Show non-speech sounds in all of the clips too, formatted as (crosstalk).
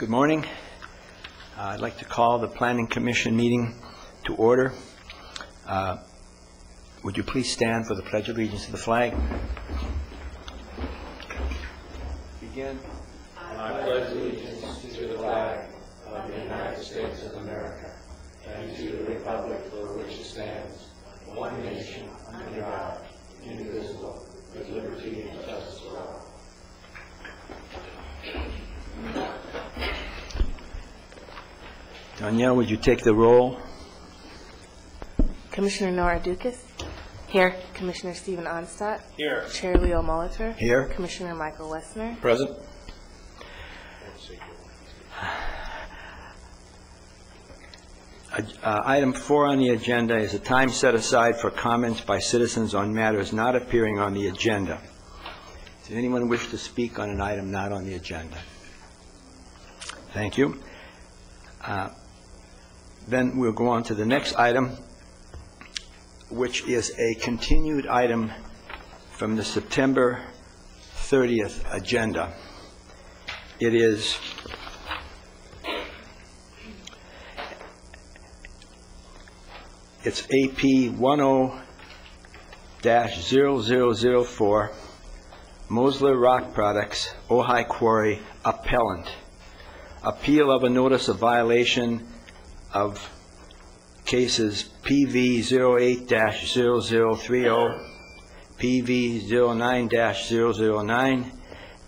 Good morning. Uh, I'd like to call the Planning Commission meeting to order. Uh, Would you please stand for the Pledge of Allegiance to the flag? Begin. Danielle, would you take the roll? Commissioner Nora Dukas. Here. Commissioner Stephen Onstott. Here. Chair Leo Molitor. Here. Commissioner Michael Wessner. Present. Uh, Item four on the agenda is a time set aside for comments by citizens on matters not appearing on the agenda. Does anyone wish to speak on an item not on the agenda? Thank you. Uh, Then we'll go on to the next item, which is a continued item from the September 30th agenda. It is It's AP 10-0004, Mosler Rock Products, Ojai Quarry Appellant. Appeal of a notice of violation of cases PV08-0030, PV09-009,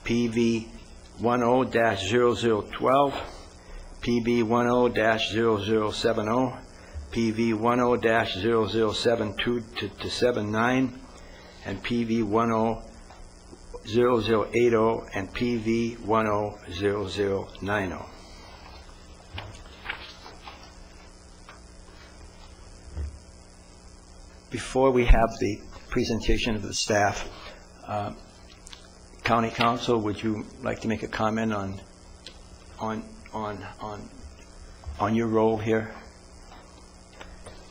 PV10-0012, PV10-0070, PV10-0072 to 79, and PV10-0080, and PV10-0090. Before we have the presentation of the staff, uh, County Counsel, would you like to make a comment on, on, on, on, on your role here?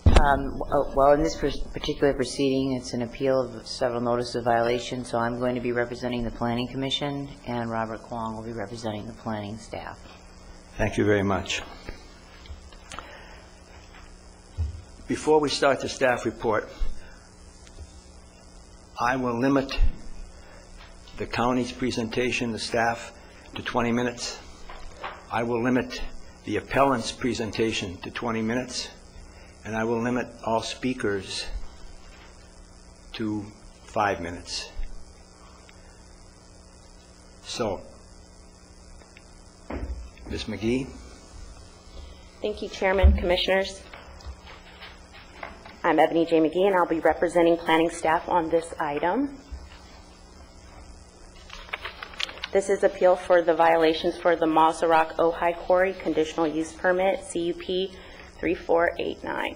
Um, Well, in this particular proceeding, it's an appeal of several notices of violation, so I'm going to be representing the Planning Commission, and Robert Kwong will be representing the planning staff. Thank you very much. Before we start the staff report, I will limit the county's presentation, the staff, to 20 minutes. I will limit the appellant's presentation to 20 minutes, and I will limit all speakers to five minutes. So, Ms. McGee? Thank you, Chairman, Commissioners. I'm Ebony J. McGee, and I'll be representing planning staff on this item. This is appeal for the violations for the Mosler Ojai Quarry Conditional Use Permit, CUP 3489.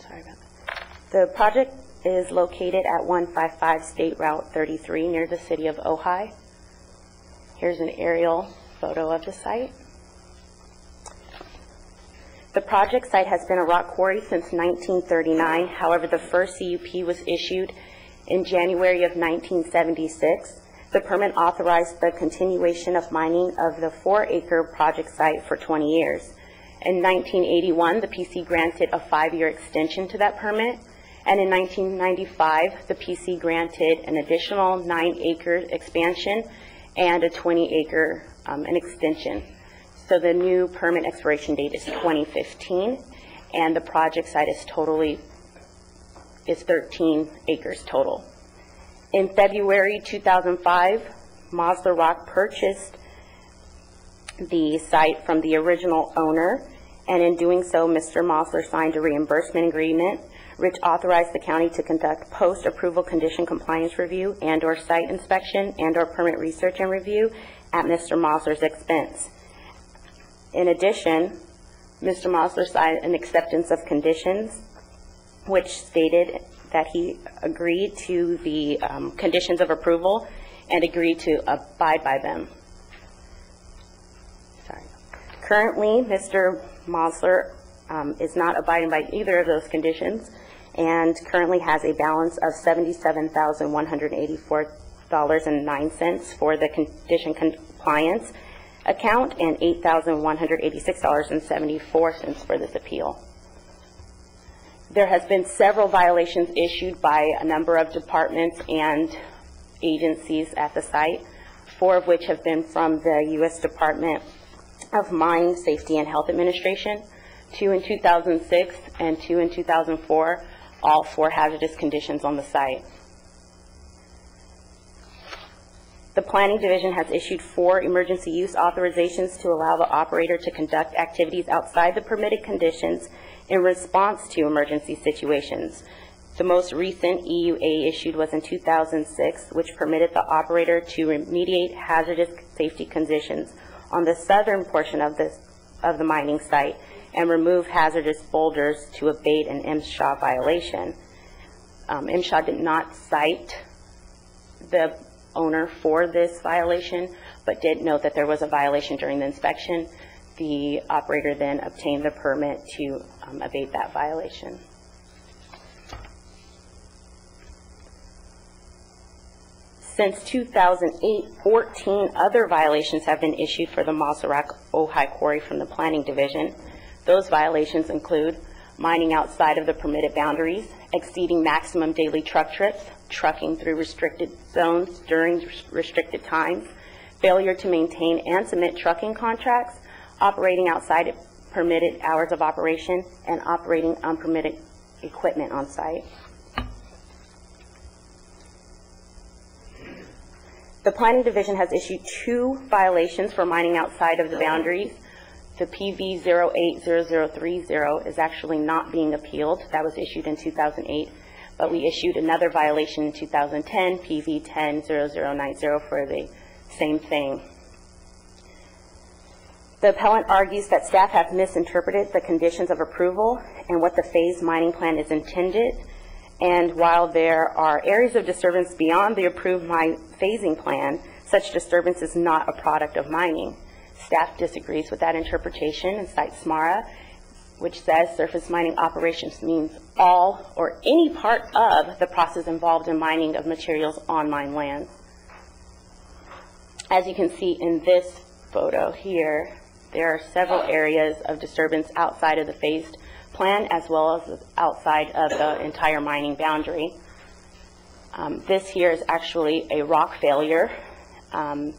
Sorry about that. The project is located at 155 State Route 33 near the city of Ojai. Here's an aerial photo of the site. The project site has been a rock quarry since 1939. However, the first CUP was issued in January of 1976. The permit authorized the continuation of mining of the four-acre project site for 20 years. In 1981, the PC granted a five-year extension to that permit, and in 1995, the PC granted an additional nine-acre expansion and a 20-acre, um, an extension. So the new permit expiration date is 2015, and the project site is totally, is 13 acres total. In February 2005, Mosler Rock purchased the site from the original owner, and in doing so, Mr. Mosler signed a reimbursement agreement which authorized the county to conduct post-approval condition compliance review and/or site inspection and/or permit research and review at Mr. Mosler's expense. In addition, Mr. Mosler signed an acceptance of conditions, which stated that he agreed to the um, conditions of approval and agreed to abide by them. Currently, Mr. Mosler um, is not abiding by either of those conditions, and currently has a balance of $77,184.09 for the condition compliance account and $8,186.74 for this appeal. There has been several violations issued by a number of departments and agencies at the site, four of which have been from the U.S. Department of Mine Safety and Health Administration, two in 2006 and two in 2004, all four hazardous conditions on the site. The Planning Division has issued four emergency use authorizations to allow the operator to conduct activities outside the permitted conditions in response to emergency situations. The most recent EUA issued was in 2006, which permitted the operator to remediate hazardous safety conditions on the southern portion of the, of the mining site and remove hazardous boulders to abate an MSHA violation. Um, MSHA did not cite the owner for this violation, but did note that there was a violation during the inspection. The operator then obtained the permit to um, abate that violation. Since 2008, 14 other violations have been issued for the Mosler Ojai Quarry from the Planning Division. Those violations include mining outside of the permitted boundaries, exceeding maximum daily truck trips, trucking through restricted zones during restricted times, failure to maintain and submit trucking contracts, operating outside of permitted hours of operation, and operating unpermitted equipment on site. The Planning Division has issued two violations for mining outside of the boundaries. The PV 080030 is actually not being appealed. That was issued in 2008. But we issued another violation in 2010, PV 100090, for the same thing. The appellant argues that staff have misinterpreted the conditions of approval and what the phased mining plan is intended. And while there are areas of disturbance beyond the approved phasing plan, such disturbance is not a product of mining. Staff disagrees with that interpretation and cites SMARA, which says surface mining operations means all or any part of the process involved in mining of materials on mine lands. As you can see in this photo here, there are several areas of disturbance outside of the phased plan as well as outside of the entire mining boundary. Um, This here is actually a rock failure. Um,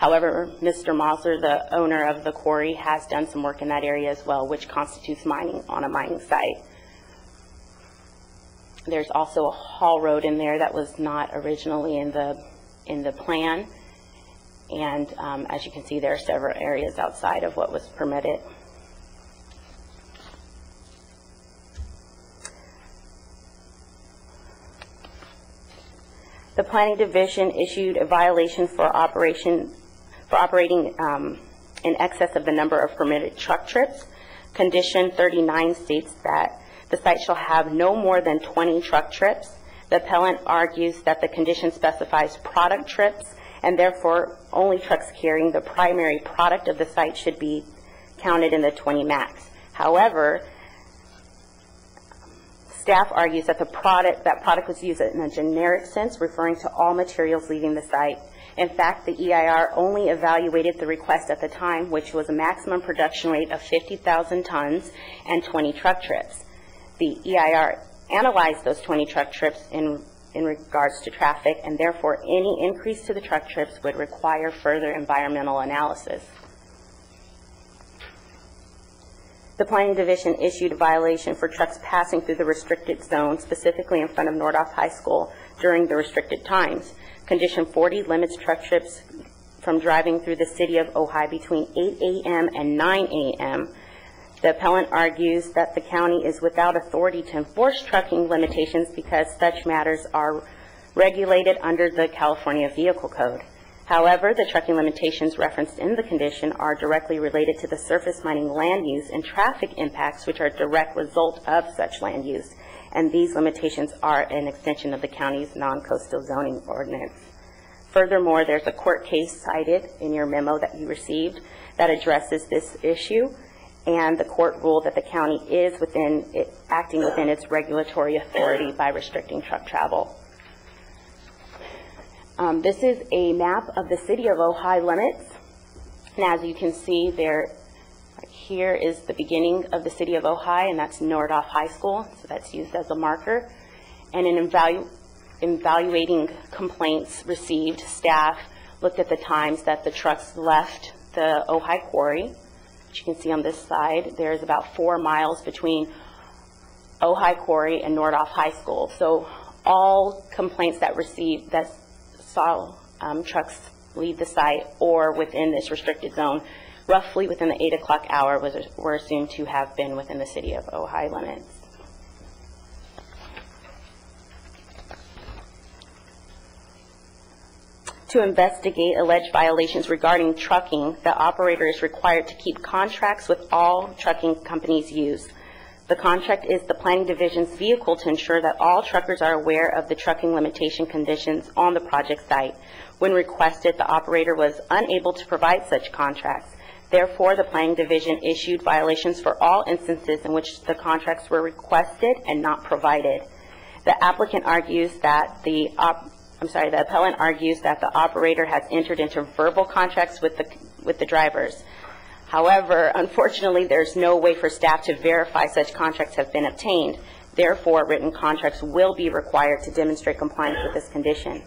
However, Mr. Mosler, the owner of the quarry, has done some work in that area as well, which constitutes mining on a mining site. There's also a haul road in there that was not originally in the, in the plan. And um, as you can see, there are several areas outside of what was permitted. The Planning Division issued a violation for operation, for operating um, in excess of the number of permitted truck trips. Condition 39 states that the site shall have no more than 20 truck trips. The appellant argues that the condition specifies product trips, and therefore only trucks carrying the primary product of the site should be counted in the 20 max. However, staff argues that the product, that product was used in a generic sense, referring to all materials leaving the site. In fact, the EIR only evaluated the request at the time, which was a maximum production rate of 50,000 tons and 20 truck trips. The EIR analyzed those 20 truck trips in, in regards to traffic, and therefore any increase to the truck trips would require further environmental analysis. The Planning Division issued a violation for trucks passing through the restricted zone, specifically in front of Nordhoff High School, during the restricted times. Condition 40 limits truck trips from driving through the city of Ojai between 8 a.m. and 9 a.m. The appellant argues that the county is without authority to enforce trucking limitations because such matters are regulated under the California Vehicle Code. However, the trucking limitations referenced in the condition are directly related to the surface mining land use and traffic impacts which are a direct result of such land use. And these limitations are an extension of the county's non-coastal zoning ordinance. Furthermore, there's a court case cited in your memo that you received that addresses this issue. and the court ruled that the county is within, it- acting within its regulatory authority by restricting truck travel. Um, This is a map of the city of Ojai limits, and as you can see, there, here is the beginning of the city of Ojai, and that's Nordhoff High School, so that's used as a marker. And in evalu- evaluating complaints received, staff looked at the times that the trucks left the Ojai Quarry. As you can see on this side, there's about four miles between Ojai Quarry and Nordhoff High School. So all complaints that received, that saw um, trucks leave the site or within this restricted zone, roughly within the 8 o'clock hour, was were assumed to have been within the city of Ojai limits. To investigate alleged violations regarding trucking, the operator is required to keep contracts with all trucking companies used. The contract is the planning division's vehicle to ensure that all truckers are aware of the trucking limitation conditions on the project site. When requested, the operator was unable to provide such contracts. Therefore, the planning division issued violations for all instances in which the contracts were requested and not provided. The applicant argues that the, I'm sorry, the appellant argues that the operator has entered into verbal contracts with the, with the drivers. However, unfortunately, there's no way for staff to verify such contracts have been obtained. Therefore, written contracts will be required to demonstrate compliance with this condition.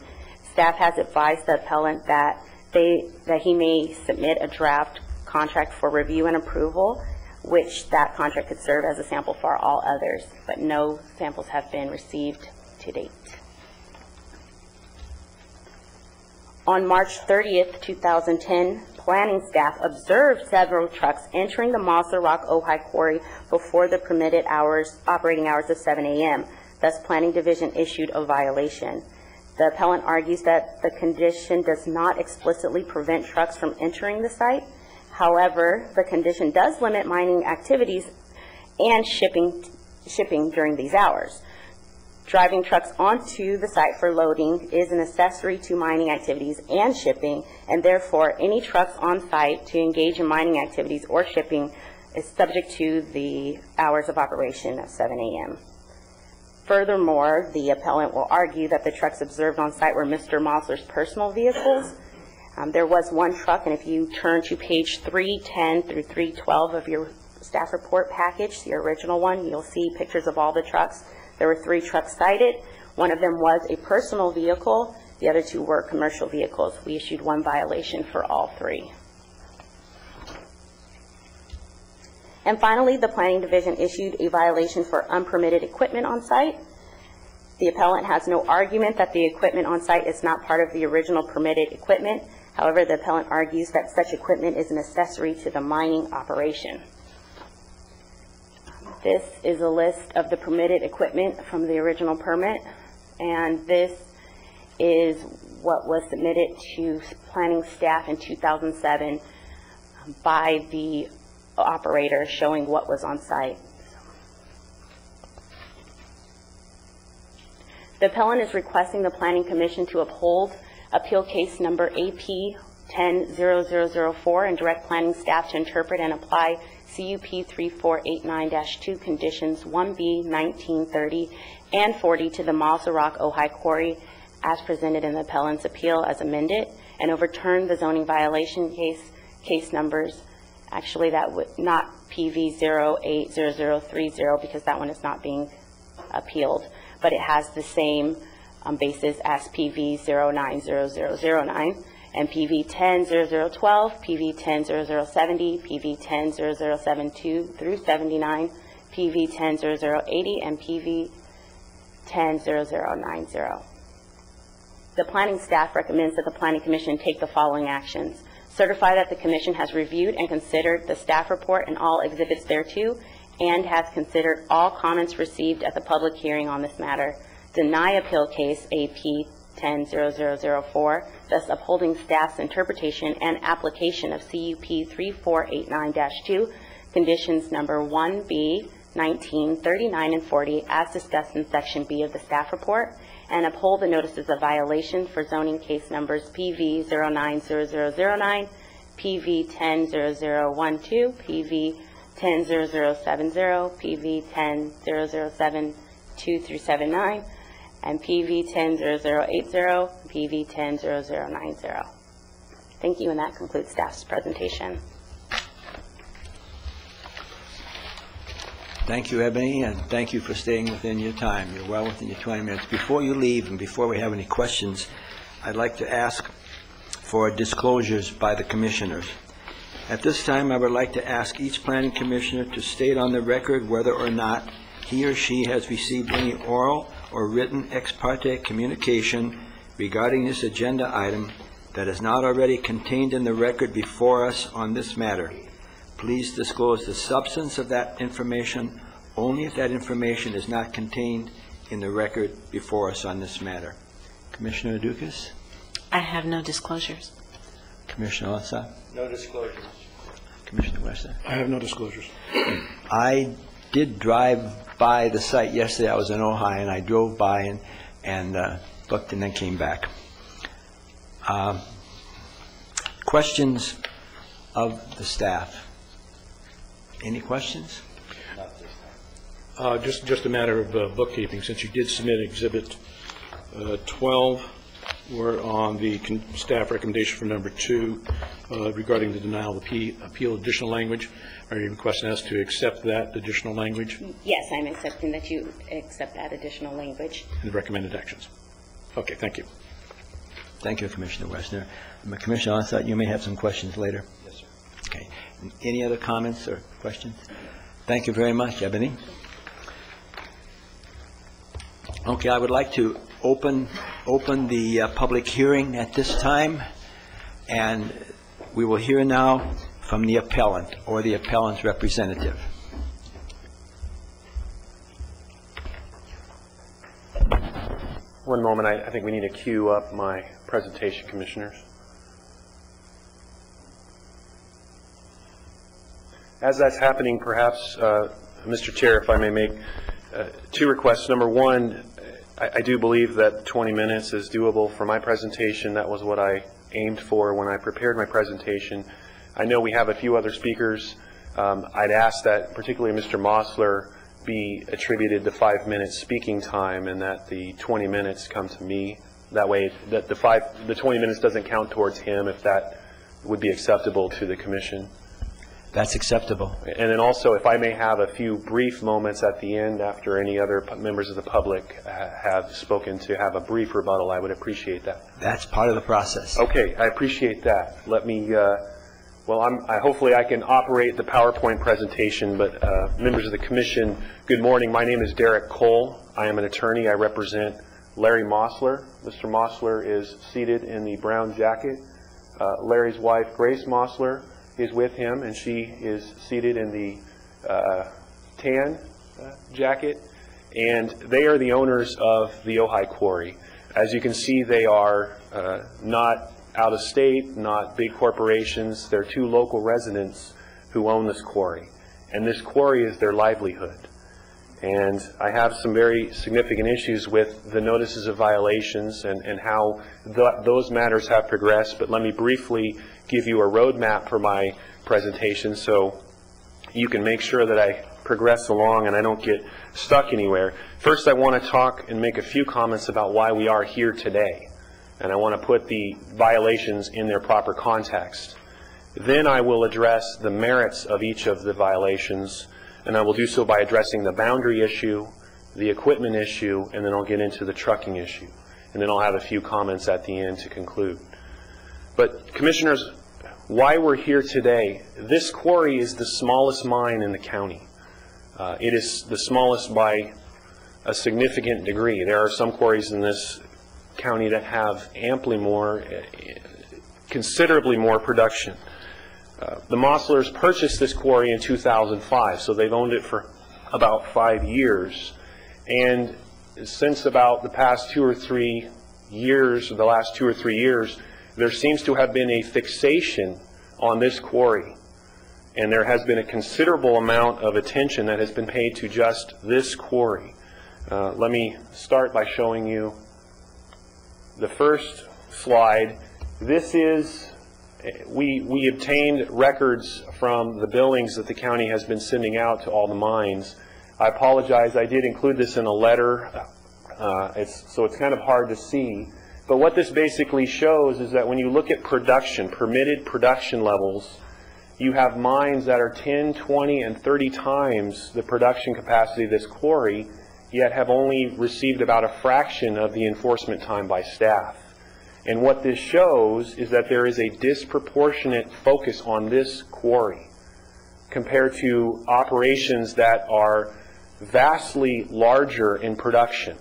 Staff has advised the appellant that they, that he may submit a draft contract for review and approval, which that contract could serve as a sample for all others, but no samples have been received to date. On March 30th, 2010, planning staff observed several trucks entering the Mosler Rock Ojai Quarry before the permitted hours, operating hours of 7 a.m. Thus, Planning Division issued a violation. The appellant argues that the condition does not explicitly prevent trucks from entering the site. However, the condition does limit mining activities and shipping, shipping during these hours. Driving trucks onto the site for loading is an accessory to mining activities and shipping, and therefore, any trucks on site to engage in mining activities or shipping is subject to the hours of operation of 7 a.m. Furthermore, the appellant will argue that the trucks observed on site were Mr. Mosler's personal vehicles. Um, There was one truck, and if you turn to page 310 through 312 of your staff report package, the original one, you'll see pictures of all the trucks. There were three trucks cited. One of them was a personal vehicle. The other two were commercial vehicles. We issued one violation for all three. And finally, the Planning Division issued a violation for unpermitted equipment on site. The appellant has no argument that the equipment on site is not part of the original permitted equipment. However, the appellant argues that such equipment is an accessory to the mining operation. This is a list of the permitted equipment from the original permit, and this is what was submitted to planning staff in 2007 by the operator showing what was on site. The appellant is requesting the Planning Commission to uphold appeal case number AP 100004 and direct planning staff to interpret and apply CUP 3489-2 conditions 1B, 1930, and 40 to the Mosler Rock Ojai Quarry as presented in the appellant's appeal as amended, and overturn the zoning violation case, case numbers. Actually, that would not PV 080030, because that one is not being appealed, but it has the same um, basis as PV 090009, and PV 100012, PV 100070, PV 100072 through 79, PV 100080, and PV 100090. The planning staff recommends that the planning commission take the following actions. Certify that the commission has reviewed and considered the staff report and all exhibits thereto, and has considered all comments received at the public hearing on this matter. Deny appeal case AP 100004, thus upholding staff's interpretation and application of CUP 3489-2, conditions number 1B, 19, 39, and 40, as discussed in section B of the staff report, and uphold the notices of violation for zoning case numbers PV 090009, PV 100012, PV 100070, PV 100072 through 79, and PV 100080, PV 100090. Thank you, and that concludes staff's presentation. Thank you, Ebony, and thank you for staying within your time. You're well within your 20 minutes. Before you leave, and before we have any questions, I'd like to ask for disclosures by the commissioners. At this time, I would like to ask each planning commissioner to state on the record whether or not he or she has received any oral or written ex parte communication regarding this agenda item that is not already contained in the record before us on this matter. Please disclose the substance of that information only if that information is not contained in the record before us on this matter. Commissioner Dukas? I have no disclosures. Commissioner Onstott? No disclosures. Commissioner Wessner? I have no disclosures. I did drive by the site yesterday. I was in Ojai, and I drove by and, and uh, looked and then came back. Um, Questions of the staff? Any questions? Uh, Just, just a matter of uh, bookkeeping, since you did submit Exhibit uh, 12, we're on the staff recommendation for number two uh, regarding the denial of appe- appeal additional language. Are you requesting us to accept that additional language Yes, I'm accepting that you accept that additional language. and the recommended actions? Okay, thank you. Thank you, Commissioner Wessner. Um, Commissioner Onstott, you may have some questions later. Yes, sir. Okay. Any other comments or questions? Thank you very much, Ebony. Okay, I would like to open, open the uh, public hearing at this time, and we will hear now from the appellant or the appellant's representative. One moment, I, think we need to queue up my presentation, Commissioners. As that's happening, perhaps, uh, Mr. Chair, if I may make uh, two requests. Number one, I, I do believe that 20 minutes is doable for my presentation. That was what I aimed for when I prepared my presentation. I know we have a few other speakers. Um, I'd ask that particularly Mr. Mosler be attributed the five minutes speaking time and that the 20 minutes come to me. That way, that the five, the 20 minutes doesn't count towards him if that would be acceptable to the commission. That's acceptable. And then also, if I may have a few brief moments at the end after any other members of the public uh, have spoken to have a brief rebuttal, I would appreciate that. That's part of the process. Okay, I appreciate that. Let me, uh, well, I'm, I, hopefully I can operate the PowerPoint presentation, but uh, members of the commission, good morning. My name is Derek Cole. I am an attorney. I represent Larry Mossler. Mr. Mossler is seated in the brown jacket. Uh, Larry's wife, Grace Mossler, is with him, and she is seated in the uh, tan uh, jacket. And they are the owners of the Ojai Quarry. As you can see, they are uh, not out of state, not big corporations. They're two local residents who own this quarry. And this quarry is their livelihood. And I have some very significant issues with the notices of violations and, and how th- those matters have progressed. But let me briefly give you a roadmap for my presentation so you can make sure that I progress along and I don't get stuck anywhere. First, I want to talk and make a few comments about why we are here today. And I want to put the violations in their proper context. Then I will address the merits of each of the violations, and I will do so by addressing the boundary issue, the equipment issue, and then I'll get into the trucking issue. And then I'll have a few comments at the end to conclude. But Commissioners, why we're here today, this quarry is the smallest mine in the county. Uh, It is the smallest by a significant degree. There are some quarries in this county that have amply more, considerably more production. Uh, The Mosslers purchased this quarry in 2005, so they've owned it for about five years. And since about the past two or three years, or the last two or three years, there seems to have been a fixation on this quarry. And there has been a considerable amount of attention that has been paid to just this quarry. Uh, Let me start by showing you the first slide. This is we, we obtained records from the billings that the county has been sending out to all the mines. I apologize, I did include this in a letter, uh, it's, so it's kind of hard to see. But what this basically shows is that when you look at production, permitted production levels, you have mines that are 10, 20, and 30 times the production capacity of this quarry, yet have only received about a fraction of the enforcement time by staff. And what this shows is that there is a disproportionate focus on this quarry compared to operations that are vastly larger in production.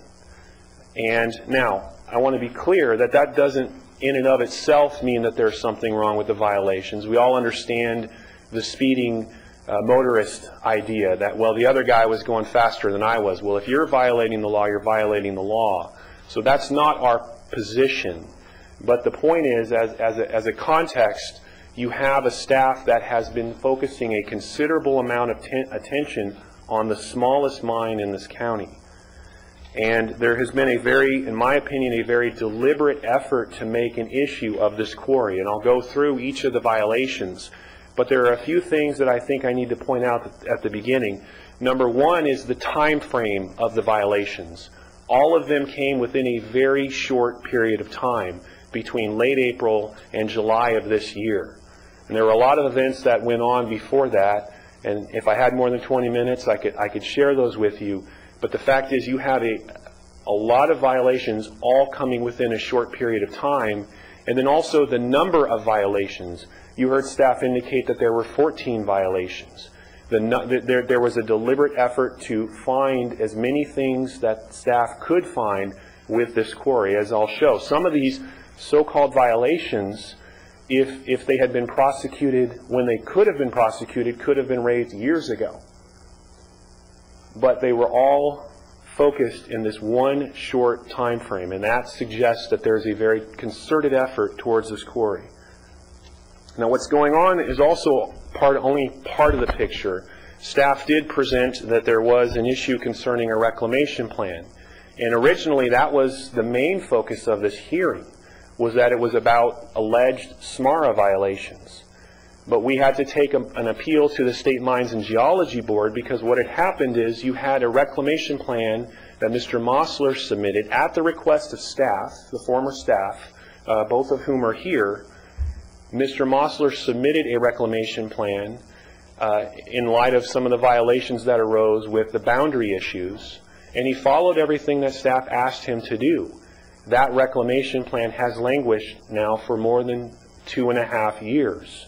And now, I want to be clear that that doesn't in and of itself mean that there's something wrong with the violations. We all understand the speeding uh, motorist idea that, well, the other guy was going faster than I was. Well, if you're violating the law, you're violating the law. So that's not our position. But the point is, as, as, a, as a context, you have a staff that has been focusing a considerable amount of ten- attention on the smallest mine in this county. And there has been a very, in my opinion, a very deliberate effort to make an issue of this quarry. And I'll go through each of the violations. But there are a few things that I think I need to point out at the beginning. Number one is the time frame of the violations. All of them came within a very short period of time between late April and July of this year. And there were a lot of events that went on before that, and if I had more than 20 minutes, I could, I could share those with you. But the fact is, you have a, a lot of violations all coming within a short period of time, and then also the number of violations. You heard staff indicate that there were 14 violations. The, there, there was a deliberate effort to find as many things that staff could find with this quarry, as I'll show. Some of these so-called violations, if, if they had been prosecuted when they could have been prosecuted, could have been raised years ago. But they were all focused in this one short time frame, and that suggests that there's a very concerted effort towards this quarry. Now, what's going on is also part, only part of the picture. Staff did present that there was an issue concerning a reclamation plan. And originally, that was the main focus of this hearing was that it was about alleged SMARA violations. But we had to take a, an appeal to the State Mines and Geology Board because what had happened is you had a reclamation plan that Mr. Mossler submitted at the request of staff, the former staff, uh, both of whom are here. Mr. Mossler submitted a reclamation plan uh, in light of some of the violations that arose with the boundary issues, and he followed everything that staff asked him to do that reclamation plan has languished now for more than two and a half years.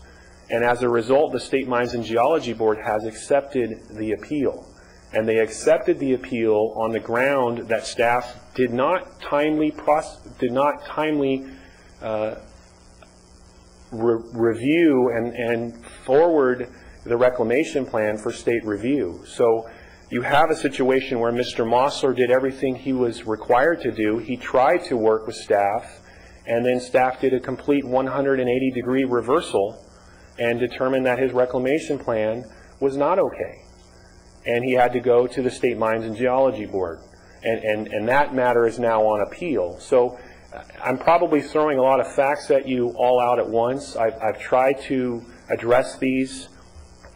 And as a result, the State Mines and Geology Board has accepted the appeal. And they accepted the appeal on the ground that staff did not timely did not timely uh, re review and, and forward the reclamation plan for state review. So you have a situation where Mr. Mossler did everything he was required to do. He tried to work with staff, and then staff did a complete 180 degree reversal and determined that his reclamation plan was not okay. And he had to go to the State Mines and Geology Board. And, and, and that matter is now on appeal. So I'm probably throwing a lot of facts at you all out at once. I've, I've tried to address these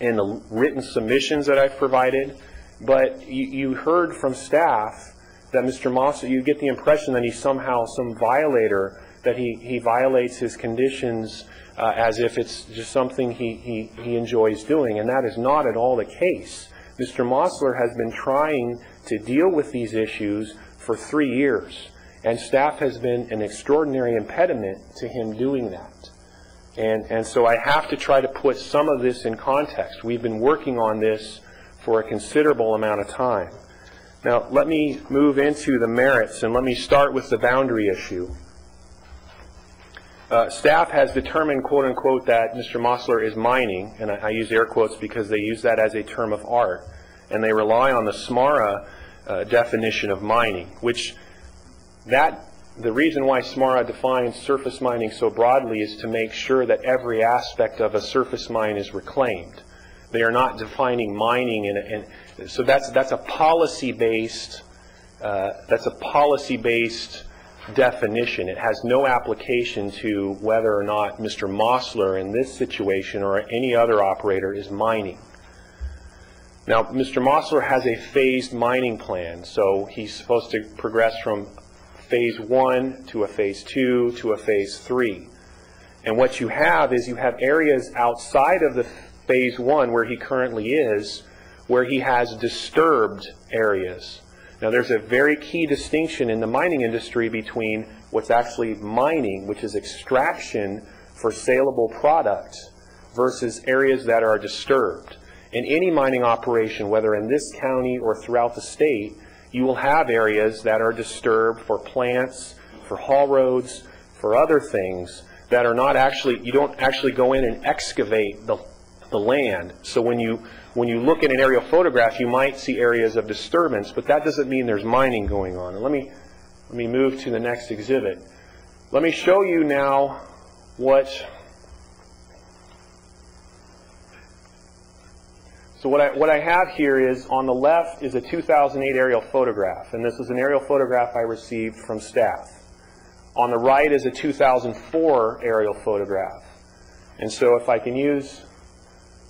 in the written submissions that I've provided. But you, you heard from staff that Mr. Moss, you get the impression that he's somehow some violator, that he, he violates his conditions uh, as if it's just something he, he, he enjoys doing. And that is not at all the case. Mr. Mosler has been trying to deal with these issues for three years, and staff has been an extraordinary impediment to him doing that. And, and so I have to try to put some of this in context. We've been working on this for a considerable amount of time. Now, let me move into the merits, and let me start with the boundary issue. Uh, staff has determined, quote unquote, that Mr. Mosler is mining, and I, I, use air quotes because they use that as a term of art, and they rely on the SMARA uh, definition of mining, which that the reason why SMARA defines surface mining so broadly is to make sure that every aspect of a surface mine is reclaimed. They are not defining mining, and, so that's that's a policy based uh, that's a policy based definition. It has no application to whether or not Mr. Mossler in this situation or any other operator is mining. Now, Mr. Mossler has a phased mining plan, so he's supposed to progress from phase one to a phase two to a phase three. And what you have is you have areas outside of the phase one where he currently is, where he has disturbed areas. Now, there's a very key distinction in the mining industry between what's actually mining, which is extraction for saleable products, versus areas that are disturbed. In any mining operation, whether in this county or throughout the state, you will have areas that are disturbed for plants, for haul roads, for other things that are not actually, you don't actually go in and excavate the, the land. So when you, when you look at an aerial photograph, you might see areas of disturbance, but that doesn't mean there's mining going on. And let me, let me move to the next exhibit. Let me show you now what So what I, what I have here is on the left is a 2008 aerial photograph, and this is an aerial photograph I received from staff. On the right is a 2004 aerial photograph. And so if I can use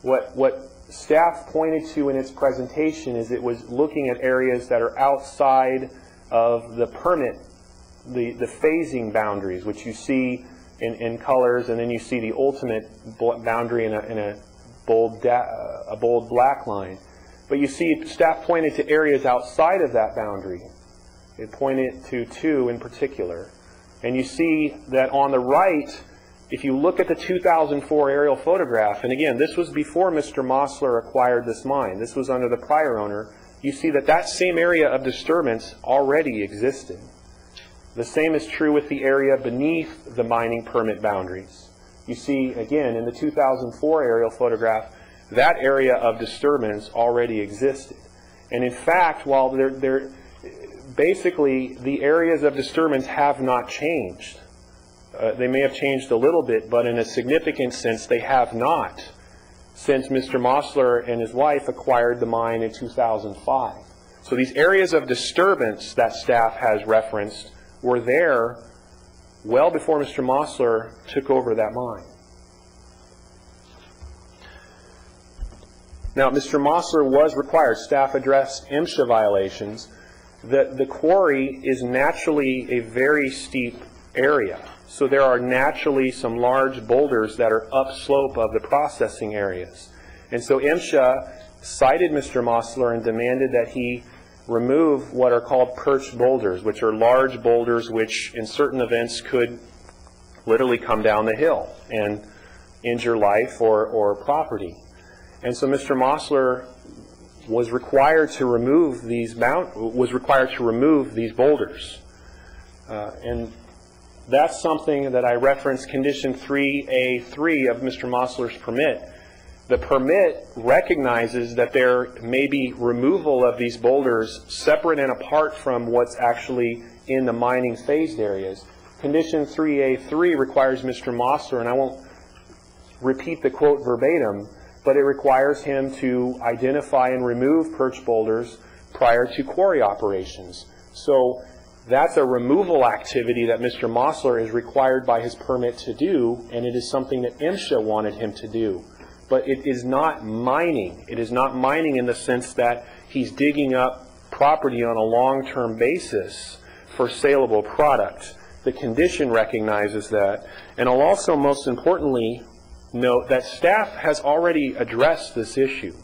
what, what staff pointed to in its presentation is it was looking at areas that are outside of the permit, the, the phasing boundaries, which you see in, in colors, and then you see the ultimate boundary in a, in a bold, uh, a bold black line. But you see, staff pointed to areas outside of that boundary. It pointed to two in particular. And you see that on the right, if you look at the 2004 aerial photograph, and again, this was before Mr. Mossler acquired this mine. This was under the prior owner. You see that that same area of disturbance already existed. The same is true with the area beneath the mining permit boundaries you see, again, in the 2004 aerial photograph, that area of disturbance already existed. And in fact, while they're, they're basically the areas of disturbance have not changed. Uh, they may have changed a little bit, but in a significant sense, they have not since Mr. Mosler and his wife acquired the mine in 2005. So these areas of disturbance that staff has referenced were there well before Mr. Mossler took over that mine. Now, Mr. Mossler was required, staff addressed MSHA violations. that the quarry is naturally a very steep area. So there are naturally some large boulders that are upslope of the processing areas. And so MSHA cited Mr. Mossler and demanded that he remove what are called perched boulders, which are large boulders which in certain events could literally come down the hill and injure life or, or property. And so Mr. Mosler was required to remove these mount, was required to remove these boulders. Uh, and that's something that I reference condition 3A3 of Mr. Mosler's permit the permit recognizes that there may be removal of these boulders separate and apart from what's actually in the mining phased areas. Condition 3A3 requires Mr. Mossler, and I won't repeat the quote verbatim, but it requires him to identify and remove perch boulders prior to quarry operations. So that's a removal activity that Mr. Mossler is required by his permit to do, and it is something that MSHA wanted him to do but it is not mining. It is not mining in the sense that he's digging up property on a long-term basis for saleable product. The condition recognizes that. And I'll also, most importantly, note that staff has already addressed this issue.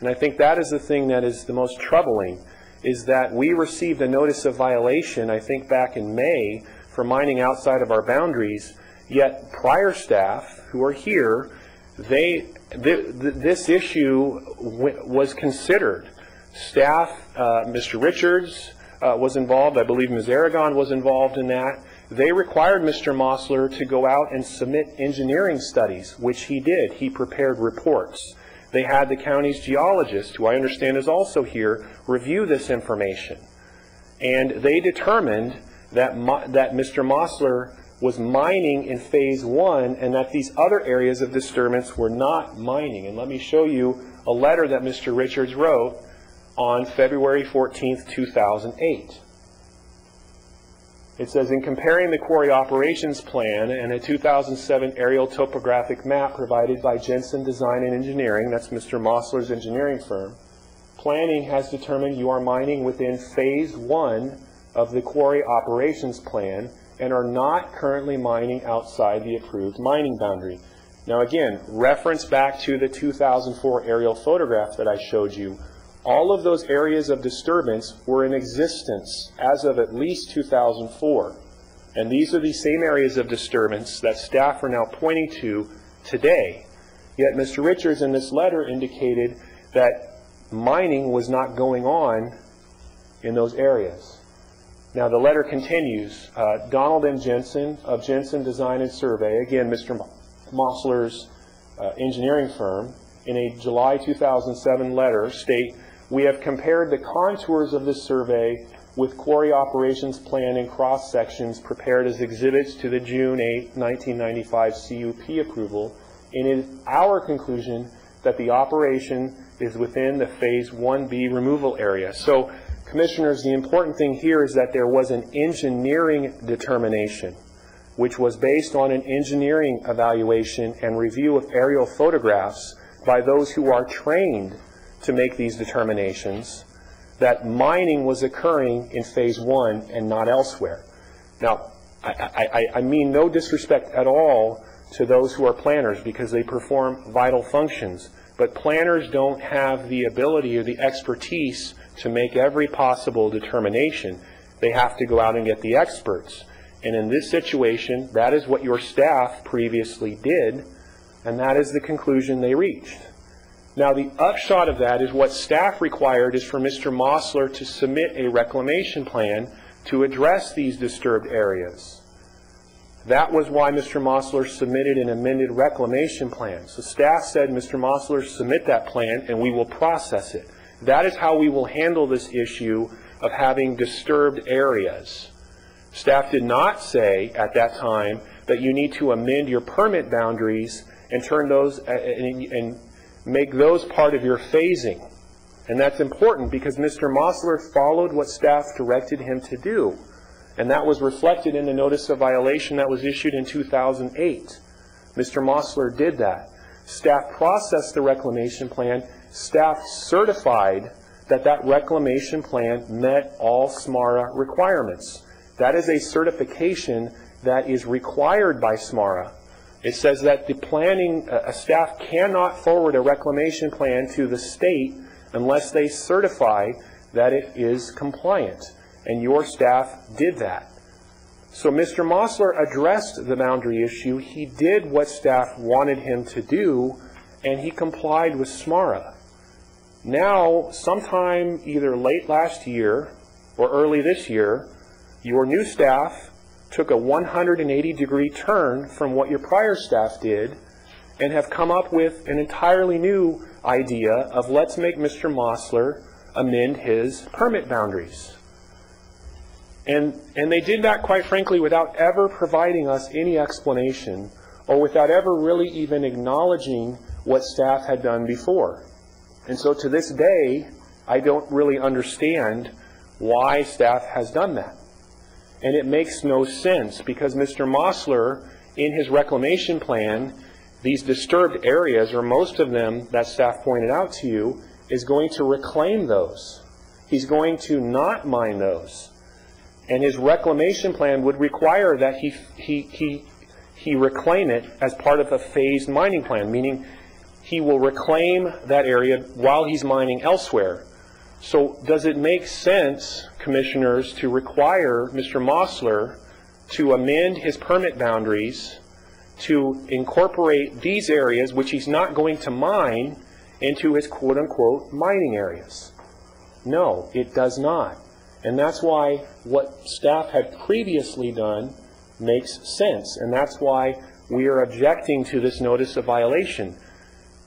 And I think that is the thing that is the most troubling, is that we received a notice of violation, I think back in May, for mining outside of our boundaries, yet prior staff who are here, they this issue was considered. Staff, uh, Mr. Richards uh, was involved. I believe Ms. Aragon was involved in that. They required Mr. Mossler to go out and submit engineering studies, which he did. He prepared reports. They had the county's geologist, who I understand is also here, review this information. And they determined that, that Mr. Mossler was mining in phase one and that these other areas of disturbance were not mining. And let me show you a letter that Mr. Richards wrote on February 14, 2008. It says, in comparing the quarry operations plan and a 2007 aerial topographic map provided by Jensen Design and Engineering, that's Mr. Mossler's engineering firm, planning has determined you are mining within phase one of the quarry operations plan and are not currently mining outside the approved mining boundary. Now again, reference back to the 2004 aerial photograph that I showed you. All of those areas of disturbance were in existence as of at least 2004. And these are the same areas of disturbance that staff are now pointing to today. Yet Mr. Richards in this letter indicated that mining was not going on in those areas. Now the letter continues. Uh, Donald M. Jensen of Jensen Design and Survey, again, Mr. Mosler's uh, engineering firm, in a July 2007 letter state, we have compared the contours of this survey with quarry operations plan and cross sections prepared as exhibits to the June 8, 1995 CUP approval, and it is our conclusion that the operation is within the Phase 1B removal area. So, Commissioners, the important thing here is that there was an engineering determination, which was based on an engineering evaluation and review of aerial photographs by those who are trained to make these determinations, that mining was occurring in Phase 1 and not elsewhere. Now, I, I, I mean no disrespect at all to those who are planners because they perform vital functions. But planners don't have the ability or the expertise to make every possible determination. They have to go out and get the experts. And in this situation, that is what your staff previously did, and that is the conclusion they reached. Now, the upshot of that is what staff required is for Mr. Mosler to submit a reclamation plan to address these disturbed areas. That was why Mr. Mosler submitted an amended reclamation plan. So staff said, Mr. Mosler, submit that plan and we will process it. That is how we will handle this issue of having disturbed areas. Staff did not say at that time that you need to amend your permit boundaries and turn those uh, and, and make those part of your phasing. And that's important because Mr. Mosler followed what staff directed him to do. And that was reflected in the notice of violation that was issued in 2008. Mr. Mosler did that. Staff processed the reclamation plan. Staff certified that that reclamation plan met all SMARA requirements. That is a certification that is required by SMARA. It says that the planning, uh, a staff cannot forward a reclamation plan to the state unless they certify that it is compliant and your staff did that. So Mr. Mosler addressed the boundary issue. He did what staff wanted him to do, and he complied with SMARA. Now, sometime either late last year or early this year, your new staff took a 180 degree turn from what your prior staff did and have come up with an entirely new idea of let's make Mr. Mosler amend his permit boundaries. And, and they did that, quite frankly, without ever providing us any explanation or without ever really even acknowledging what staff had done before. And so to this day, I don't really understand why staff has done that. And it makes no sense because Mr. Mosler, in his reclamation plan, these disturbed areas, or most of them that staff pointed out to you, is going to reclaim those. He's going to not mine those. And his reclamation plan would require that he, he, he, he reclaim it as part of a phased mining plan, meaning he will reclaim that area while he's mining elsewhere. So does it make sense, commissioners, to require Mr. Mosler to amend his permit boundaries to incorporate these areas, which he's not going to mine, into his quote-unquote mining areas? No, it does not. And that's why what staff had previously done makes sense. And that's why we are objecting to this notice of violation.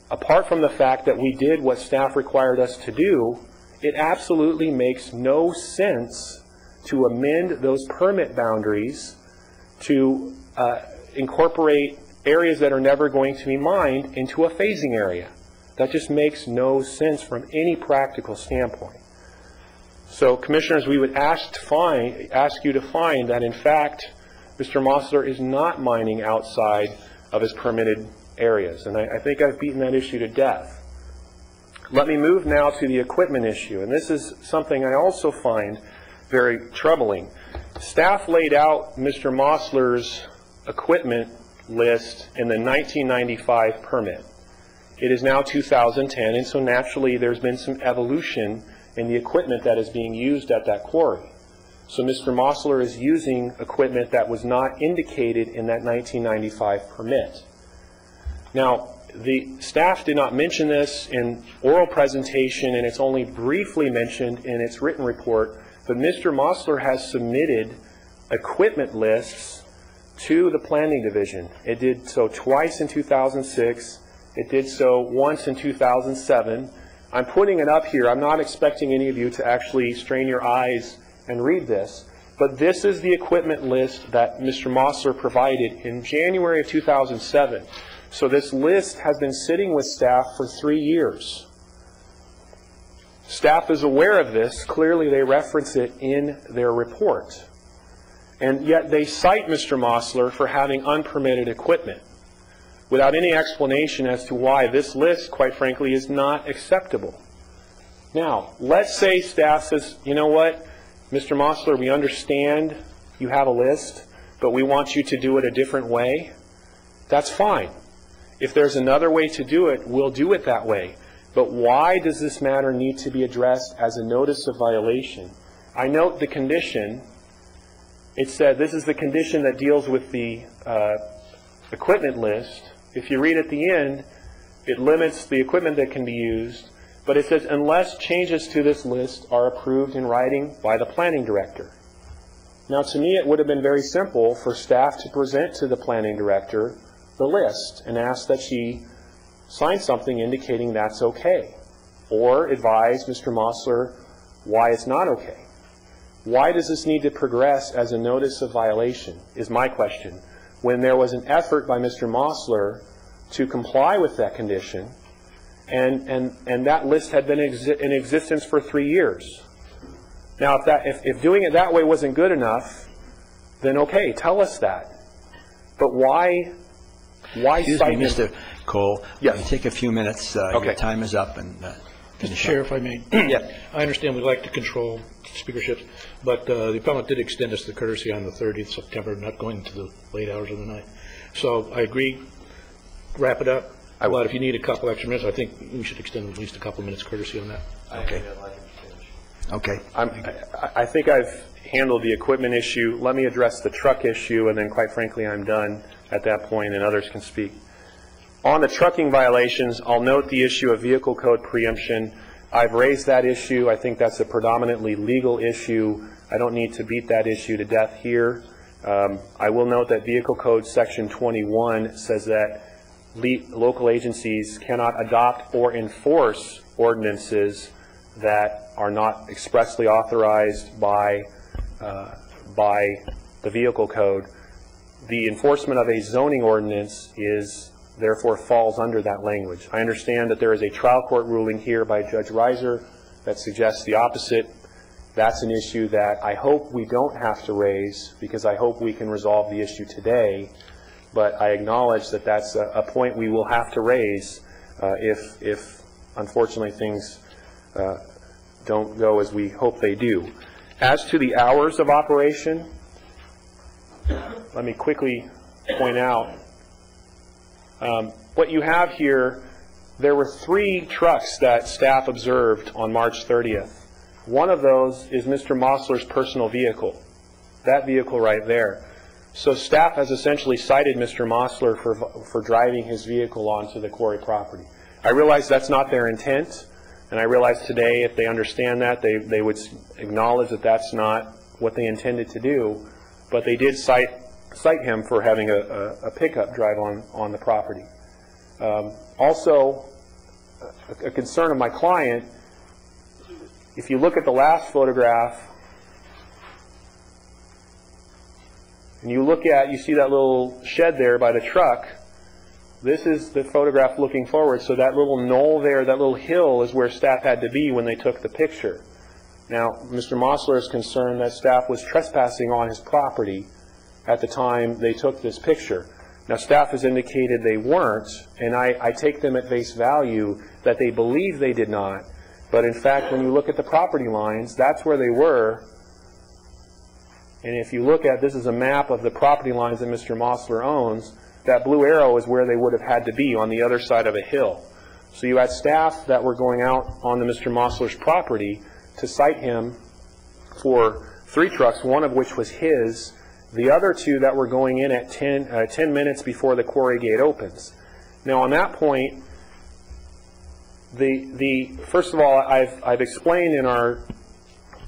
Apart from the fact that we did what staff required us to do, it absolutely makes no sense to amend those permit boundaries to uh, incorporate areas that are never going to be mined into a phasing area. That just makes no sense from any practical standpoint. So Commissioners, we would ask to find, ask you to find that in fact, Mr. Mosler is not mining outside of his permitted areas. And I, I think I've beaten that issue to death. Let me move now to the equipment issue, and this is something I also find very troubling. Staff laid out Mr. Mosler's equipment list in the 1995 permit. It is now 2010, and so naturally there's been some evolution in the equipment that is being used at that quarry. So Mr. Mosler is using equipment that was not indicated in that 1995 permit. Now, the staff did not mention this in oral presentation, and it's only briefly mentioned in its written report, but Mr. Mosler has submitted equipment lists to the planning division. It did so twice in 2006. It did so once in 2007. I'm putting it up here. I'm not expecting any of you to actually strain your eyes and read this, but this is the equipment list that Mr. Mosler provided in January of 2007. So this list has been sitting with staff for three years. Staff is aware of this. Clearly, they reference it in their report. And yet they cite Mr. Mosler for having unpermitted equipment without any explanation as to why this list, quite frankly, is not acceptable. Now, let's say staff says, you know what, Mr. Mosler, we understand you have a list, but we want you to do it a different way. That's fine. If there's another way to do it, we'll do it that way. But why does this matter need to be addressed as a notice of violation? I note the condition. It said this is the condition that deals with the uh, equipment list. If you read at the end, it limits the equipment that can be used, but it says unless changes to this list are approved in writing by the planning director. Now, to me, it would have been very simple for staff to present to the planning director the list and ask that she sign something indicating that's okay, or advise Mr. Mosler why it's not okay. Why does this need to progress as a notice of violation, is my question, when there was an effort by Mr. Mosler to comply with that condition, and, and, and that list had been exi- in existence for three years. Now, if, that, if, if doing it that way wasn't good enough, then okay, tell us that. But why why Excuse cite me, him? Mr. Cole. Yes. Will you Take a few minutes. uh, Okay. Your time is up, and uh, Mr. finish Chair, if I may. (clears throat) Yeah. I understand we like to control speakerships, but uh, the appellant did extend us the courtesy on the 30th September, not going to the late hours of the night. So I agree, wrap it up. I. But if you need a couple extra minutes, I think we should extend at least a couple minutes courtesy on that. Okay. Okay. I'm, I, I think I've handled the equipment issue. Let me address the truck issue, and then quite frankly, I'm done at that point, and others can speak. On the trucking violations, I'll note the issue of vehicle code preemption. I've raised that issue. I think that's a predominantly legal issue. I don't need to beat that issue to death here. Um, I will note that Vehicle Code Section 21 says that local agencies cannot adopt or enforce ordinances that are not expressly authorized by, uh, by the Vehicle Code. The enforcement of a zoning ordinance is, therefore falls under that language. I understand that there is a trial court ruling here by Judge Reiser that suggests the opposite. That's an issue that I hope we don't have to raise because I hope we can resolve the issue today. But I acknowledge that that's a, a point we will have to raise uh, if, if unfortunately things uh, don't go as we hope they do. As to the hours of operation, let me quickly point out, um, what you have here, there were three trucks that staff observed on March 30th. One of those is Mr. Mosler's personal vehicle, that vehicle right there. So staff has essentially cited Mr. Mosler for, for driving his vehicle onto the quarry property. I realize that's not their intent, and I realize today if they understand that, they, they would acknowledge that that's not what they intended to do, but they did cite, cite him for having a, a, a pickup drive on, on the property. Um, also, a, a concern of my client, if you look at the last photograph, and you look at, you see that little shed there by the truck, this is the photograph looking forward, so that little knoll there, that little hill is where staff had to be when they took the picture. Now, Mr. Mosler is concerned that staff was trespassing on his property at the time they took this picture. Now, staff has indicated they weren't, and I, I take them at face value that they believe they did not. But in fact, when you look at the property lines, that's where they were. And if you look at, this is a map of the property lines that Mr. Mosler owns, that blue arrow is where they would have had to be, on the other side of a hill. So you had staff that were going out on the Mr. Mosler's property to cite him for three trucks, one of which was his, the other two that were going in at 10, uh, 10 minutes before the quarry gate opens. Now, on that point, the, the, first of all, I've, I've explained in our,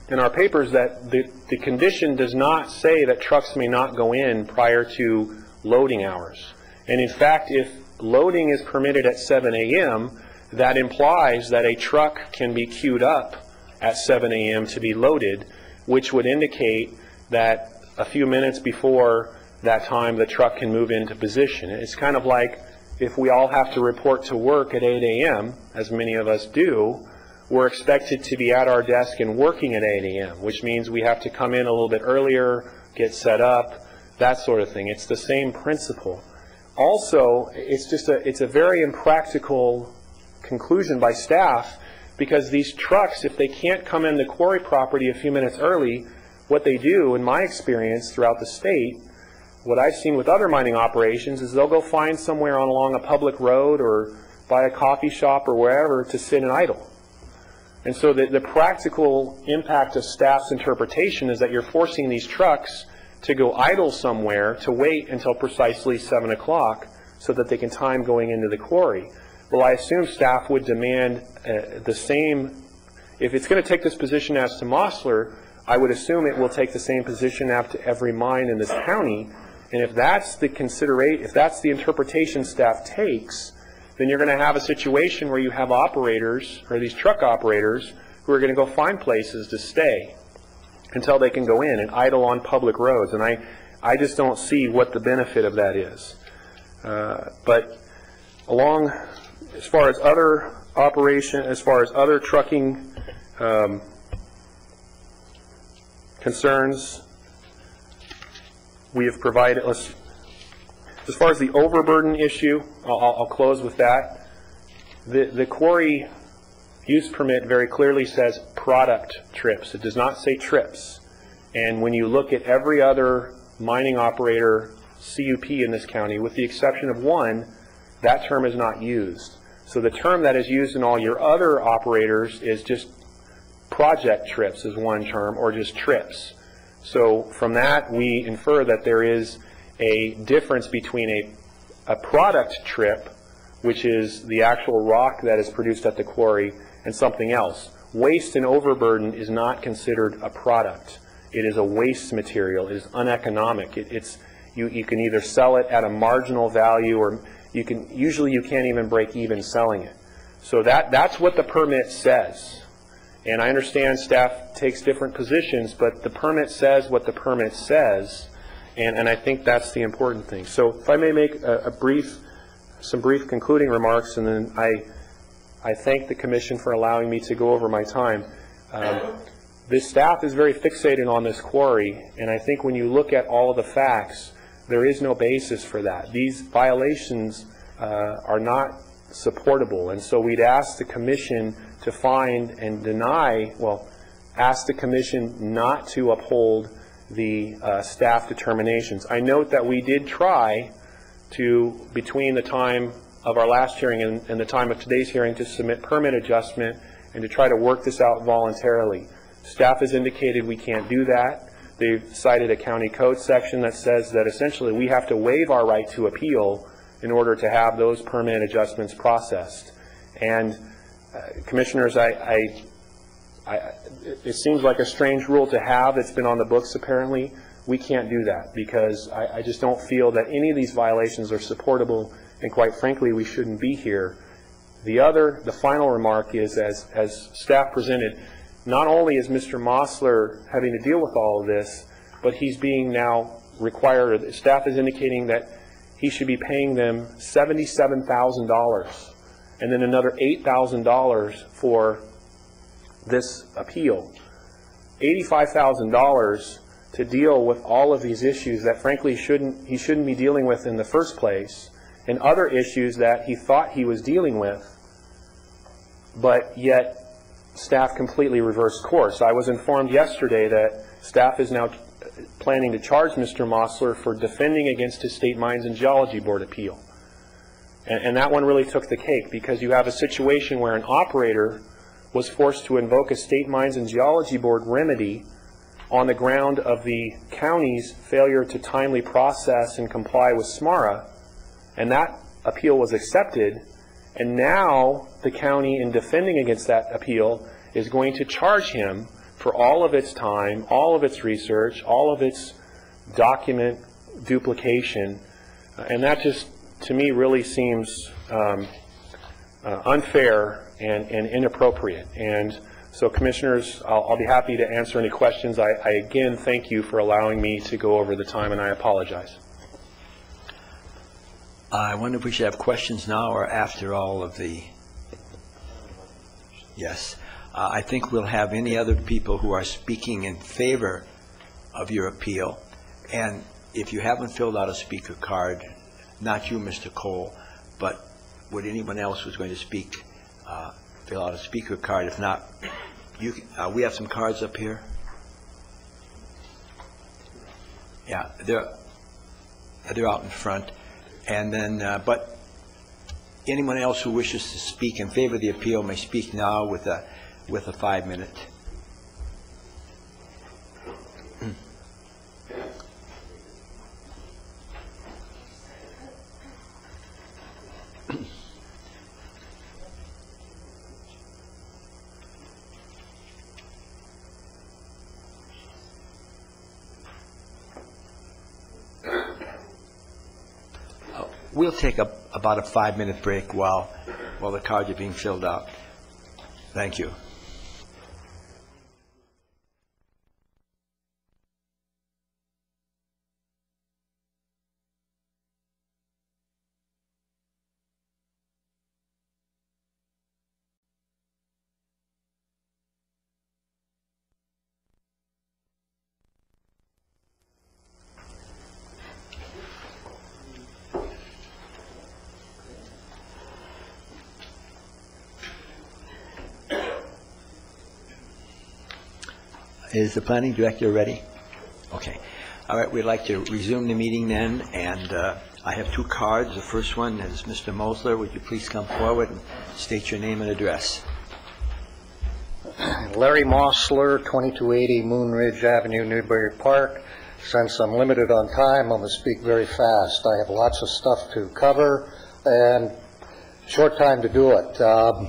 in our papers that the, the condition does not say that trucks may not go in prior to loading hours. And in fact, if loading is permitted at 7 a.m., that implies that a truck can be queued up at 7 a.m. to be loaded, which would indicate that a few minutes before that time the truck can move into position. It's kind of like if we all have to report to work at 8 a.m., as many of us do, we're expected to be at our desk and working at 8 a.m., which means we have to come in a little bit earlier, get set up, that sort of thing. It's the same principle. Also, it's just a, it's a very impractical conclusion by staff because these trucks, if they can't come in the quarry property a few minutes early, what they do, in my experience throughout the state, what I've seen with other mining operations is they'll go find somewhere on along a public road or by a coffee shop or wherever to sit and idle. And so the, the practical impact of staff's interpretation is that you're forcing these trucks to go idle somewhere to wait until precisely 7 o'clock so that they can time going into the quarry. Well, I assume staff would demand uh, the same, if it's going to take this position as to Mosler, I would assume it will take the same position after every mine in this county. And if that's the considerate, if that's the interpretation staff takes, then you're going to have a situation where you have operators, or these truck operators, who are going to go find places to stay until they can go in and idle on public roads. And I, I just don't see what the benefit of that is. Uh, but along, as far as other operation, as far as other trucking um, concerns, we have provided, as far as the overburden issue, I'll, I'll close with that. The, the quarry use permit very clearly says product trips. It does not say trips. And when you look at every other mining operator CUP in this county, with the exception of one, that term is not used. So the term that is used in all your other operators is just project trips is one term, or just trips. So from that, we infer that there is a difference between a, a product trip, which is the actual rock that is produced at the quarry, and something else. Waste and overburden is not considered a product. It is a waste material. It is uneconomic. It, it's you, you can either sell it at a marginal value or you can usually you can't even break even selling it. So that that's what the permit says. And I understand staff takes different positions, but the permit says what the permit says, and, and I think that's the important thing. So if I may make a, a brief, some brief concluding remarks, and then I I thank the commission for allowing me to go over my time. Um, the staff is very fixated on this quarry, and I think when you look at all of the facts, there is no basis for that. These violations uh, are not supportable, and so we'd ask the commission to find and deny, well, ask the commission not to uphold the uh, staff determinations. I note that we did try to, between the time of our last hearing and, and the time of today's hearing to submit permit adjustment and to try to work this out voluntarily. Staff has indicated we can't do that. They've cited a county code section that says that essentially we have to waive our right to appeal in order to have those permit adjustments processed. And uh, commissioners, I, I, I, it seems like a strange rule to have. It's been on the books apparently. We can't do that because I, I just don't feel that any of these violations are supportable and quite frankly, we shouldn't be here. The other, the final remark is, as, as staff presented, not only is Mr. Mosler having to deal with all of this, but he's being now required, staff is indicating that he should be paying them $77,000 and then another $8,000 for this appeal. $85,000 to deal with all of these issues that frankly shouldn't, he shouldn't be dealing with in the first place, and other issues that he thought he was dealing with, but yet staff completely reversed course. I was informed yesterday that staff is now planning to charge Mr. Mosler for defending against his State Mines and Geology Board appeal. And, and that one really took the cake because you have a situation where an operator was forced to invoke a State Mines and Geology Board remedy on the ground of the county's failure to timely process and comply with SMARA, and that appeal was accepted, and now the county, in defending against that appeal, is going to charge him for all of its time, all of its research, all of its document duplication, uh, and that just, to me, really seems um, uh, unfair and, and inappropriate. And so, Commissioners, I'll, I'll be happy to answer any questions. I, I again thank you for allowing me to go over the time, and I apologize. I wonder if we should have questions now or after all of the, yes. Uh, I think we'll have any other people who are speaking in favor of your appeal. And if you haven't filled out a speaker card, not you, Mr. Cole, but would anyone else who's going to speak uh, fill out a speaker card? If not, you, can- uh, we have some cards up here. Yeah, they're, they're out in front. And then, uh, but anyone else who wishes to speak in favor of the appeal may speak now with a, with a five-minute. We'll take a, about a five-minute break while, while the cards are being filled out. Thank you. Is the planning director ready? Okay. All right, we'd like to resume the meeting then, and uh, I have two cards. The first one is Mr. Mosler. Would you please come forward and state your name and address? Larry Mosler, 2280 Moon Ridge Avenue, Newbury Park. Since I'm limited on time, I'm going to speak very fast. I have lots of stuff to cover and short time to do it. Um,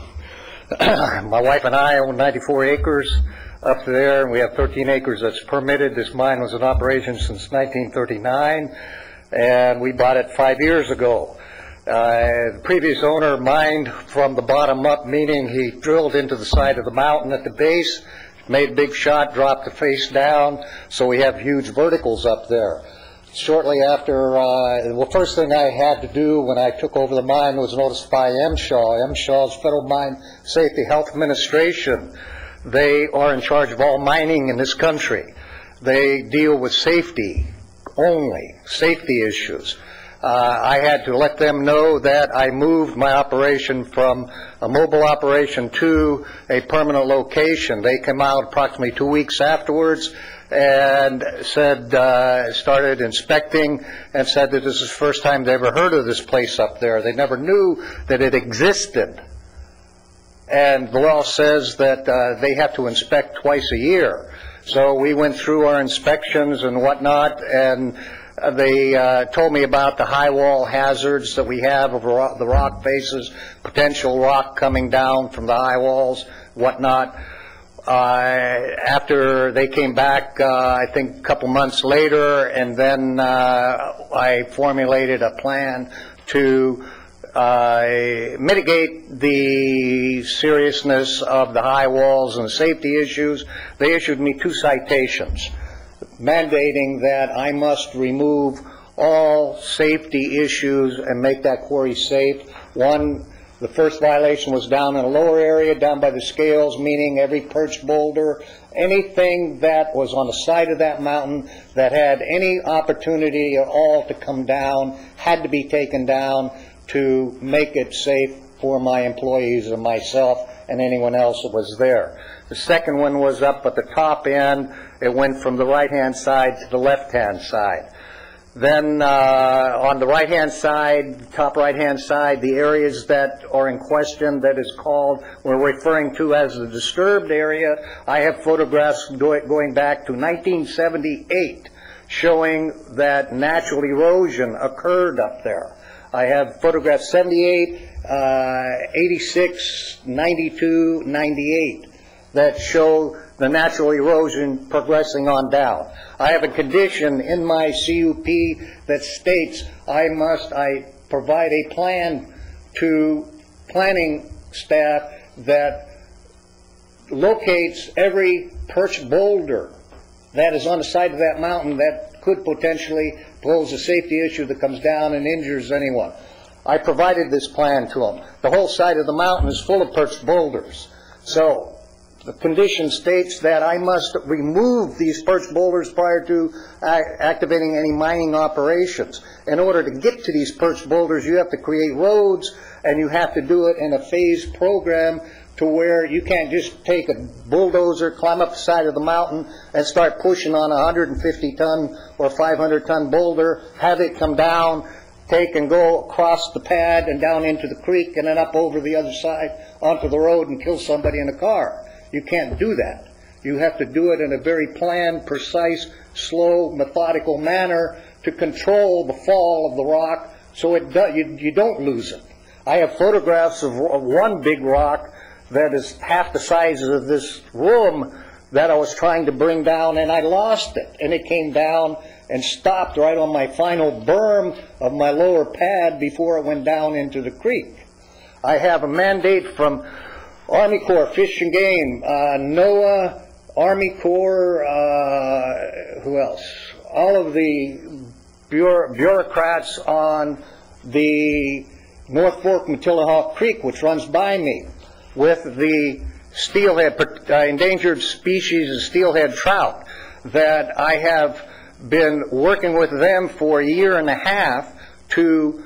(clears throat) My wife and I own 94 acres up there, and we have 13 acres that's permitted. This mine was in operation since 1939, and we bought it five years ago. Uh, The previous owner mined from the bottom up, meaning he drilled into the side of the mountain at the base, made a big shot, dropped the face down, so we have huge verticals up there. Shortly after, uh, well, first thing I had to do when I took over the mine was notify MSHA. MSHA is Federal Mine Safety Health Administration. They are in charge of all mining in this country. They deal with safety only, safety issues. Uh, I had to let them know that I moved my operation from a mobile operation to a permanent location. They came out approximately two weeks afterwards and said, uh, started inspecting and said that this is the first time they ever heard of this place up there. They never knew that it existed. And the law says that uh, they have to inspect twice a year. So we went through our inspections and whatnot, and uh, they uh, told me about the high wall hazards that we have of ro- the rock faces, potential rock coming down from the high walls, whatnot. Uh, After they came back, uh, I think a couple months later, and then uh, I formulated a plan to uh, mitigate the seriousness of the high walls and safety issues. They issued me two citations mandating that I must remove all safety issues and make that quarry safe. One The first violation was down in a lower area, down by the scales, meaning every perched boulder, anything that was on the side of that mountain that had any opportunity at all to come down had to be taken down to make it safe for my employees and myself and anyone else that was there. The second one was up at the top end. It went from the right-hand side to the left-hand side. Then, uh, on the right-hand side, top right-hand side, the areas that are in question that is called, we're referring to as the disturbed area, I have photographs going back to 1978 showing that natural erosion occurred up there. I have photographs 78, uh, 86, 92, 98 that show the natural erosion progressing on down. I have a condition in my CUP that states I must, I provide a plan to planning staff that locates every perched boulder that is on the side of that mountain that could potentially pose a safety issue that comes down and injures anyone. I provided this plan to them. The whole side of the mountain is full of perched boulders. So the condition states that I must remove these perched boulders prior to activating any mining operations. In order to get to these perched boulders, you have to create roads, and you have to do it in a phased program to where you can't just take a bulldozer, climb up the side of the mountain, and start pushing on a 150-ton or 500-ton boulder, have it come down, take and go across the pad and down into the creek, and then up over the other side onto the road and kill somebody in a car. You can't do that. You have to do it in a very planned, precise, slow, methodical manner to control the fall of the rock so it do, you, you don't lose it. I have photographs of one big rock that is half the size of this room that I was trying to bring down, and I lost it. And it came down and stopped right on my final berm of my lower pad before it went down into the creek. I have a mandate from Army Corps Fish and Game, uh, NOAA, Army Corps, uh, who else? All of the bureau- bureaucrats on the North Fork Matilija Creek, which runs by me, with the steelhead, uh, endangered species of steelhead trout, that I have been working with them for a year and a half to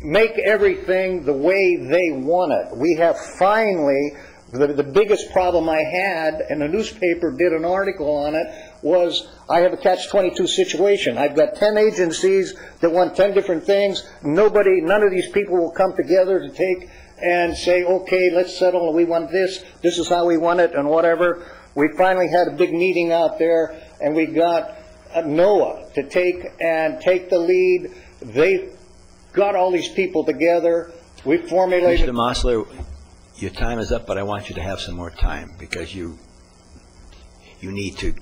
make everything the way they want it. We have finally, the, the biggest problem I had, and the newspaper did an article on it, was I have a catch-22 situation. I've got 10 agencies that want 10 different things. Nobody, none of these people will come together to take and say, okay, let's settle, we want this, this is how we want it, and whatever. We finally had a big meeting out there, and we got NOAA to take and take the lead. They got all these people together. We formulated. Mr. Mosler, your time is up, but I want you to have some more time because you, you need to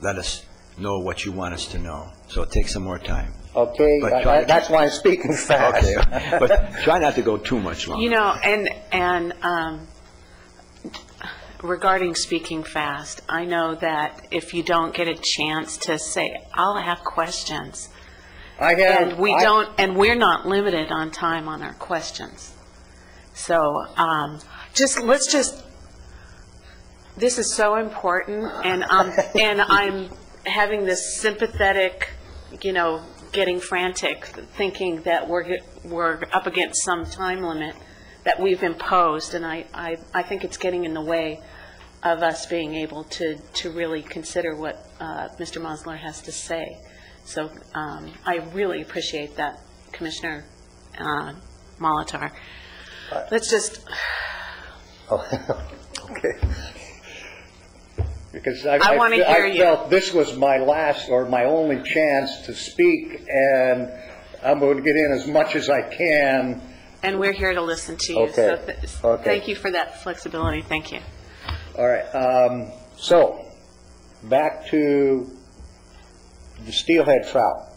let us know what you want us to know. So take some more time. Okay, But I- try I- that's why I'm speaking (laughs) fast. Okay, (laughs) but try not to go too much longer. You know, and, and um, regarding speaking fast, I know that if you don't get a chance to say, I'll have questions. I have. And we I- don't, and we're not limited on time on our questions. So, um, just, let's just, this is so important, and, um, and I'm having this sympathetic, you know, getting frantic, thinking that we're, we're up against some time limit that we've imposed, and I, I, I think it's getting in the way of us being able to, to really consider what uh, Mr. Mosler has to say. So um, I really appreciate that, Commissioner uh, Molitor. Let's just, (laughs) Okay. Because I, I I you. felt this was my last or my only chance to speak, and I'm going to get in as much as I can. and we're here to listen to you. Okay. So th- Okay. Thank you for that flexibility. Thank you. All right, um, so, back to the steelhead trout.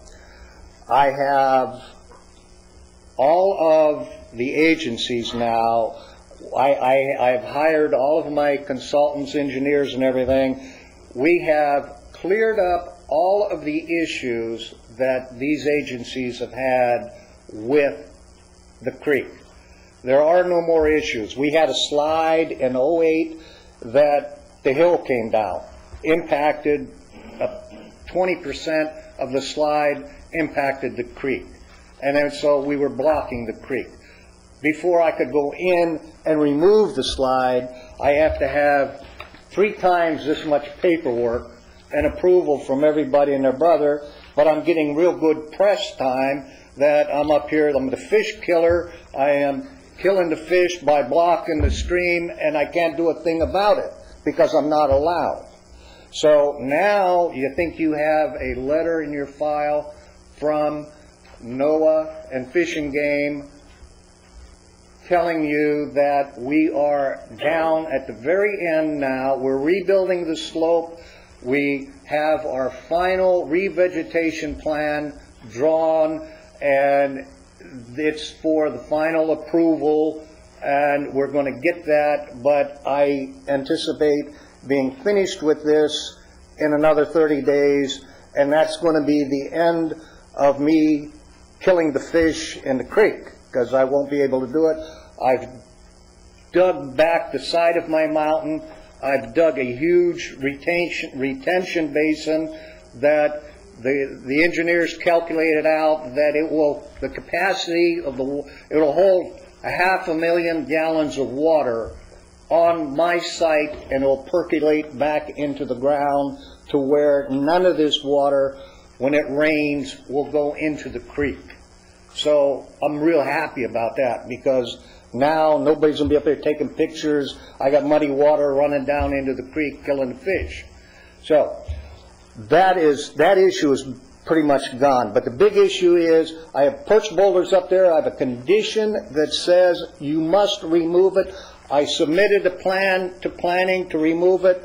I have all of the agencies now, I, I, I've hired all of my consultants, engineers and everything. We have cleared up all of the issues that these agencies have had with the creek. There are no more issues. We had a slide in '08 that the hill came down, impacted, uh, 20% of the slide impacted the creek. And then, so we were blocking the creek. Before I could go in and remove the slide, I have to have three times this much paperwork and approval from everybody and their brother, but I'm getting real good press time that I'm up here, I'm the fish killer, I am killing the fish by blocking the stream, and I can't do a thing about it because I'm not allowed. So now you think you have a letter in your file from NOAA and Fish and Game telling you that we are down at the very end now. We're rebuilding the slope. We have our final revegetation plan drawn, and it's for the final approval, and we're going to get that, but I anticipate being finished with this in another 30 days, and that's going to be the end of me killing the fish in the creek, because I won't be able to do it. I've dug back the side of my mountain. I've dug a huge retention, retention basin that the, the engineers calculated out that it will, the capacity of the, it'll hold a half a million gallons of water on my site and it'll percolate back into the ground to where none of this water, when it rains, will go into the creek. So I'm real happy about that because now nobody's gonna be up there taking pictures. I got muddy water running down into the creek killing the fish. So that is, that issue is pretty much gone. But the big issue is, I have perch boulders up there, I have a condition that says you must remove it. I submitted a plan to planning to remove it.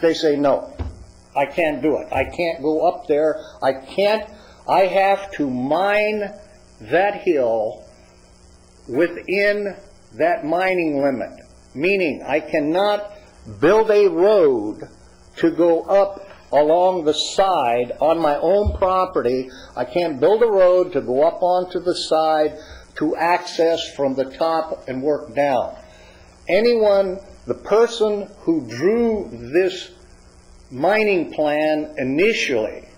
They say, no, I can't do it. I can't go up there. I can't, I have to mine that hill within that mining limit. Meaning, I cannot build a road to go up along the side on my own property. I can't build a road to go up onto the side to access from the top and work down. Anyone, the person who drew this mining plan initially,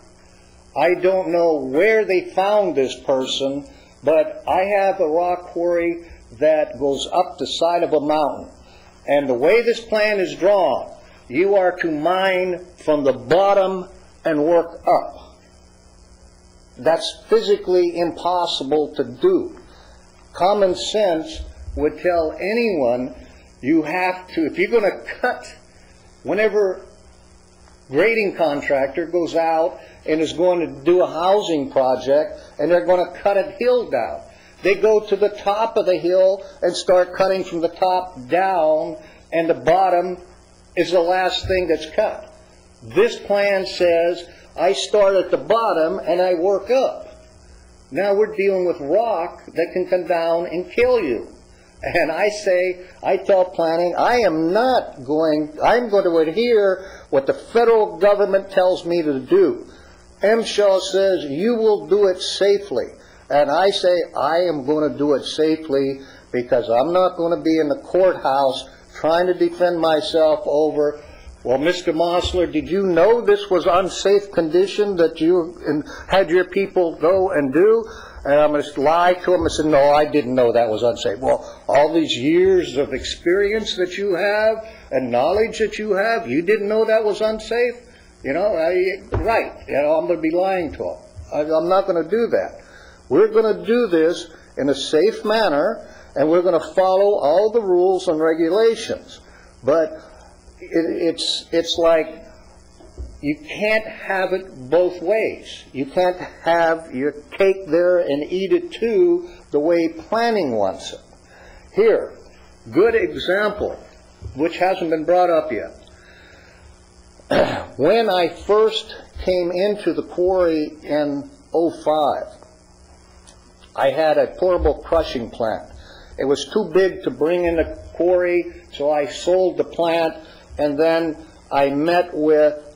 I don't know where they found this person, but I have a rock quarry that goes up the side of a mountain. And the way this plan is drawn, you are to mine from the bottom and work up. That's physically impossible to do. Common sense would tell anyone you have to, if you're going to cut, whenever grading contractor goes out and is going to do a housing project and they're going to cut a hill down. They go to the top of the hill and start cutting from the top down and the bottom is the last thing that's cut. This plan says I start at the bottom and I work up. Now we're dealing with rock that can come down and kill you. And I say, I tell planning, I am not going, I'm going to adhere what the federal government tells me to do. MSHA says you will do it safely. And I say I am going to do it safely because I'm not going to be in the courthouse trying to defend myself over, well, Mr. Mosler, did you know this was unsafe condition that you had your people go and do? And I'm going to lie to him and say, no, I didn't know that was unsafe. Well, all these years of experience that you have and knowledge that you have, you didn't know that was unsafe? You know, I, right. You know, I'm going to be lying to him. I, I'm not going to do that. We're going to do this in a safe manner, and we're going to follow all the rules and regulations. But it, it's, it's like you can't have it both ways. You can't have your cake there and eat it too the way planning wants it. Here, good example, which hasn't been brought up yet. (clears throat) when I first came into the quarry in 05, I had a portable crushing plant. It was too big to bring in the quarry, so I sold the plant, and then I met with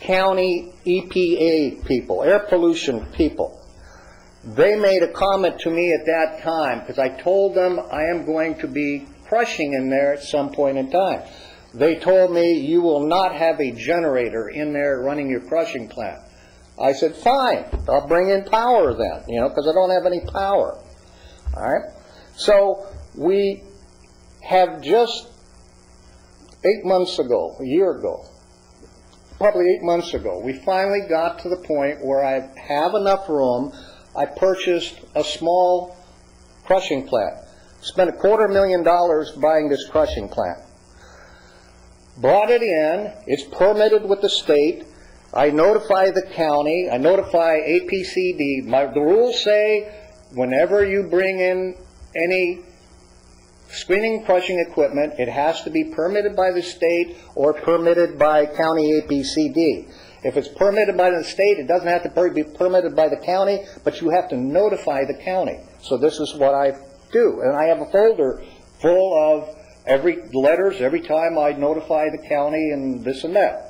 county EPA people, air pollution people. They made a comment to me at that time, because I told them I am going to be crushing in there at some point in time. They told me, you will not have a generator in there running your crushing plant. I said, fine, I'll bring in power then, you know, because I don't have any power. All right? So we have just eight months ago, a year ago, probably eight months ago, we finally got to the point where I have enough room. I purchased a small crushing plant. Spent a quarter million dollars buying this crushing plant. Brought it in. It's permitted with the state. I notify the county. I notify APCD. My, the rules say whenever you bring in any screening crushing equipment, it has to be permitted by the state or permitted by county APCD. If it's permitted by the state, it doesn't have to be permitted by the county, but you have to notify the county. So this is what I do. And I have a folder full of every letters every time I notify the county and this and that.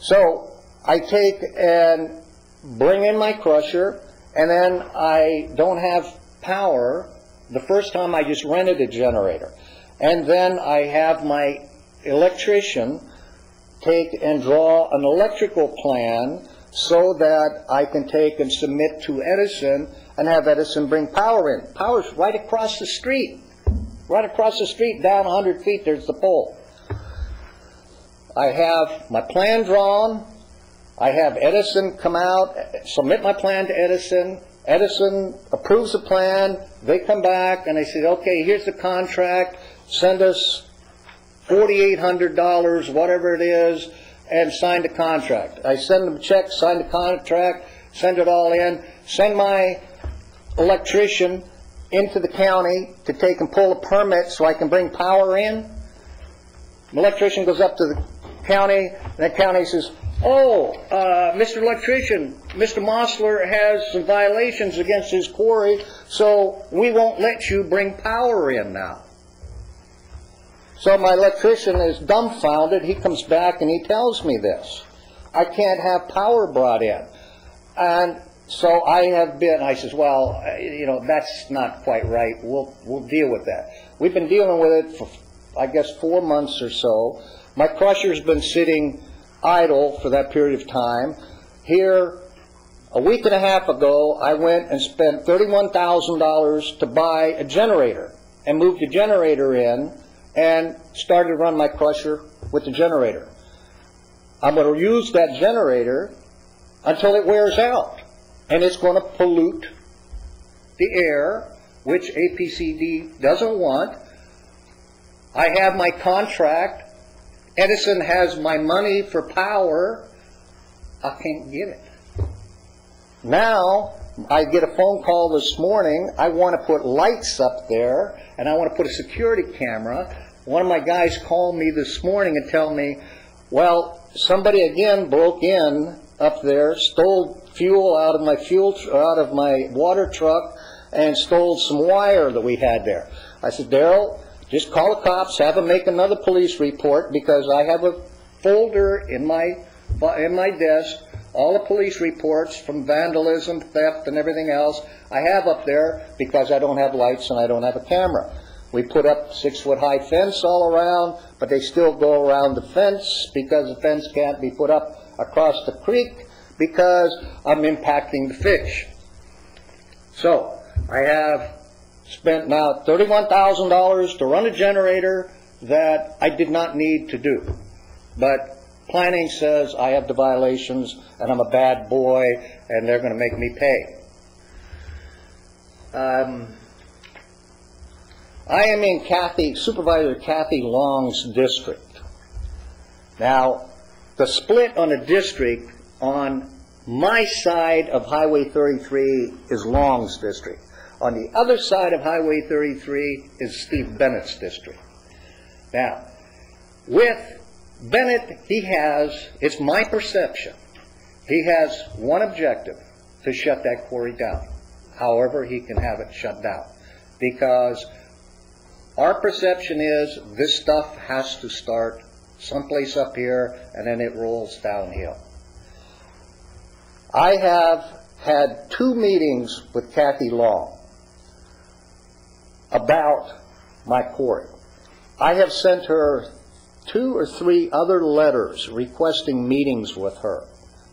So I take and bring in my crusher, and then I don't have power. The first time I just rented a generator. And then I have my electrician take and draw an electrical plan so that I can take and submit to Edison and have Edison bring power in. Power's right across the street. Right across the street, down 100 feet, there's the pole. I have my plan drawn. I have Edison come out, submit my plan to Edison. Edison approves the plan. They come back and they say, okay, here's the contract. Send us $4,800, whatever it is, and sign the contract. I send them a check, sign the contract, send it all in, send my electrician into the county to take and pull a permit so I can bring power in. The electrician goes up to the county, and the county says, oh, uh, Mr. Electrician, Mr. Mosler has some violations against his quarry, so we won't let you bring power in now. So my electrician is dumbfounded. He comes back and he tells me this. I can't have power brought in. And so I have been, I says, well, you know, that's not quite right. We'll, we'll deal with that. We've been dealing with it for, I guess, four months or so. My crusher's been sitting idle for that period of time. Here, a week and a half ago, I went and spent $31,000 to buy a generator and moved the generator in and started to run my crusher with the generator. I'm going to use that generator until it wears out. And it's going to pollute the air, which APCD doesn't want. I have my contract. Edison has my money for power. I can't get it. Now, I get a phone call this morning. I want to put lights up there, and I want to put a security camera. One of my guys called me this morning and tell me, well, somebody again broke in up there, stole fuel out of my fuel out of my water truck, and stole some wire that we had there. I said, Daryl, just call the cops, have them make another police report because I have a folder in my in my desk, all the police reports from vandalism, theft, and everything else. I have up there because I don't have lights and I don't have a camera. We put up six foot high fence all around, but they still go around the fence because the fence can't be put up across the creek because I'm impacting the fish. So I have spent now $31,000 to run a generator that I did not need to do. But planning says I have the violations and I'm a bad boy and they're going to make me pay. Um, I am in Kathy, Supervisor Kathy Long's district. Now, the split on a district on my side of Highway 33 is Long's district. On the other side of Highway 33 is Steve Bennett's district. Now, with Bennett, he has, it's my perception, he has one objective, to shut that quarry down. However, he can have it shut down. Because our perception is this stuff has to start someplace up here and then it rolls downhill. I have had two meetings with Kathy Long about my quarry. I have sent her two or three other letters requesting meetings with her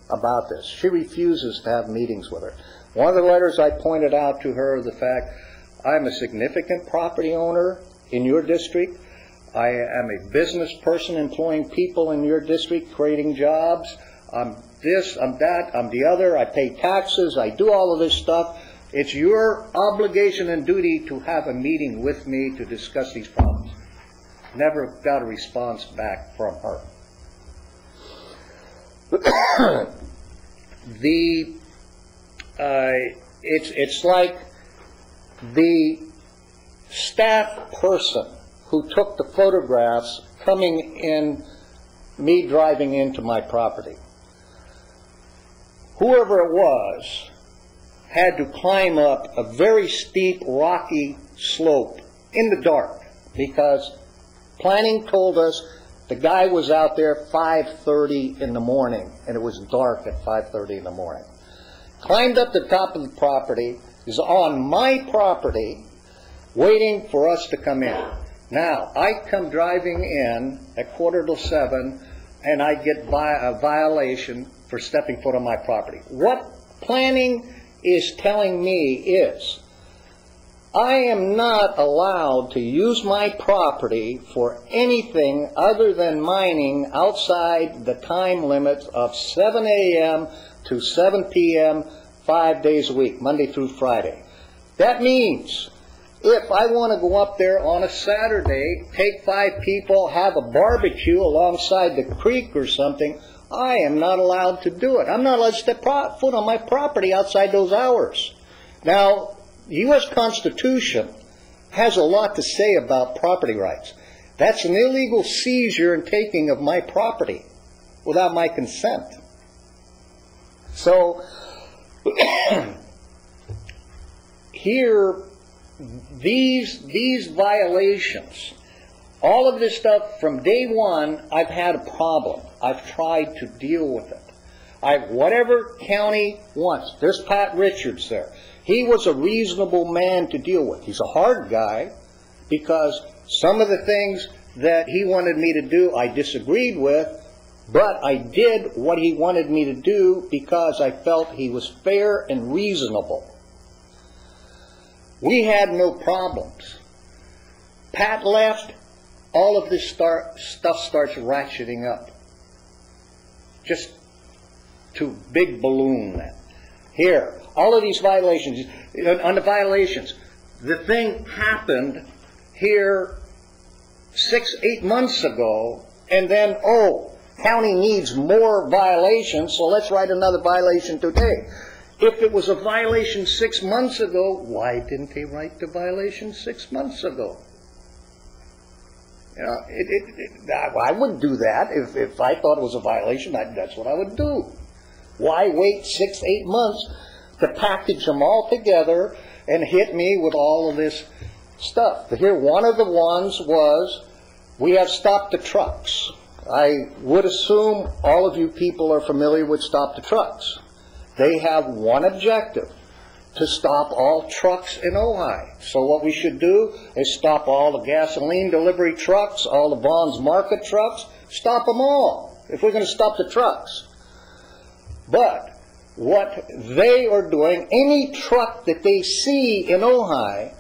about this. She refuses to have meetings with her. One of the letters I pointed out to her the fact I'm a significant property owner in your district. I am a business person employing people in your district, creating jobs. I'm this, I'm that, I'm the other. I pay taxes. I do all of this stuff. It's your obligation and duty to have a meeting with me to discuss these problems. Never got a response back from her. (coughs) the uh, it's it's like the staff person who took the photographs coming in me driving into my property. Whoever it was had to climb up a very steep rocky slope in the dark because planning told us the guy was out there 5:30 in the morning and it was dark at 5:30 in the morning. Climbed up the top of the property, is on my property waiting for us to come in. Now, I come driving in at quarter to seven and I get a violation for stepping foot on my property. What planning is telling me is I am not allowed to use my property for anything other than mining outside the time limits of 7 a.m. to 7 p.m. five days a week, Monday through Friday. That means if I want to go up there on a Saturday, take five people, have a barbecue alongside the creek or something, I am not allowed to do it. I'm not allowed to step foot on my property outside those hours. Now, the U.S. Constitution has a lot to say about property rights. That's an illegal seizure and taking of my property without my consent. So, (coughs) here, these, these violations, all of this stuff from day one, I've had a problem. I've tried to deal with it. I, whatever county wants, there's Pat Richards there. He was a reasonable man to deal with. He's a hard guy because some of the things that he wanted me to do I disagreed with, but I did what he wanted me to do because I felt he was fair and reasonable. We had no problems. Pat left, all of this start, stuff starts ratcheting up. Just to big balloon that. Here, all of these violations, uh, on the violations, the thing happened here six, eight months ago, and then, oh, county needs more violations, so let's write another violation today. If it was a violation six months ago, why didn't they write the violation six months ago? You know, it, it, it, I wouldn't do that. If, if I thought it was a violation, I, that's what I would do. Why wait six, eight months to package them all together and hit me with all of this stuff? Here, one of the ones was we have stopped the trucks. I would assume all of you people are familiar with stop the trucks. They have one objective to stop all trucks in Ojai. So what we should do is stop all the gasoline delivery trucks, all the Vons Market trucks, stop them all, if we're going to stop the trucks. But what they are doing, any truck that they see in Ojai,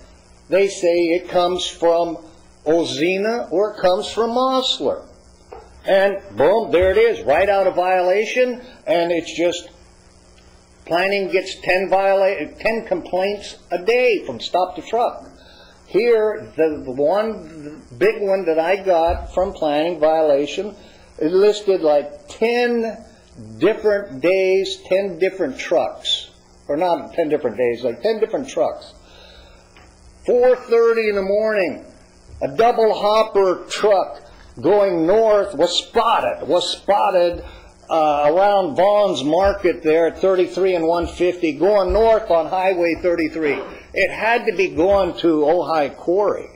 they say it comes from Ozena or it comes from Mosler. And boom, there it is, right out of violation, and it's just Planning gets 10, viola- 10 complaints a day from stop the truck. Here, the, the one the big one that I got from planning violation, it listed like 10 different days, 10 different trucks. Or not 10 different days, like 10 different trucks. 4.30 in the morning, a double hopper truck going north was spotted, was spotted uh, around Vons Market there at 33 and 150, going north on Highway 33. It had to be going to Ojai Quarry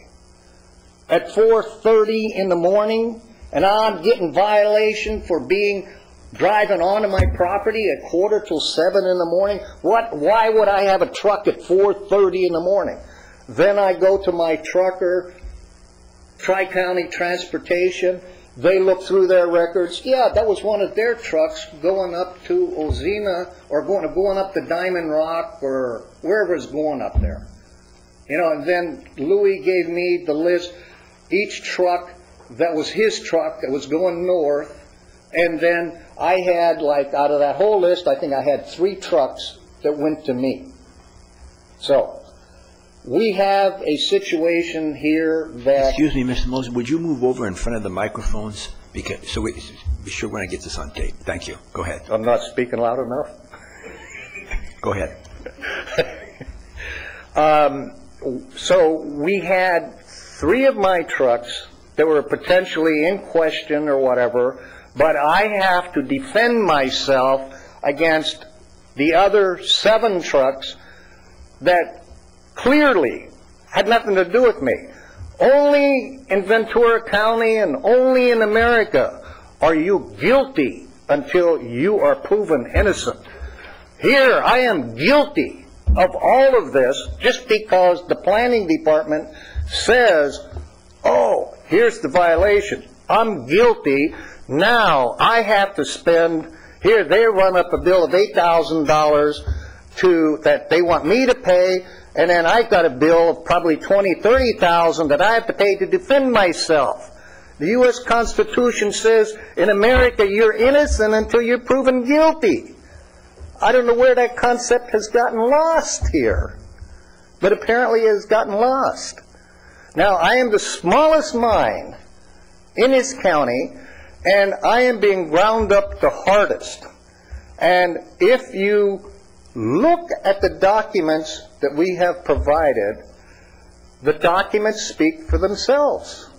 at 4.30 in the morning, and I'm getting violation for being driving onto my property at quarter till seven in the morning. What, why would I have a truck at 4:30 in the morning? Then I go to my trucker, Tri-County Transportation, they look through their records, yeah, that was one of their trucks going up to Ozena, or going, going up to Diamond Rock, or wherever it's going up there. You know, and then Louis gave me the list, each truck that was his truck that was going north, and then I had, like, out of that whole list, I think I had three trucks that went to me. So, we have a situation here that, Excuse me, Mr. Mosler, would you move over in front of the microphones? Because, so we, be sure going to get this on tape. Thank you. Go ahead. I'm not speaking loud enough. Go ahead. (laughs) Um, so we had three of my trucks that were potentially in question or whatever, but I have to defend myself against the other seven trucks that clearly had nothing to do with me. Only in Ventura County and only in America are you guilty until you are proven innocent. Here, I am guilty of all of this just because the planning department says, oh, here's the violation. I'm guilty. Now I have to spend, here, they run up a bill of $8,000 to, that they want me to pay, and then I've got a bill of probably 20, 30,000 that I have to pay to defend myself. The U.S. Constitution says in America you're innocent until you're proven guilty. I don't know where that concept has gotten lost here, but apparently it has gotten lost. Now, I am the smallest mine in this county, and I am being ground up the hardest. And if you look at the documents that we have provided, the documents speak for themselves.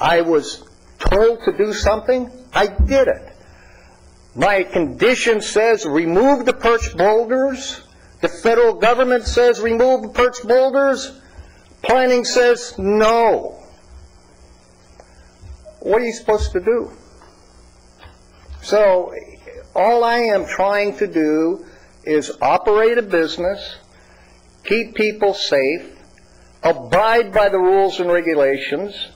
I was told to do something, I did it. My condition says remove the perch boulders. The federal government says remove the perch boulders. Planning says no. What are you supposed to do? So all I am trying to do is operate a business, keep people safe, abide by the rules and regulations,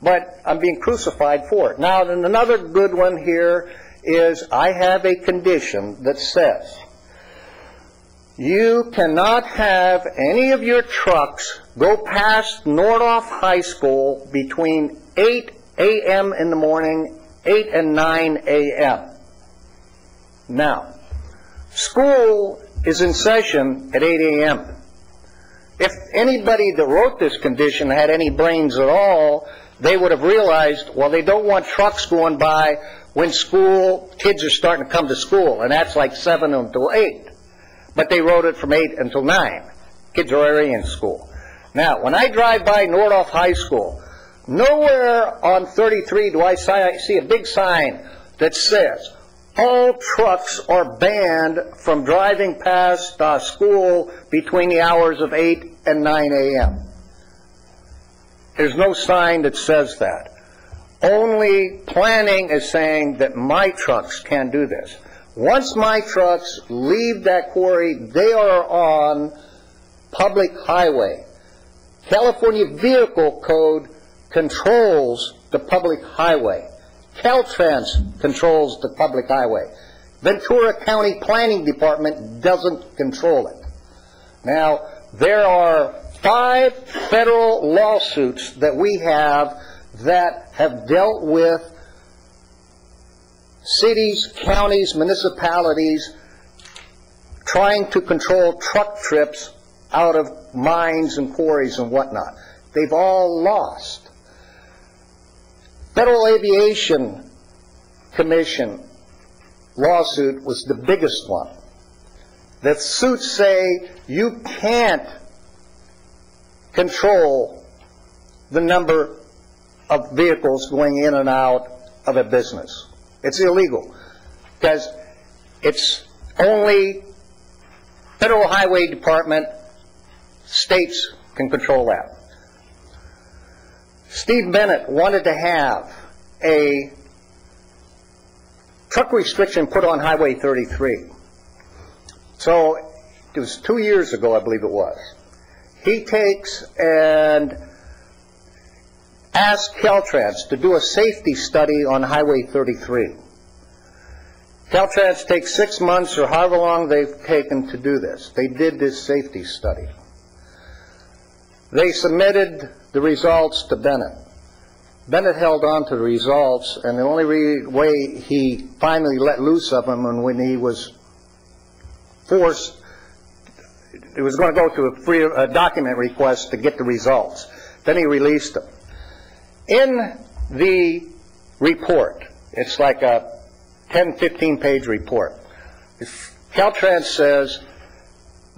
but I'm being crucified for it. Now, then another good one here is I have a condition that says you cannot have any of your trucks go past Nordhoff High School between 8 a.m. in the morning, 8 and 9 a.m. Now, school is in session at 8 a.m. If anybody that wrote this condition had any brains at all, they would have realized, well, they don't want trucks going by when school, kids are starting to come to school, and that's like 7 until 8. But they wrote it from 8 until 9. Kids are already in school. Now, when I drive by Nordhoff High School, nowhere on 33 do I see a big sign that says, all trucks are banned from driving past uh, school between the hours of 8 and 9 a.m. There's no sign that says that. Only planning is saying that my trucks can do this. Once my trucks leave that quarry, they are on public highway. California Vehicle Code controls the public highway. Caltrans controls the public highway. Ventura County Planning Department doesn't control it. Now, there are five federal lawsuits that we have that have dealt with cities, counties, municipalities trying to control truck trips out of mines and quarries and whatnot. They've all lost. Federal Aviation Commission lawsuit was the biggest one. The suits say you can't control the number of vehicles going in and out of a business. It's illegal because it's only Federal Highway Department, states can control that. Steve Bennett wanted to have a truck restriction put on Highway 33. So it was two years ago, I believe it was. He takes and asks Caltrans to do a safety study on Highway 33. Caltrans takes six months or however long they've taken to do this. They did this safety study. They submitted the results to Bennett. Bennett held on to the results, and the only way he finally let loose of them and when he was forced, it was going to go to a free a document request to get the results. Then he released them. In the report, it's like a 10, 15 page report. Caltrans says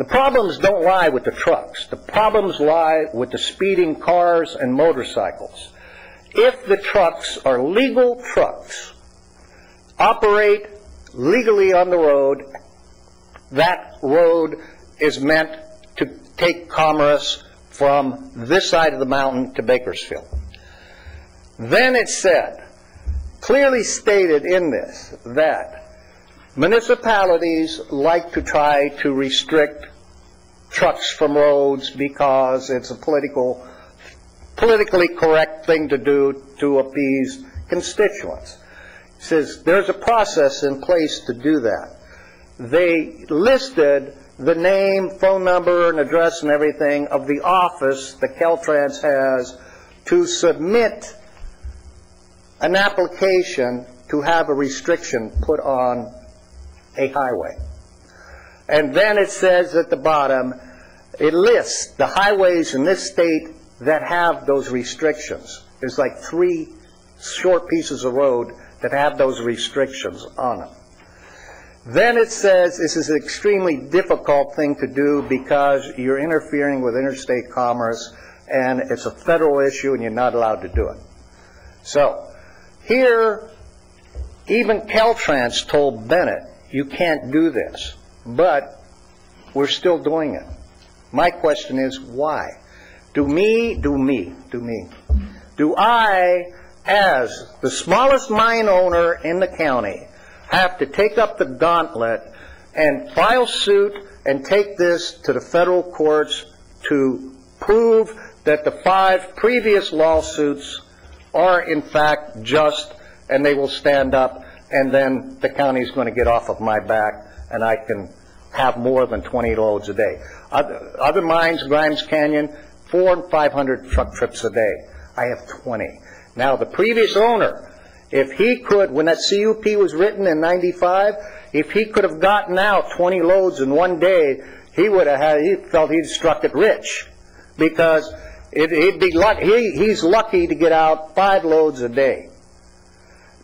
the problems don't lie with the trucks. The problems lie with the speeding cars and motorcycles. If the trucks are legal trucks, operate legally on the road, that road is meant to take commerce from this side of the mountain to Bakersfield. Then it said, clearly stated in this, that municipalities like to try to restrict trucks from roads because it's a political, politically correct thing to do to appease constituents. It says there's a process in place to do that. They listed the name, phone number, and address and everything of the office that Caltrans has to submit an application to have a restriction put on a highway. And then it says at the bottom, it lists the highways in this state that have those restrictions. There's like three short pieces of road that have those restrictions on them. Then it says this is an extremely difficult thing to do because you're interfering with interstate commerce and it's a federal issue and you're not allowed to do it. So here, even Caltrans told Bennett, you can't do this, but we're still doing it. My question is, why? Do me, do me, do me, do I, as the smallest mine owner in the county, have to take up the gauntlet and file suit and take this to the federal courts to prove that the five previous lawsuits are in fact just and they will stand up and then the county is going to get off of my back and I can have more than 20 loads a day. Other, other mines, Grimes Canyon, four and 500 truck trips a day. I have 20. Now, the previous owner, if he could, when that CUP was written in 95, if he could have gotten out 20 loads in one day, he would have had, he felt he'd struck it rich. Because it, he'd be lucky, he, he's lucky to get out five loads a day.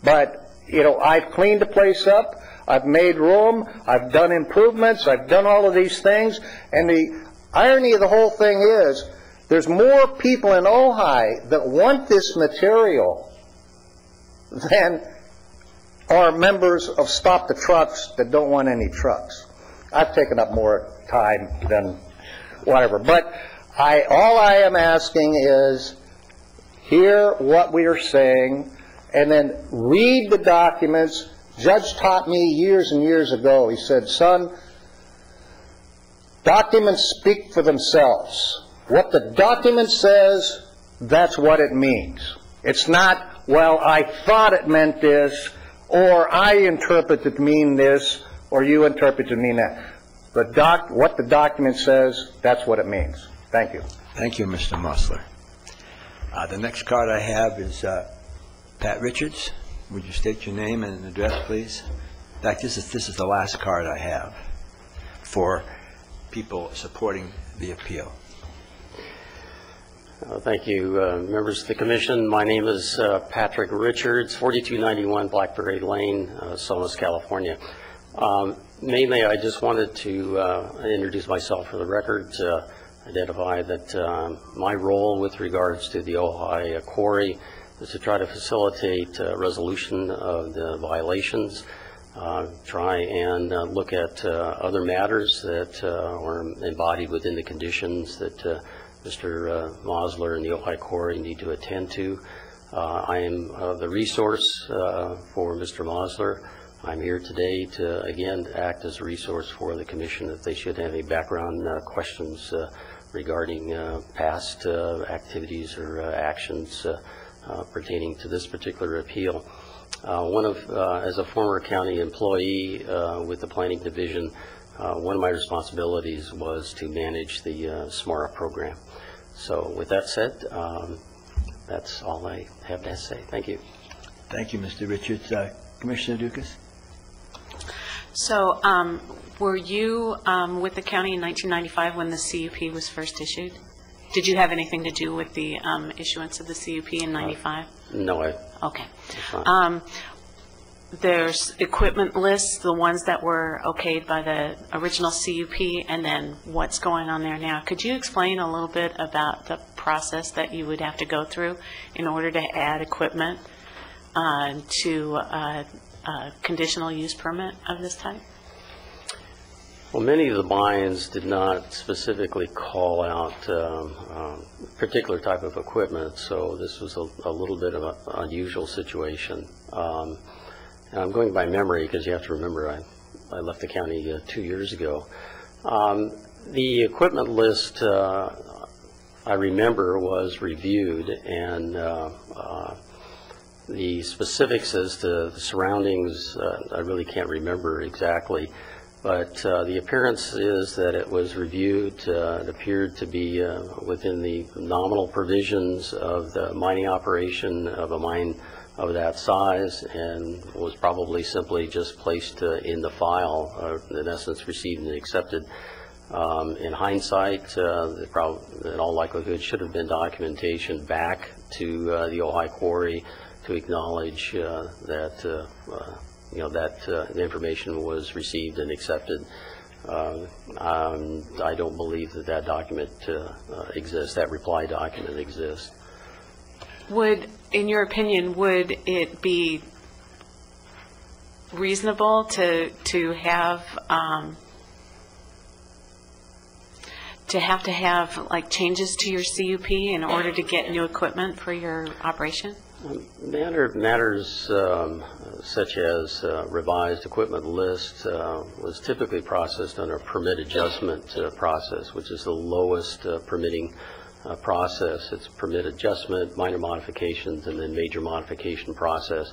But, you know, I've cleaned the place up. I've made room. I've done improvements. I've done all of these things. And the irony of the whole thing is, there's more people in Ojai that want this material than are members of Stop the Trucks that don't want any trucks. I've taken up more time than whatever. But I, all I am asking is, hear what we are saying, and then read the documents. Judge taught me years and years ago, he said, son, documents speak for themselves. What the document says, that's what it means. It's not, well, I thought it meant this, or I interpret it mean this, or you interpret it mean that. The doc, what the document says, that's what it means. Thank you. Thank you, Mr. Mosler. Uh, The next card I have is uh, Pat Richards. Would you state your name and address, please? In fact, this is, this is the last card I have for people supporting the appeal. Uh, Thank you, uh, members of the commission. My name is uh, Patrick Richards, 4291 Blackberry Lane, uh, Somis, California. Um, Mainly, I just wanted to uh, introduce myself for the record, uh, identify that um, my role with regards to the Ojai Quarry is to try to facilitate uh, resolution of the violations, uh, try and uh, look at uh, other matters that uh, are embodied within the conditions that uh, Mr. Mosler and the Ojai Quarry need to attend to. I am the resource for Mr. Mosler I'm here today to, again, act as a resource for the commission if they should have any background questions regarding past activities or actions pertaining to this particular appeal. Uh, One of, uh, as a former county employee uh, with the planning division, uh, one of my responsibilities was to manage the uh, SMARA program. So with that said, um, that's all I have to say. Thank you. Thank you, Mr. Richards. Uh, Commissioner Dukas? So um, were you um, with the county in 1995 when the CUP was first issued? Did you have anything to do with the um, issuance of the CUP in 95? No, I, Okay. fine. Um, There's equipment lists, the ones that were okayed by the original CUP, and then what's going on there now. Could you explain a little bit about the process that you would have to go through in order to add equipment uh, to uh, a conditional use permit of this type? Well, many of the buy-ins did not specifically call out um, um, particular type of equipment, so this was a a little bit of an unusual situation. Um, And I'm going by memory, because you have to remember, I I left the county uh, two years ago. Um, The equipment list, uh, I remember, was reviewed, and uh, uh, the specifics as to the surroundings, uh, I really can't remember exactly, but uh, the appearance is that it was reviewed, uh, it appeared to be uh, within the nominal provisions of the mining operation of a mine of that size, and was probably simply just placed uh, in the file, uh, in essence, received and accepted. Um, In hindsight, uh, in all likelihood, should have been documentation back to uh, the Ojai Quarry to acknowledge uh, that, you know, that uh, the information was received and accepted. Uh, um, I don't believe that that document uh, uh, exists, that reply document exists. Would, in your opinion, would it be reasonable to, to have, um, to have to have, like, changes to your CUP in order to get new equipment for your operation? Matter, matters um, such as uh, revised equipment list uh, was typically processed under a permit adjustment uh, process, which is the lowest permitting process. It's permit adjustment, minor modifications, and then major modification process.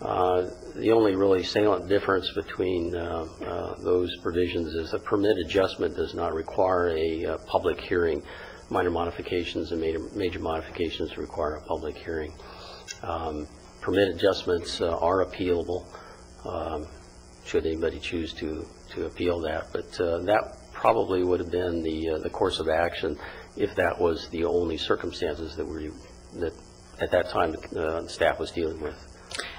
Uh, The only really salient difference between uh, uh, those provisions is the permit adjustment does not require a public hearing. Minor modifications and major major modifications require a public hearing. Um, Permit adjustments uh, are appealable, um, should anybody choose to, to appeal that. But uh, that probably would have been the, uh, the course of action if that was the only circumstances that were, that at that time uh, the staff was dealing with.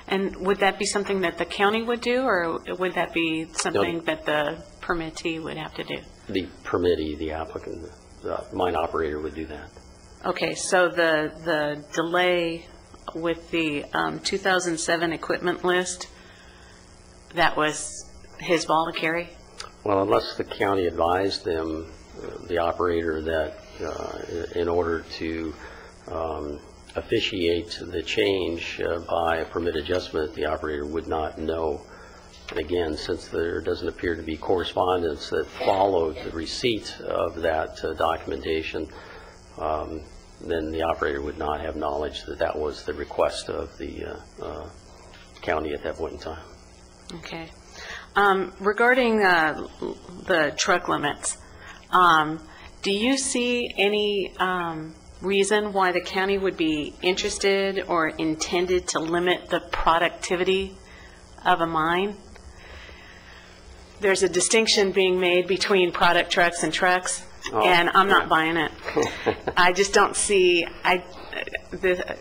And would that be something that the county would do, or would that be something that the permittee would have to do? The permittee, the applicant, the mine operator would do that. Okay, so the, the delay with the um, 2007 equipment list, that was his ball to carry? Well, unless the county advised them, uh, the operator, that uh, in order to um, officiate the change uh, by a permit adjustment, the operator would not know. And again, since there doesn't appear to be correspondence that followed the receipt of that uh, documentation, um, then the operator would not have knowledge that that was the request of the uh, uh, county at that point in time. Okay. Um, Regarding uh, the truck limits, um, do you see any um, reason why the county would be interested or intended to limit the productivity of a mine? There's a distinction being made between product trucks and trucks, Oh, and I'm yeah. not buying it. (laughs) I just don't see, I,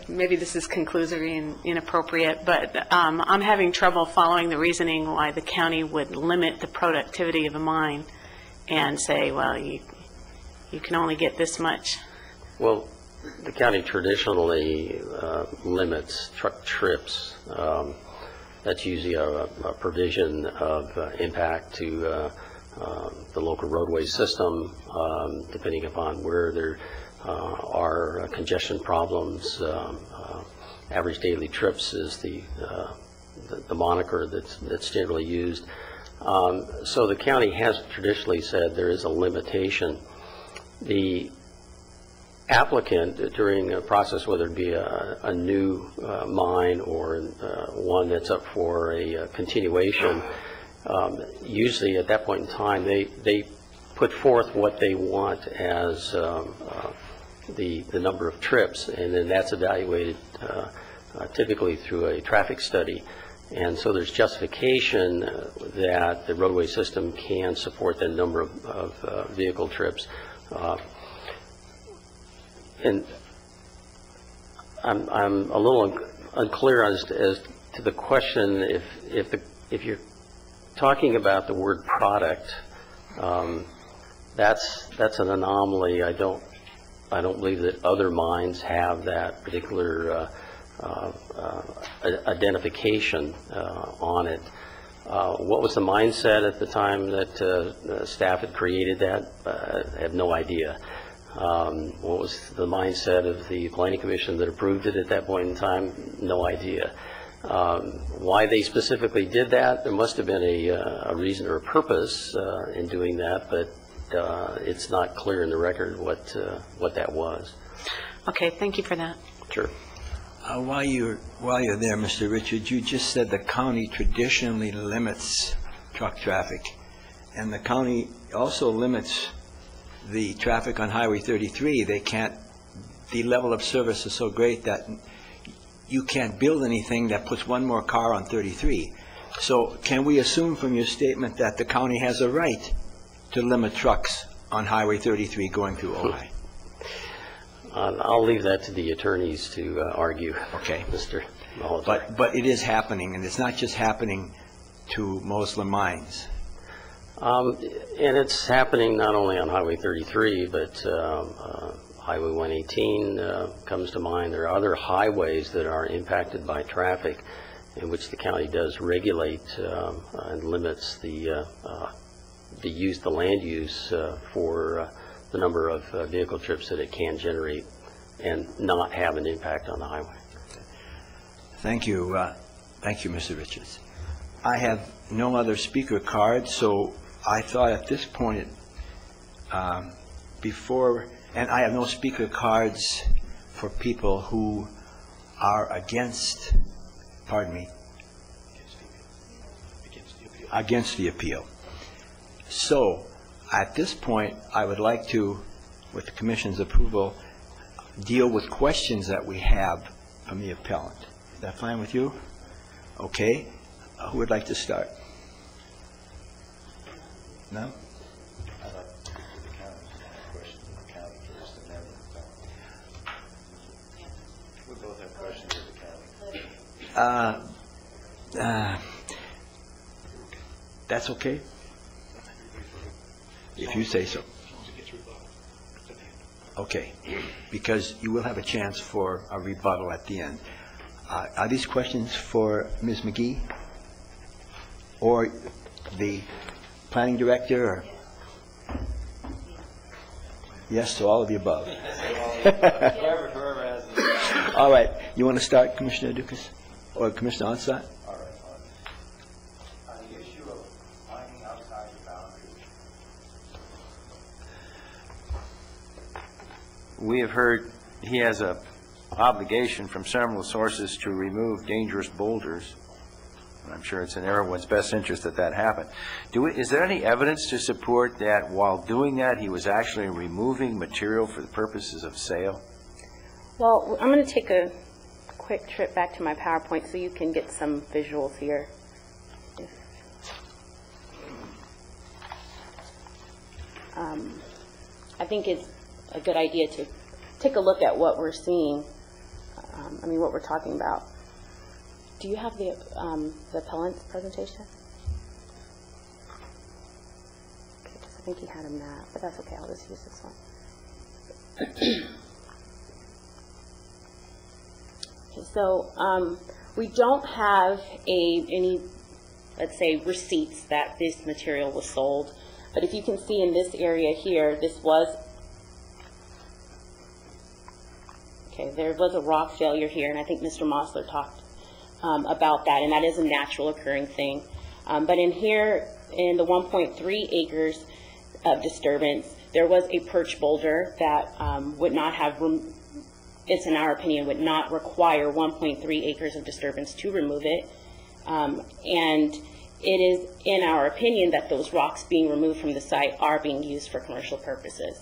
maybe this is conclusory and inappropriate, but um, I'm having trouble following the reasoning why the county would limit the productivity of a mine and say, well, you, you can only get this much. Well, the county traditionally uh, limits truck trips. Um, That's usually a a provision of uh, impact to uh, um, the local roadway system, um, depending upon where there uh, are congestion problems. Um, uh, Average daily trips is the, uh, the- the moniker that's that's generally used. Um, So the county has traditionally said there is a limitation. The applicant during a process, whether it be a, a new uh, mine or uh, one that's up for a uh, continuation, um, usually at that point in time, they, they put forth what they want as um, uh, the, the number of trips, and then that's evaluated uh, uh, typically through a traffic study. And so there's justification uh, that the roadway system can support that number of, of uh, vehicle trips. Uh, and I'm, I'm a little un- unclear as, to- as to the question, if, if the, if you're talking about the word product, um, that's, that's an anomaly. I don't, I don't believe that other mines have that particular, uh, uh, uh, identification, uh, on it. Uh, what was the mindset at the time that, staff had created that? I have no idea. Um, What was the mindset of the planning commission that approved it at that point in time? No idea. Um, Why they specifically did that, there must have been a, uh, a reason or a purpose uh, in doing that, but uh, it's not clear in the record what, uh, what that was. Okay, thank you for that. Sure. Uh, While you're, while you're there, Mr. Richards, you just said the county traditionally limits truck traffic, and the county also limits the traffic on Highway 33. They can't, the level of service is so great that you can't build anything that puts one more car on 33. So can we assume from your statement that the county has a right to limit trucks on Highway 33 going through Ojai? I'll leave that to the attorneys to uh, argue. Okay. Mr. Molitor. But, but it is happening, and it's not just happening to Mosler mines. Um, And it's happening not only on Highway 33, but um, uh, Highway 118 uh, comes to mind. There are other highways that are impacted by traffic in which the county does regulate um, and limits the, uh, uh, the use, the land use uh, for the number of vehicle trips that it can generate and not have an impact on the highway. Thank you, thank you, Mr. Richards. I have no other speaker cards, so I thought at this point, um, before, and I have no speaker cards for people who are against, pardon me, against the appeal. So, at this point, I would like to, with the commission's approval, deal with questions that we have from the appellant. Is that fine with you? Okay. Uh, Who would like to start? No? Uh, uh, That's okay? If you say so. Okay, because you will have a chance for a rebuttal at the end. Uh, Are these questions for Ms. McGee? Or the planning director, or? Yes to all of the above. (laughs) All right, you want to start, Commissioner Dukas? Or Commissioner Onstott? On the issue of mining outside the boundaries. We have heard he has a obligation from several sources to remove dangerous boulders. I'm sure it's in everyone's best interest that that happen. Do we, is there any evidence to support that while doing that, he was actually removing material for the purposes of sale? Well, I'm going to take a quick trip back to my PowerPoint so you can get some visuals here. Um, I think it's a good idea to take a look at what we're seeing, um, I mean, what we're talking about. Do you have the um, the appellant's presentation? Okay, I think he had a map, but that's okay, I'll just use this one. Okay, So, um, we don't have a, any, let's say, receipts that this material was sold, but if you can see in this area here, this was, okay, there was a rock failure here, and I think Mr. Mosler talked um, about that, and that is a natural occurring thing. Um, But in here, in the 1.3 acres of disturbance, there was a perch boulder that um, would not have, it's in our opinion, would not require 1.3 acres of disturbance to remove it. Um, And it is in our opinion that those rocks being removed from the site are being used for commercial purposes.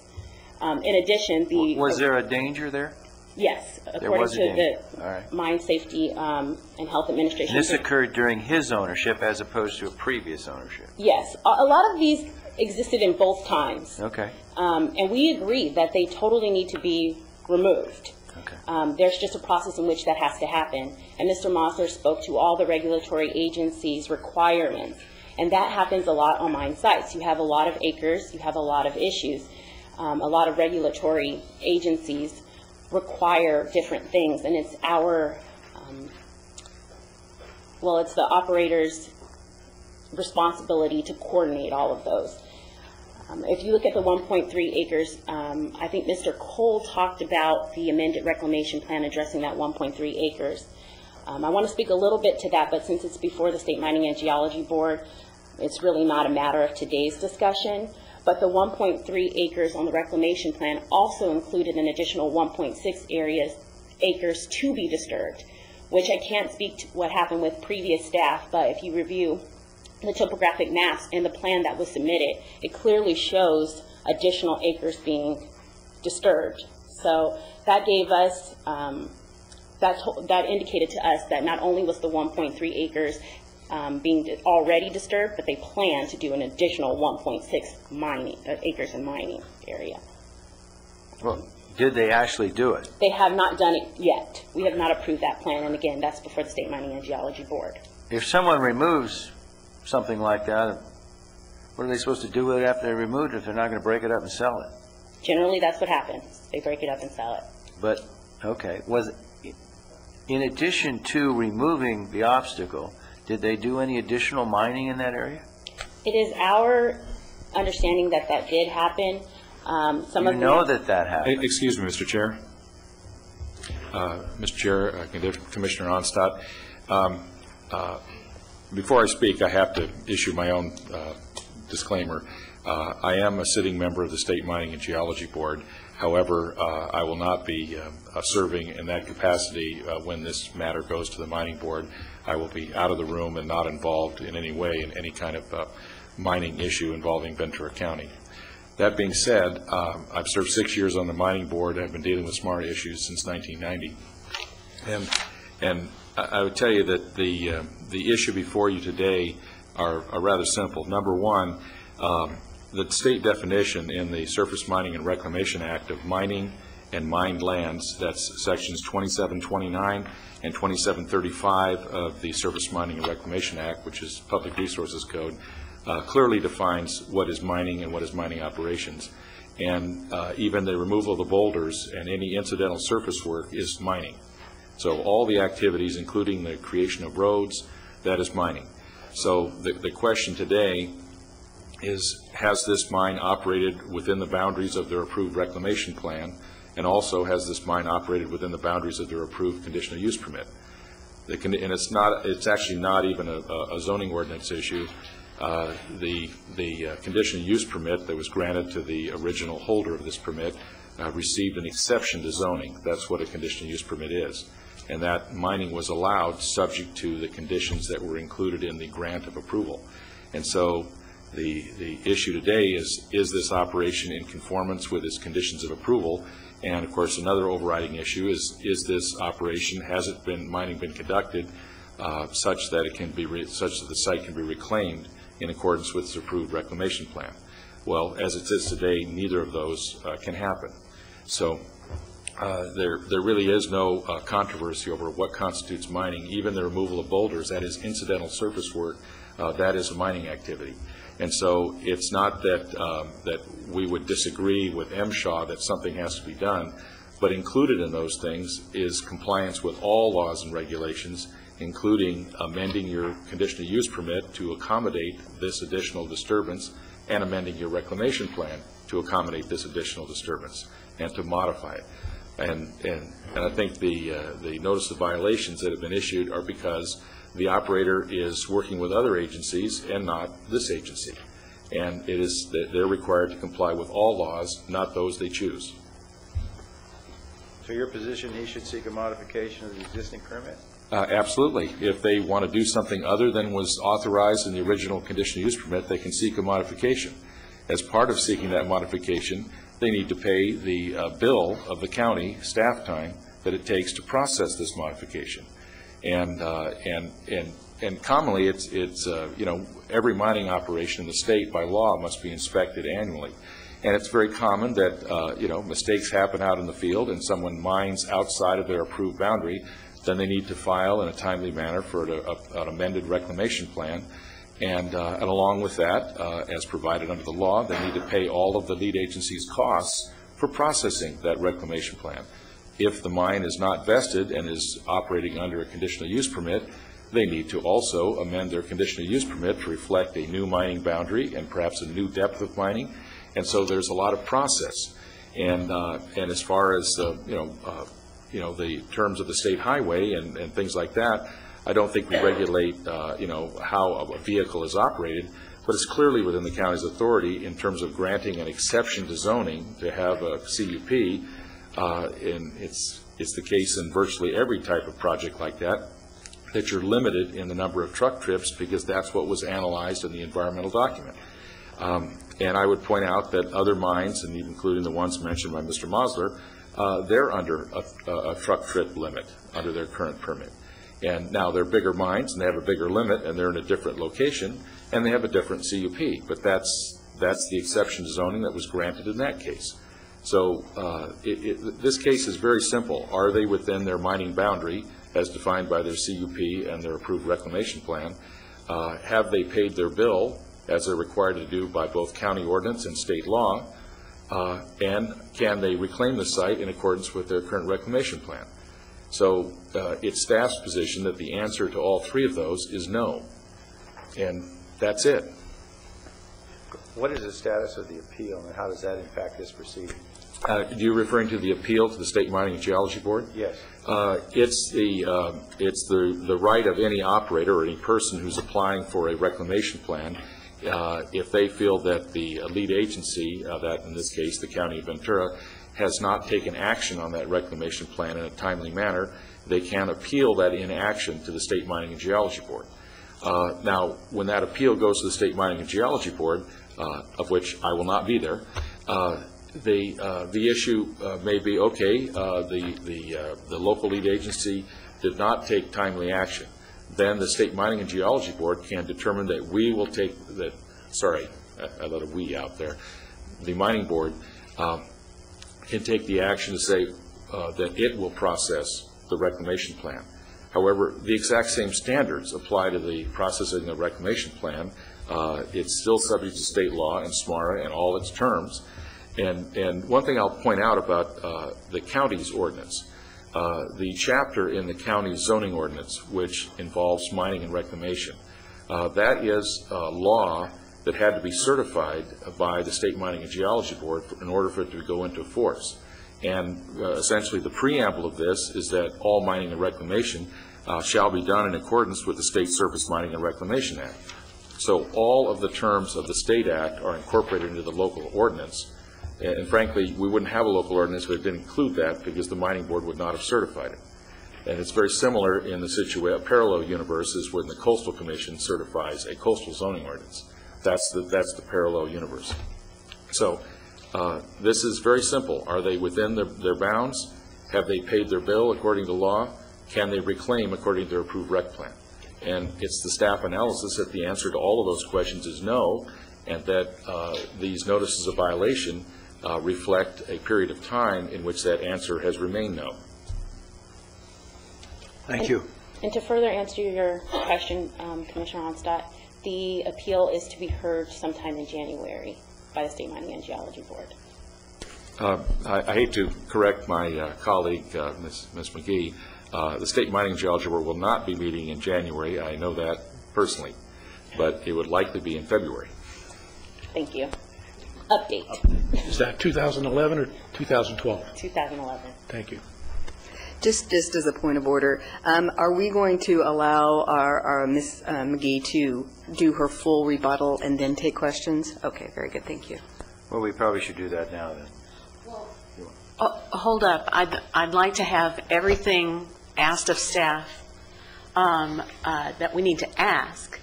Um, In addition, the... Was there a danger there? Yes, There according to danger. The right. Mine Safety um, and Health Administration. And this occurred during his ownership as opposed to a previous ownership? Yes, a a lot of these existed in both times. Okay, Um, And we agree that they totally need to be removed. Okay. Um, There's just a process in which that has to happen. And Mr. Mosler spoke to all the regulatory agencies' requirements. And that happens a lot on mine sites. You have a lot of acres, you have a lot of issues. Um, A lot of regulatory agencies require different things, and it's our, um, well, it's the operator's responsibility to coordinate all of those. Um, If you look at the 1.3 acres, um, I think Mr. Cole talked about the amended reclamation plan addressing that 1.3 acres. Um, I want to speak a little bit to that, but since it's before the State Mining and Geology Board, it's really not a matter of today's discussion. But the 1.3 acres on the reclamation plan also included an additional 1.6 areas, acres to be disturbed, which I can't speak to what happened with previous staff, but if you review the topographic maps and the plan that was submitted, it clearly shows additional acres being disturbed. So that gave us, um, that, that indicated to us that not only was the 1.3 acres um, being di- already disturbed, but they plan to do an additional 1.6 mining, uh, acres in mining area. Well, did they actually do it? They have not done it yet. We have not approved that plan, and again, that's before the State Mining and Geology Board. If someone removes something like that, what are they supposed to do with it after they remove it if they're not going to break it up and sell it? Generally, that's what happens. They break it up and sell it. But, okay, was, in addition to removing the obstacle, did they do any additional mining in that area? It is our understanding that that did happen. Um, Some You of know that that happened. Excuse me, Mr. Chair. Uh, Mr. Chair, uh, Commissioner Onstott, um, uh, before I speak, I have to issue my own uh, disclaimer. Uh, I am a sitting member of the State Mining and Geology Board. However, uh, I will not be uh, serving in that capacity uh, when this matter goes to the Mining Board. I will be out of the room and not involved in any way in any kind of uh, mining issue involving Ventura County. That being said, um, I've served six years on the mining board. I've been dealing with SMARA issues since 1990. And, and I would tell you that the, uh, the issue before you today are, are rather simple. Number one, um, the state definition in the Surface Mining and Reclamation Act of mining and mined lands, that's sections 2729 and 2735 of the Surface Mining and Reclamation Act, which is Public Resources Code, uh, clearly defines what is mining and what is mining operations. And uh, even the removal of the boulders and any incidental surface work is mining. So all the activities, including the creation of roads, that is mining. So the, the question today is, has this mine operated within the boundaries of their approved reclamation plan? And also, has this mine operated within the boundaries of their approved conditional use permit? Con- And it's not, it's actually not even a a zoning ordinance issue. Uh, The, the uh, conditional use permit that was granted to the original holder of this permit uh, received an exception to zoning. That's what a conditional use permit is. And that mining was allowed, subject to the conditions that were included in the grant of approval. And so the, the issue today is, is this operation in conformance with its conditions of approval? And of course, another overriding issue is, is this operation, has it been, mining been conducted uh, such that it can be, re- such that the site can be reclaimed in accordance with its approved reclamation plan? Well, as it is today, neither of those uh, can happen. So uh, there, there really is no uh, controversy over what constitutes mining. Even the removal of boulders, that is incidental surface work, uh, that is a mining activity. And so it's not that, um, that we would disagree with MSHA that something has to be done, but included in those things is compliance with all laws and regulations, including amending your conditional use permit to accommodate this additional disturbance and amending your reclamation plan to accommodate this additional disturbance and to modify it. And, and, and I think the, uh, the notice of violations that have been issued are because the operator is working with other agencies and not this agency. And it is, that they're required to comply with all laws, not those they choose. So your position, he should seek a modification of the existing permit? Uh, Absolutely. If they want to do something other than was authorized in the original conditional use permit, they can seek a modification. As part of seeking that modification, they need to pay the uh, bill of the county staff time that it takes to process this modification. And, uh, and, and, and commonly, it's, it's, uh, you know, every mining operation in the state by law must be inspected annually. And it's very common that, uh, you know, mistakes happen out in the field and someone mines outside of their approved boundary, then they need to file in a timely manner for a- an amended reclamation plan. And, uh, and along with that, uh, as provided under the law, they need to pay all of the lead agency's costs for processing that reclamation plan. If the mine is not vested and is operating under a conditional use permit, they need to also amend their conditional use permit to reflect a new mining boundary and perhaps a new depth of mining. And so there's a lot of process. And, uh, and as far as, you know, uh, you know, the terms of the state highway and, and things like that, I don't think we regulate, uh, you know, how a vehicle is operated, but it's clearly within the county's authority in terms of granting an exception to zoning to have a CUP. uh, And it's, it's the case in virtually every type of project like that, that you're limited in the number of truck trips because that's what was analyzed in the environmental document. Um, And I would point out that other mines, and including the ones mentioned by Mr. Mosler, uh, they're under a, a- a truck trip limit under their current permit. And now they're bigger mines, and they have a bigger limit, and they're in a different location, and they have a different CUP. But that's, that's the exception to zoning that was granted in that case. So uh, it, it, this case is very simple. Are they within their mining boundary as defined by their CUP and their approved reclamation plan? Uh, Have they paid their bill as they're required to do by both county ordinance and state law? Uh, And can they reclaim the site in accordance with their current reclamation plan? So uh, it's staff's position that the answer to all three of those is no. And that's it. What is the status of the appeal, and how does that impact this proceeding? Uh, You referring to the appeal to the State Mining and Geology Board? Yes. Uh, It's the, uh, it's the, the right of any operator or any person who's applying for a reclamation plan, uh, if they feel that the lead agency, uh, that in this case, the County of Ventura, has not taken action on that reclamation plan in a timely manner, they can appeal that inaction to the State Mining and Geology Board. Uh, Now, when that appeal goes to the State Mining and Geology Board, uh, of which I will not be there, uh, the, uh, the issue uh, may be, okay, uh, the, the, the local lead agency did not take timely action. Then the State Mining and Geology Board can determine that we will take, that, sorry, I- I let a "we" out there. The Mining Board um, can take the action to say uh, that it will process the reclamation plan. However, the exact same standards apply to the processing of the reclamation plan. Uh, It's still subject to state law and SMARA and all its terms. And, and one thing I'll point out about uh, the county's ordinance, uh, the chapter in the county's zoning ordinance, which involves mining and reclamation, uh, that is law that had to be certified by the State Mining and Geology Board in order for it to go into force. And uh, essentially, the preamble of this is that all mining and reclamation uh, shall be done in accordance with the State Surface Mining and Reclamation Act. So all of the terms of the state act are incorporated into the local ordinance. And frankly, we wouldn't have a local ordinance if it didn't include that because the mining board would not have certified it. And it's very similar in the situation, a parallel universe is when the coastal commission certifies a coastal zoning ordinance. That's the, that's the parallel universe. So uh, this is very simple. Are they within their, their bounds? Have they paid their bill according to law? Can they reclaim according to their approved rec plan? And it's the staff analysis that the answer to all of those questions is no, and that uh, these notices of violation uh, reflect a period of time in which that answer has remained no. Thank you. And to further answer your question, um, Commissioner Onstott, the appeal is to be heard sometime in January by the State Mining and Geology Board. Uh, I I hate to correct my uh, colleague, uh, Ms. Ms. McGee. Uh, The State Mining and Geology Board will not be meeting in January. I know that personally, but it would likely be in February. Thank you. update, Is that 2011 or 2012? 2011. Thank you. Just, just as a point of order, um, are we going to allow our, our Ms. uh, McGee to do her full rebuttal and then take questions? Okay, very good, thank you. Well, we probably should do that now, then. Oh, Hold up, I'd, I'd like to have everything asked of staff um, uh, that we need to ask,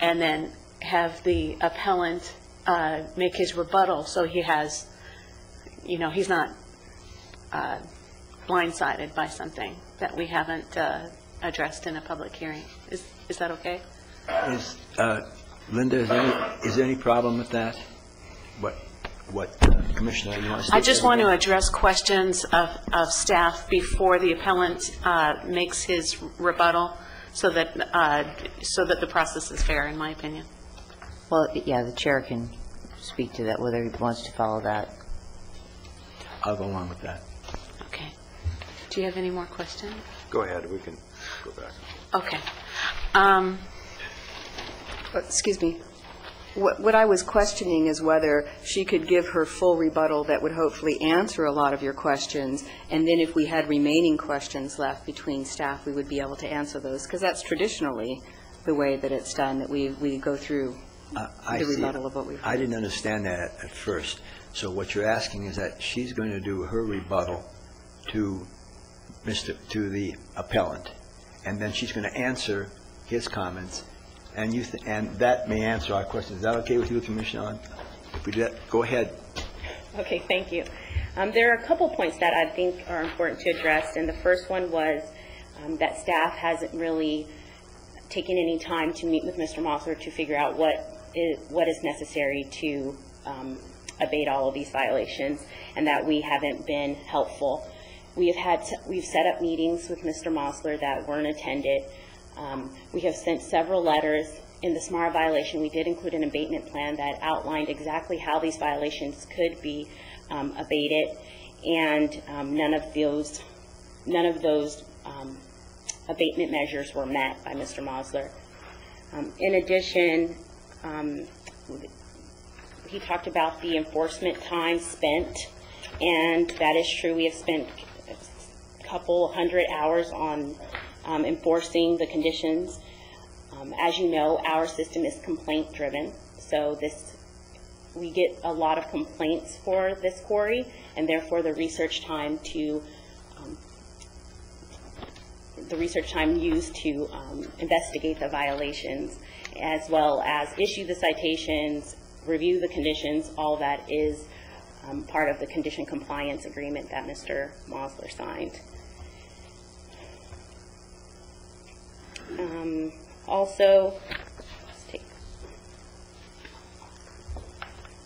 and then have the appellant uh, make his rebuttal, so he has, you know, he's not uh, blindsided by something that we haven't uh, addressed in a public hearing. Is, is that okay? Is, uh, Linda, is there any, is there any problem with that? What, what, uh, Commissioner, you want to say? I just want to address questions of, of staff before the appellant uh, makes his rebuttal, so that, uh, so that the process is fair, in my opinion. Well, yeah, the chair can speak to that, whether he wants to follow that. I'll go along with that. Okay. Do you have any more questions? Go ahead, we can go back. Okay. Um, Uh, Excuse me. What, what I was questioning is whether she could give her full rebuttal that would hopefully answer a lot of your questions, and then if we had remaining questions left between staff, we would be able to answer those, because that's traditionally the way that it's done, that we, we go through Uh, I the see. rebuttal of what we've heard. I heard. didn't understand that at- at first. So what you're asking is that she's going to do her rebuttal to Mr., to the appellant, and then she's going to answer his comments, and you, and that may answer our questions. Is that okay with you, Commissioner? If we do that, go ahead. Okay, thank you. Um, There are a couple points that I think are important to address, and the first one was um, that staff hasn't really taken any time to meet with Mr. Mosler to figure out what is, what is necessary to um, abate all of these violations, and that we haven't been helpful. We have had, we've set up meetings with Mr. Mosler that weren't attended. Um, We have sent several letters. In the SMARA violation, we did include an abatement plan that outlined exactly how these violations could be um, abated, and um, none of those, none of those um, abatement measures were met by Mr. Mosler. Um, In addition, um, he talked about the enforcement time spent, and that is true. We have spent couple hundred hours on um, enforcing the conditions. Um, As you know, our system is complaint-driven, so this, we get a lot of complaints for this quarry, and therefore the research time to, um, the research time used to um, investigate the violations, as well as issue the citations, review the conditions, all that is um, part of the condition compliance agreement that Mr. Mosler signed. Um, Also, take,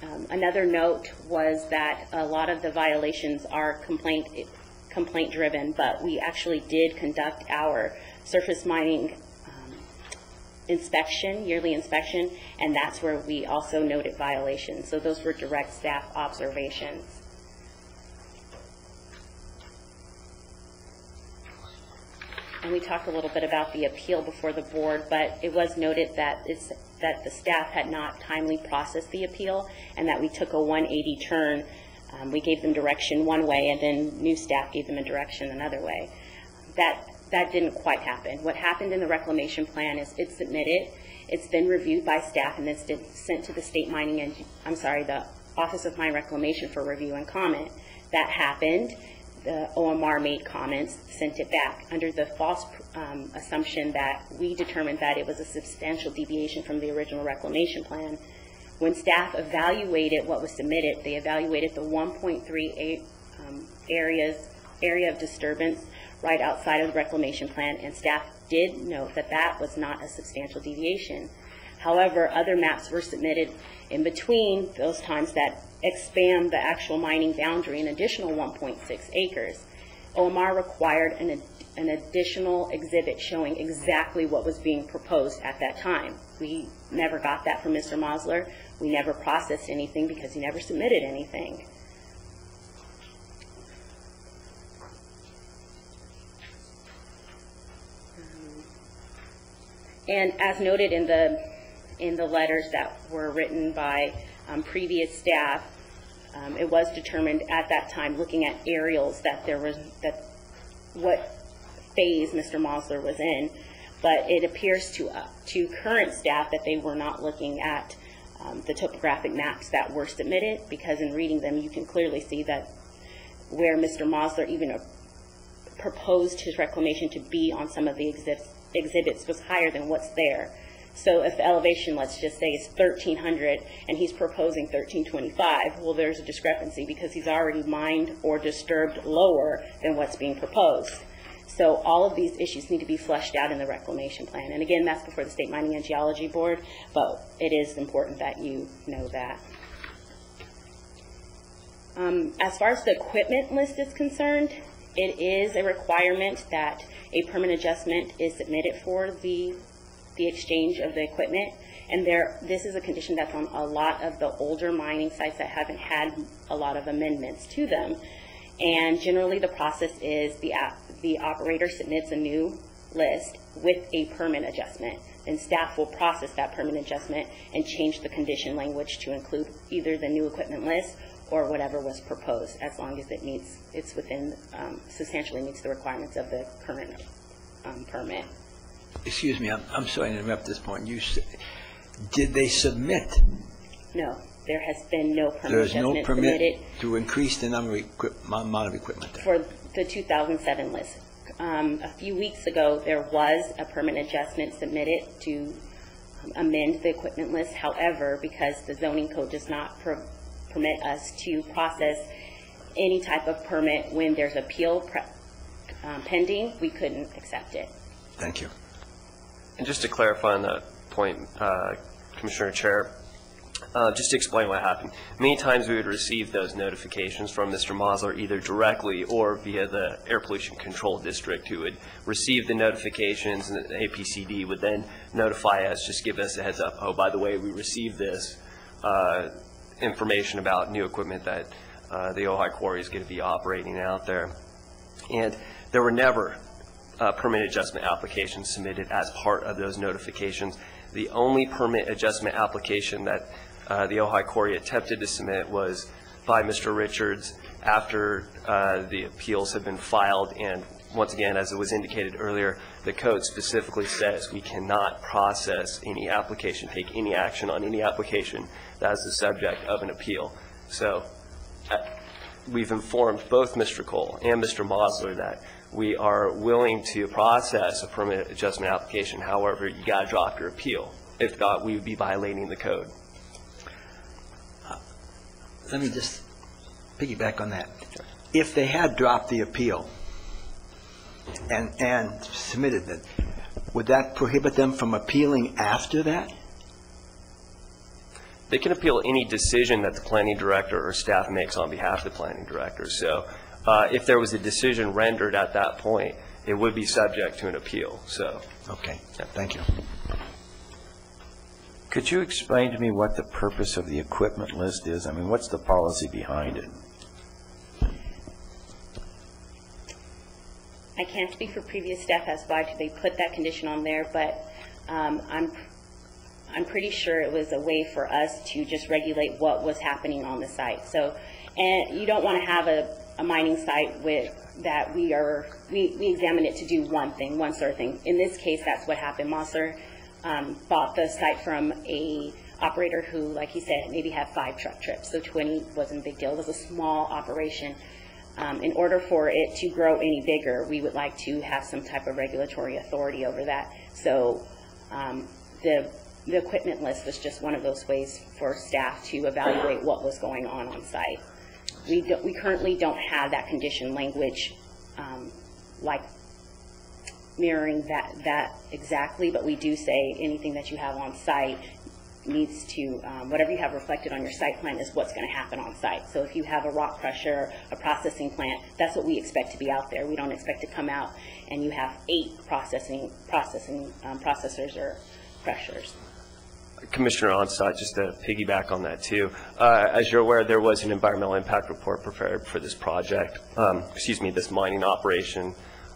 um, another note was that a lot of the violations are complaint, complaint-driven, but we actually did conduct our surface mining um, inspection, yearly inspection, and that's where we also noted violations. So those were direct staff observations. And we talked a little bit about the appeal before the board, but it was noted that it's, that the staff had not timely processed the appeal, and that we took a 180 turn. Um, We gave them direction one way, and then new staff gave them a direction another way. That, that didn't quite happen. What happened in the reclamation plan is it's submitted, it's then reviewed by staff, and it's sent to the state mining, and, I'm sorry, the Office of Mine Reclamation for review and comment. That happened, the OMR made comments, sent it back, under the false um, assumption that we determined that it was a substantial deviation from the original reclamation plan. When staff evaluated what was submitted, they evaluated the 1.38 um, areas, area of disturbance right outside of the reclamation plan, and staff did note that that was not a substantial deviation. However, other maps were submitted in between those times that expand the actual mining boundary an additional 1.6 acres. OMR required an, an additional exhibit showing exactly what was being proposed at that time. We never got that from Mr. Mosler. We never processed anything because he never submitted anything. And as noted in the, in the letters that were written by previous staff, Um, It was determined at that time, looking at aerials, that there was, that what phase Mr. Mosler was in, but it appears to, uh, to current staff that they were not looking at um, the topographic maps that were submitted, because in reading them, you can clearly see that where Mr. Mosler even uh, proposed his reclamation to be on some of the exhibits, exhibits was higher than what's there. So if the elevation, let's just say, is 1,300, and he's proposing 1,325, well, there's a discrepancy because he's already mined or disturbed lower than what's being proposed. So all of these issues need to be fleshed out in the reclamation plan. And again, that's before the State Mining and Geology Board, but it is important that you know that. Um, As far as the equipment list is concerned, it is a requirement that a permit adjustment is submitted for the, the exchange of the equipment. And there, this is a condition that's on a lot of the older mining sites that haven't had a lot of amendments to them. And generally, the process is the, app- the operator submits a new list with a permit adjustment. Then staff will process that permit adjustment and change the condition language to include either the new equipment list or whatever was proposed, as long as it meets, it's within, um, substantially meets the requirements of the current um, permit. Excuse me, I'm, I'm sorry to interrupt this point. You, s- did they submit? No, there has been no permit There is no adjustment submitted permit to increase the number of equip, amount of equipment there? for the 2007 list. Um, A few weeks ago, there was a permit adjustment submitted to amend the equipment list. However, because the zoning code does not per- permit us to process any type of permit when there's appeal pre- um, pending, we couldn't accept it. Thank you. And just to clarify on that point, uh, Commissioner Chair, uh, just to explain what happened. Many times we would receive those notifications from Mr. Mosler either directly or via the Air Pollution Control District, who would receive the notifications, and the APCD would then notify us, just give us a heads up, oh, by the way, we received this uh, information about new equipment that uh, the Ojai Quarry is going to be operating out there. And there were never uh, permit adjustment applications submitted as part of those notifications. The only permit adjustment application that uh, the Ojai Quarry attempted to submit was by Mr. Richards after uh, the appeals had been filed. And once again, as it was indicated earlier, the code specifically says we cannot process any application, take any action on any application that is the subject of an appeal. So uh, we've informed both Mr. Cole and Mr. Mosler that we are willing to process a permit adjustment application. However, you got to drop your appeal. If not, we would be violating the code. Uh, let me just piggyback on that. If they had dropped the appeal and, and submitted it, would that prohibit them from appealing after that? They can appeal any decision that the planning director or staff makes on behalf of the planning director. So uh, if there was a decision rendered at that point, it would be subject to an appeal, so. Okay, thank you. Could you explain to me what the purpose of the equipment list is? I mean, what's the policy behind it? I can't speak for previous staff as why they put that condition on there, but um, I'm, I'm pretty sure it was a way for us to just regulate what was happening on the site. So, and you don't want to have a, a mining site with, that we are, we, we examine it to do one thing, one sort of thing. In this case, that's what happened. Mosler um, bought the site from a operator who, like he said, maybe had five truck trips, so 20 wasn't a big deal. It was a small operation. Um, In order for it to grow any bigger, we would like to have some type of regulatory authority over that. So um, the, the equipment list was just one of those ways for staff to evaluate what was going on on site. We don't, we currently don't have that condition language um, like mirroring that, that exactly, but we do say anything that you have on site needs to, um, whatever you have reflected on your site plan is what's going to happen on site. So if you have a rock crusher, a processing plant, that's what we expect to be out there. We don't expect to come out and you have eight processing, processing, um, processors or crushers. Commissioner Onstott, just to piggyback on that too, uh, as you're aware, there was an environmental impact report prepared for this project, um, excuse me, this mining operation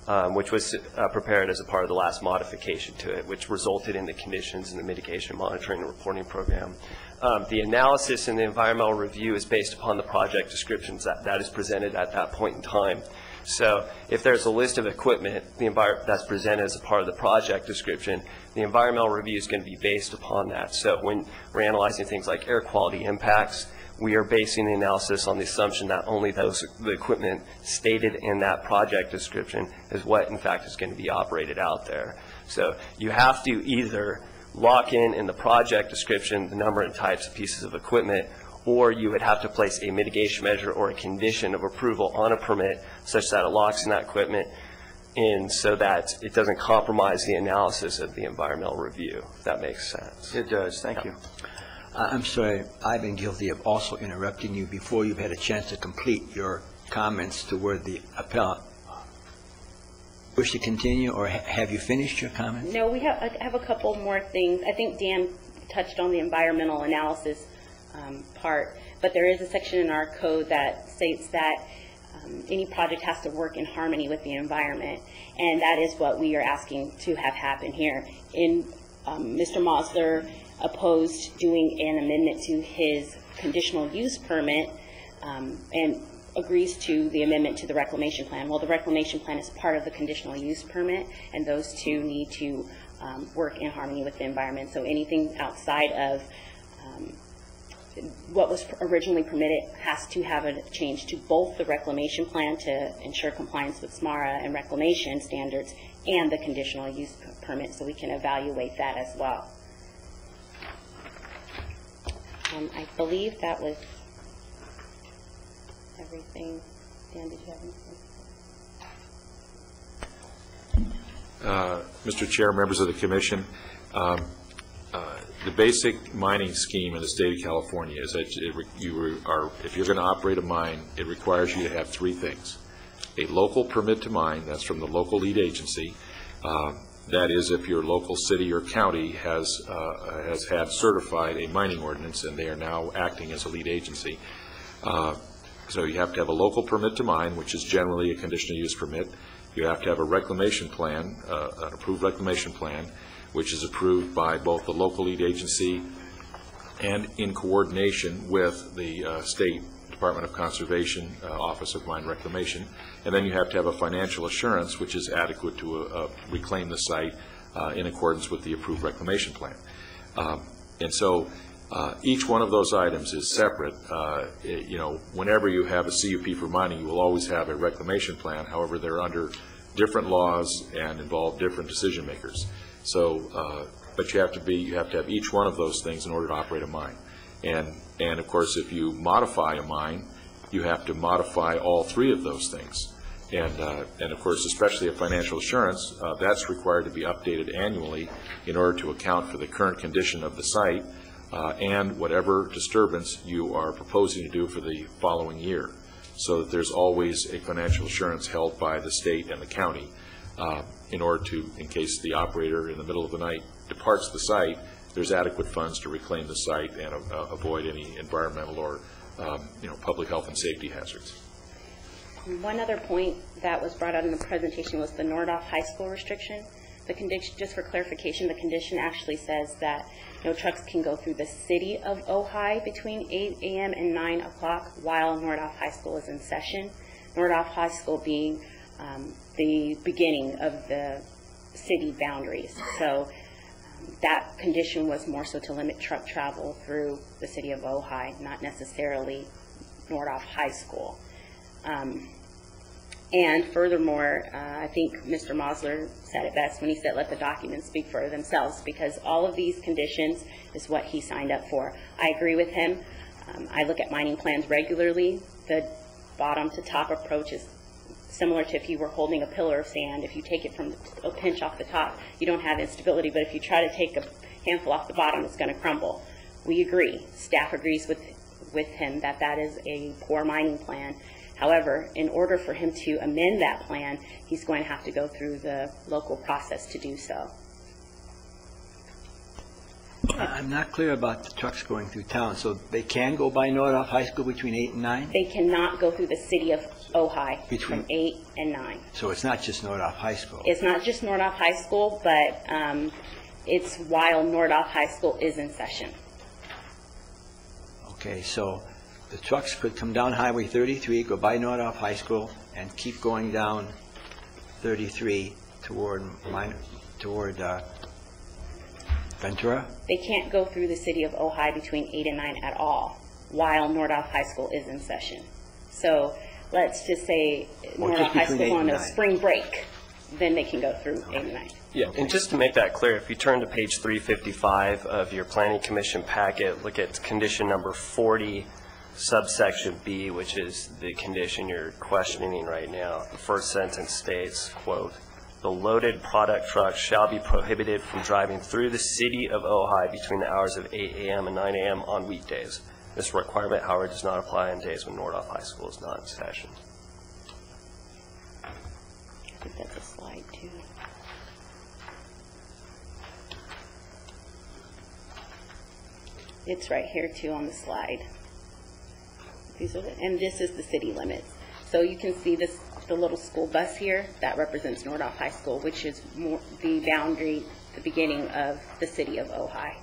um, which was uh, prepared as a part of the last modification to it, which resulted in the conditions and the mitigation monitoring and reporting program. Um, The analysis and the environmental review is based upon the project descriptions that that is presented at that point in time. So if there's a list of equipment the that's presented as a part of the project description, the environmental review is going to be based upon that. So when we're analyzing things like air quality impacts, we are basing the analysis on the assumption that only those, the equipment stated in that project description is what in fact is going to be operated out there. So you have to either lock in in the project description the number and types of pieces of equipment, or you would have to place a mitigation measure or a condition of approval on a permit such that it locks in that equipment in so that it doesn't compromise the analysis of the environmental review, if that makes sense. It does, thank you. I- I'm sorry, I've been guilty of also interrupting you before you've had a chance to complete your comments toward the appellant. Wish to continue, or ha- have you finished your comments? No, we have, I have a couple more things. I think Dan touched on the environmental analysis um, part, but there is a section in our code that states that any project has to work in harmony with the environment, and that is what we are asking to have happen here. In, um, Mr. Mosler opposed doing an amendment to his conditional use permit, um, and agrees to the amendment to the reclamation plan. Well, the reclamation plan is part of the conditional use permit, and those two need to um, work in harmony with the environment. So anything outside of what was originally permitted has to have a change to both the reclamation plan to ensure compliance with SMARA and reclamation standards and the conditional use permit, so we can evaluate that as well. Um, I believe that was everything. Dan, did you have anything? Uh, Mr. Chair, members of the commission, um, uh, the basic mining scheme in the state of California is that you re- are, if you're going to operate a mine, it requires you to have three things. A local permit to mine, that's from the local lead agency. Uh, That is if your local city or county has, uh, has had certified a mining ordinance and they are now acting as a lead agency. Uh, So you have to have a local permit to mine, which is generally a conditional use permit. You have to have a reclamation plan, uh, an approved reclamation plan, which is approved by both the local lead agency and in coordination with the uh, State Department of Conservation, uh, Office of Mine Reclamation. And then you have to have a financial assurance, which is adequate to uh, reclaim the site uh, in accordance with the approved reclamation plan. Um, And so uh, each one of those items is separate. Uh, it- You know, whenever you have a CUP for mining, you will always have a reclamation plan. However, they're under different laws and involve different decision makers. So, uh, but you have to be, you have to have each one of those things in order to operate a mine. And, and of course, if you modify a mine, you have to modify all three of those things. And, uh, and of course, especially a financial assurance, uh, that's required to be updated annually in order to account for the current condition of the site uh, and whatever disturbance you are proposing to do for the following year, so that there's always a financial assurance held by the state and the county uh, in order to, in case the operator in the middle of the night departs the site, there's adequate funds to reclaim the site and uh, avoid any environmental or, um, you know, public health and safety hazards. One other point that was brought out in the presentation was the Nordhoff High School restriction. The condition, just for clarification, the condition actually says that no trucks can go through the city of Ojai between 8 a.m. and 9 o'clock while Nordhoff High School is in session. Nordhoff High School being um, the beginning of the city boundaries. So um, that condition was more so to limit truck travel through the city of Ojai, not necessarily Nordhoff High School. Um, And furthermore, uh, I think Mr. Mosler said it best when he said, let the documents speak for themselves, because all of these conditions is what he signed up for. I agree with him. Um, I look at mining plans regularly. The bottom to top approach is similar to if you were holding a pillar of sand. If you take it from a pinch off the top, you don't have instability, but if you try to take a handful off the bottom, it's going to crumble. We agree. Staff agrees with, with him that that is a poor mining plan. However, in order for him to amend that plan, he's going to have to go through the local process to do so. I'm not clear about the trucks going through town, so they can go by Nordhoff High School between 8 and 9? They cannot go through the city of Ojai Between- from 8 and 9. So it's not just Nordhoff High School? It's not just Nordhoff High School, but um, it's while Nordhoff High School is in session. Okay, so the trucks could come down Highway 33, go by Nordhoff High School, and keep going down 33 toward Min- toward uh, Ventura? They can't go through the city of Ojai between 8 and 9 at all while Nordhoff High School is in session. So let's just say Well, Nordhoff just High between School's eight on and a nine. spring break, then they can go through 8 and 9. Yeah, and just to make that clear, if you turn to page 355 of your Planning Commission packet, look at condition number 40, subsection B, which is the condition you're questioning right now. The first sentence states, quote, "The loaded product truck shall be prohibited from driving through the city of Ojai between the hours of 8 a.m. and 9 a.m. on weekdays. This requirement, however, does not apply on days when Nordhoff High School is not in session." I think that's a slide, too. It's right here, too, on the slide. These are the, and this is the city limits. So you can see this, the little school bus here, that represents Nordhoff High School, which is more, the boundary, the beginning of the city of Ojai.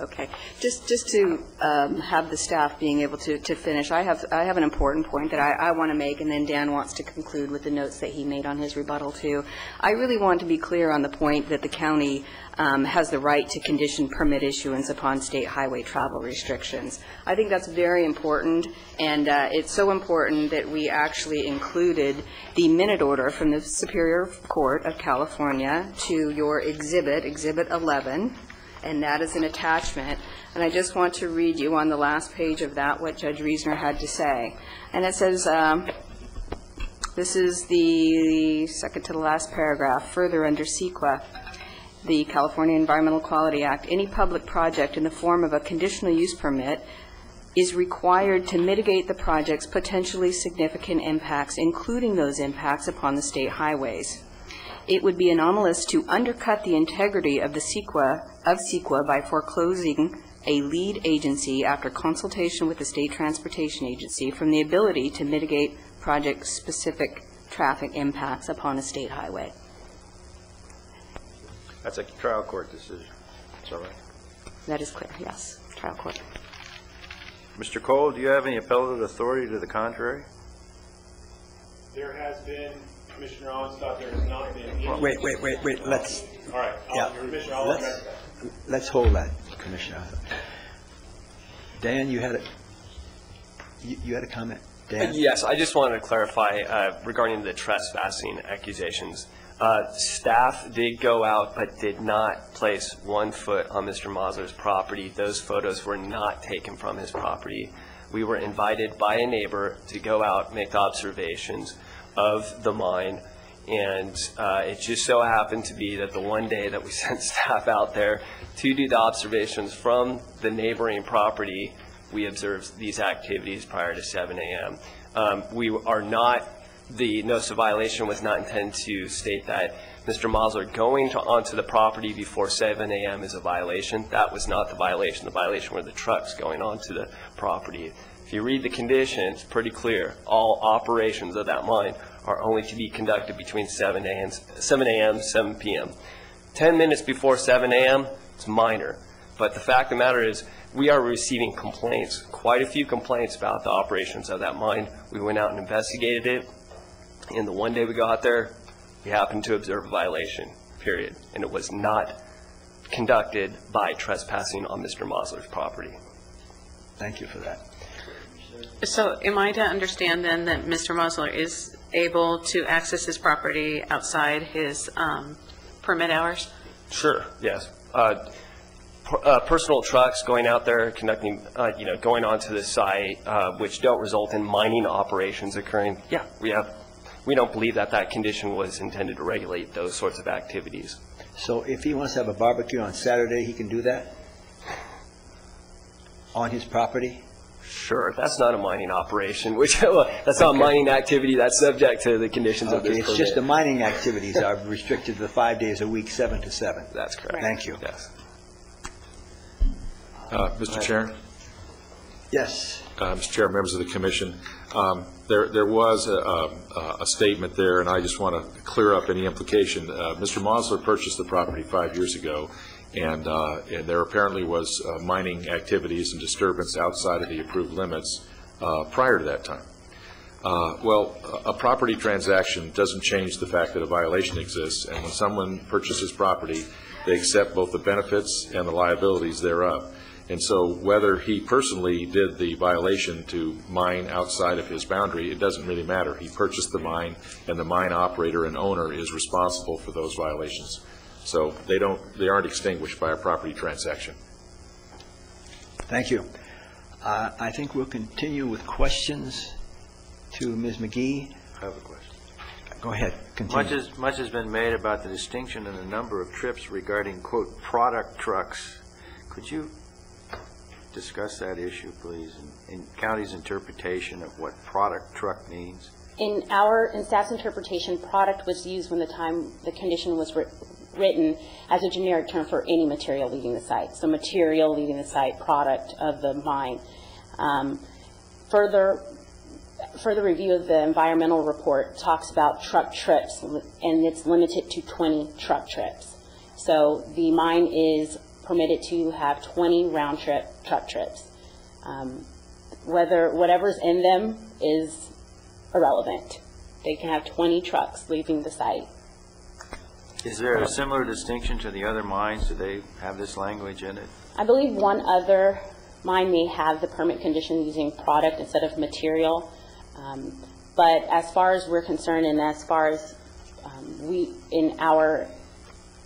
Okay, just, just to um, have the staff being able to, to finish, I have, I have an important point that I, I want to make, and then Dan wants to conclude with the notes that he made on his rebuttal, too. I really want to be clear on the point that the county um, has the right to condition permit issuance upon state highway travel restrictions. I think that's very important, and uh, it's so important that we actually included the minute order from the Superior Court of California to your exhibit, Exhibit 11, and that is an attachment. And I just want to read you on the last page of that what Judge Reesner had to say. And it says, um, this is the second to the last paragraph, further under CEQA, the California Environmental Quality Act, any public project in the form of a conditional use permit is required to mitigate the project's potentially significant impacts, including those impacts upon the state highways it would be anomalous to undercut the integrity of the CEQA, of CEQA by foreclosing a lead agency after consultation with the State Transportation Agency from the ability to mitigate project-specific traffic impacts upon a state highway. That's a trial court decision. Is that right? That is clear, yes, trial court. Mr. Cole, do you have any appellate authority to the contrary? There has been, Commissioner Onstott, there has not been any... Wait, wait, wait, wait, let's, All right, yeah, I'll- Commissioner, I'll let's, let's hold that, Commissioner. Dan, you had a, you you had a comment? Dan? Yes, I just wanted to clarify uh, regarding the trespassing accusations. Uh, Staff did go out but did not place one foot on Mr. Mosler's property. Those photos were not taken from his property. We were invited by a neighbor to go out, make observations of the mine, and uh, it just so happened to be that the one day that we (laughs) sent staff out there to do the observations from the neighboring property, we observed these activities prior to 7 a.m. Um, We are not, the notice of violation was not intended to state that Mr. Mosler going to, onto the property before 7 a.m. is a violation. That was not the violation. The violation were the trucks going onto the property. If you read the condition, it's pretty clear. All operations of that mine are only to be conducted between 7 a.m., 7 a.m., 7 p.m. 10 minutes before 7 a.m., it's minor. But the fact of the matter is, we are receiving complaints, quite a few complaints about the operations of that mine. We went out and investigated it, and the one day we got there, we happened to observe a violation, period. And it was not conducted by trespassing on Mr. Mosler's property. Thank you for that. So am I to understand then that Mr. Mosler is able to access his property outside his um, permit hours? Sure, yes. Uh, per- uh, Personal trucks going out there conducting, uh, you know, going onto the site, uh, which don't result in mining operations occurring, yeah, we have, we don't believe that that condition was intended to regulate those sorts of activities. So if he wants to have a barbecue on Saturday, he can do that? On his property? Sure, that's not a mining operation, which, (laughs) well, that's not mining activity, that's subject to the conditions of this Okay, permit. it's just the mining (laughs) activities are restricted to the five days a week, seven to seven. That's correct. Thank you. Yes. Uh, Mr. Chair? Yes. Uh, Mr. Chair, members of the commission, um, there there was a- a a statement there, and I just want to clear up any implication. Uh, Mr. Mosler purchased the property five years ago, and uh, and there apparently was uh, mining activities and disturbance outside of the approved limits uh, prior to that time. Uh, Well, a a property transaction doesn't change the fact that a violation exists, and when someone purchases property, they accept both the benefits and the liabilities thereof. And so whether he personally did the violation to mine outside of his boundary, it doesn't really matter. He purchased the mine, and the mine operator and owner is responsible for those violations. So they don't, they aren't extinguished by a property transaction. Thank you. Uh, I think we'll continue with questions to Ms. McGee. I have a question. Go ahead, Much continue. has, much has been made about the distinction in the number of trips regarding, quote, "product trucks." Could you discuss that issue, please, and- and county's interpretation of what product truck means? In our, in staff's interpretation, product was used when the time the condition was writ- written as a generic term for any material leaving the site. So material leaving the site, product of the mine. Um, Further, further review of the environmental report talks about truck trips, and it's limited to 20 truck trips. So the mine is permitted to have 20 round-trip truck trips. Um, Whether, whatever's in them is irrelevant. They can have 20 trucks leaving the site. Is there a similar distinction to the other mines? Do they have this language in it? I believe one other mine may have the permit condition using product instead of material. Um, But as far as we're concerned and as far as um, we, in our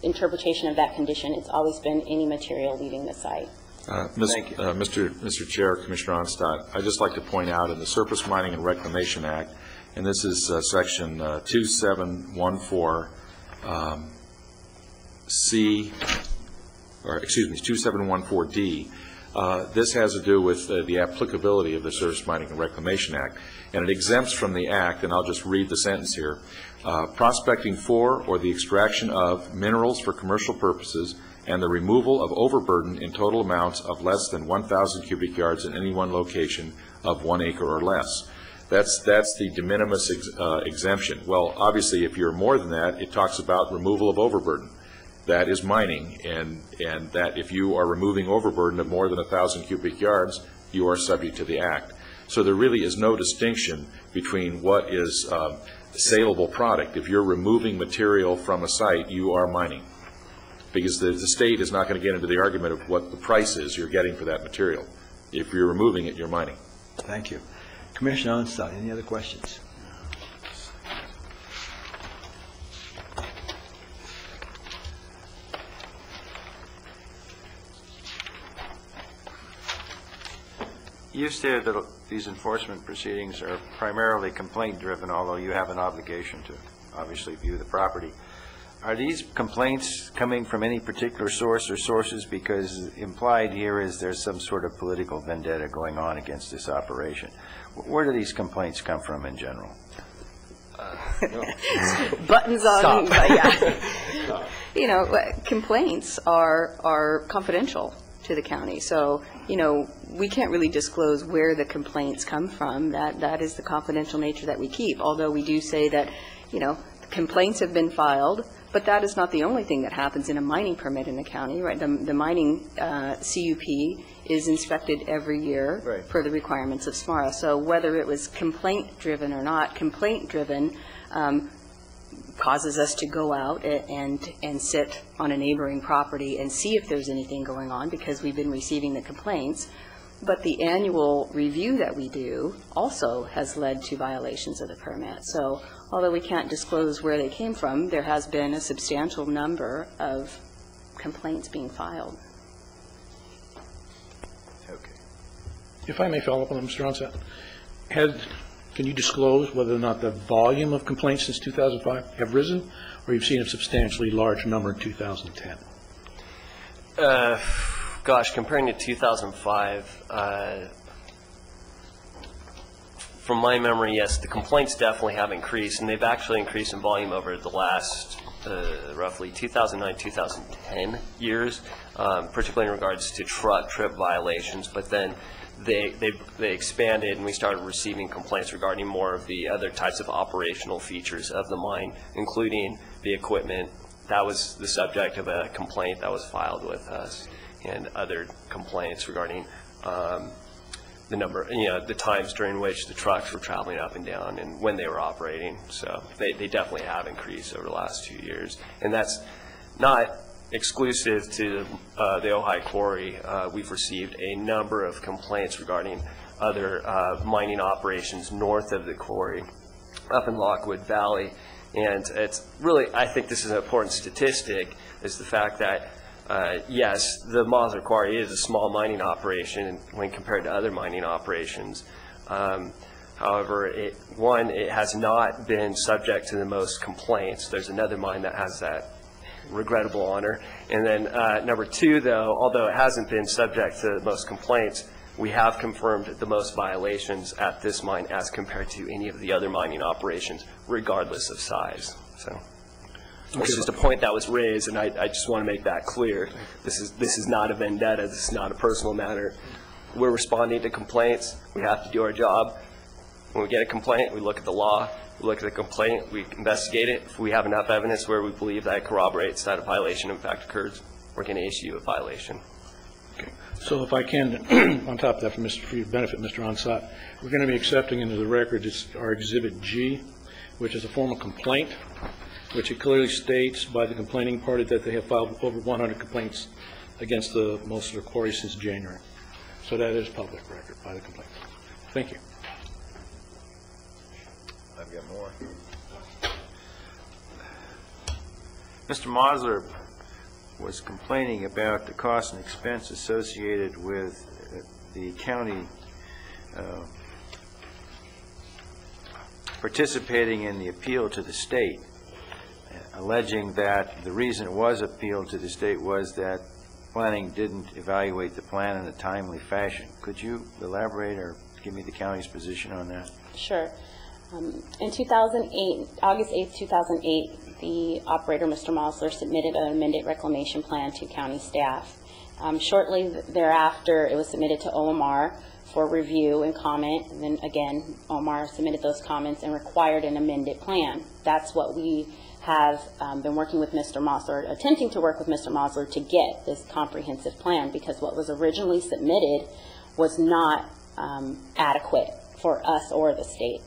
interpretation of that condition, it's always been any material leaving the site. Uh, Mis- Thank you. uh, Mr. Mr. Chair, Commissioner Onstott, I'd just like to point out in the Surface Mining and Reclamation Act, and this is uh, Section uh, 2714, um, C, or, excuse me, 2714D, uh, this has to do with uh, the applicability of the Surface Mining and Reclamation Act, and it exempts from the act, and I'll just read the sentence here, uh, prospecting for or the extraction of minerals for commercial purposes and the removal of overburden in total amounts of less than 1,000 cubic yards in any one location of one acre or less. That's, that's the de minimis ex- uh, exemption. Well, obviously, if you're more than that, it talks about removal of overburden. That is mining, and, and that if you are removing overburden of more than 1,000 cubic yards, you are subject to the act. So there really is no distinction between what is uh, saleable product. If you're removing material from a site, you are mining because the, the state is not going to get into the argument of what the price is you're getting for that material. If you're removing it, you're mining. Thank you. Commissioner Onstott, any other questions? You stated that these enforcement proceedings are primarily complaint-driven, although you have an obligation to obviously view the property. Are these complaints coming from any particular source or sources? Because implied here is there's some sort of political vendetta going on against this operation. Where do these complaints come from in general? (laughs) buttons on, Stop. but yeah. (laughs) You know, uh, complaints are, are confidential to the county, so, you know, we can't really disclose where the complaints come from. That, that is the confidential nature that we keep, although we do say that, you know, complaints have been filed, but that is not the only thing that happens in a mining permit in the county, right? The, the mining uh, CUP is inspected every year Right. per the requirements of SMARA. So whether it was complaint-driven or not, complaint-driven um, causes us to go out and, and sit on a neighboring property and see if there's anything going on, because we've been receiving the complaints. But the annual review that we do also has led to violations of the permit. So although we can't disclose where they came from, there has been a substantial number of complaints being filed. Okay. If I may follow up on Mr. Onstott, has, can you disclose whether or not the volume of complaints since 2005 have risen, or you've seen a substantially large number in 2010? Uh, Gosh, comparing to 2005, uh, from my memory, yes, the complaints definitely have increased, and they've actually increased in volume over the last uh, roughly 2009, 2010 years, um, particularly in regards to truck trip violations. But then they, they, they expanded, and we started receiving complaints regarding more of the other types of operational features of the mine, including the equipment. That was the subject of a complaint that was filed with us, and other complaints regarding um, the number, you know, the times during which the trucks were traveling up and down and when they were operating. So they, they definitely have increased over the last two years. And that's not exclusive to uh, the Ojai Quarry. Uh, We've received a number of complaints regarding other uh, mining operations north of the quarry, up in Lockwood Valley. And it's really, I think this is an important statistic, is the fact that uh, yes, the Mosler Quarry is a small mining operation when compared to other mining operations. Um, However, it, one, it has not been subject to the most complaints. There's another mine that has that regrettable honor. And then uh, number two, though, although it hasn't been subject to the most complaints, we have confirmed the most violations at this mine as compared to any of the other mining operations, regardless of size. So. It's just a point that was raised, and I, I just want to make that clear. This is, this is not a vendetta, this is not a personal matter. We're responding to complaints, we have to do our job. When we get a complaint, we look at the law, we look at the complaint, we investigate it. If we have enough evidence where we believe that it corroborates that a violation in fact occurred, we're going to issue a violation. So if I can, (clears throat) on top of that, for Mr., for your benefit, Mr. Onstott, we're going to be accepting into the record our Exhibit G, which is a formal complaint, which it clearly states by the complaining party that they have filed over 100 complaints against the Mosler Quarry since January. So that is public record by the complaint. Thank you. I've got more. Mr. Mosler was complaining about the cost and expense associated with uh, the county uh, participating in the appeal to the state, alleging that the reason it was appealed to the state was that planning didn't evaluate the plan in a timely fashion. Could you elaborate or give me the county's position on that? Sure. Um, In 2008, August 8, 2008, the operator, Mr. Mosler, submitted an amended reclamation plan to county staff. Um, Shortly thereafter, it was submitted to OMR for review and comment, and then again, OMR submitted those comments and required an amended plan. That's what we have um, been working with Mr. Mosler, attempting to work with Mr. Mosler to get this comprehensive plan, because what was originally submitted was not um, adequate for us or the state.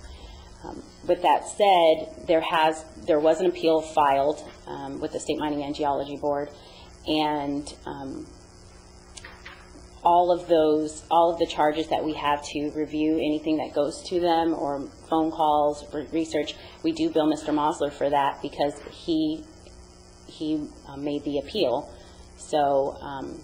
Um, With that said, there has, there was an appeal filed um, with the State Mining and Geology Board, and um, all of those, all of the charges that we have to review, anything that goes to them, or phone calls, re- research, we do bill Mr. Mosler for that because he, he uh, made the appeal. So um,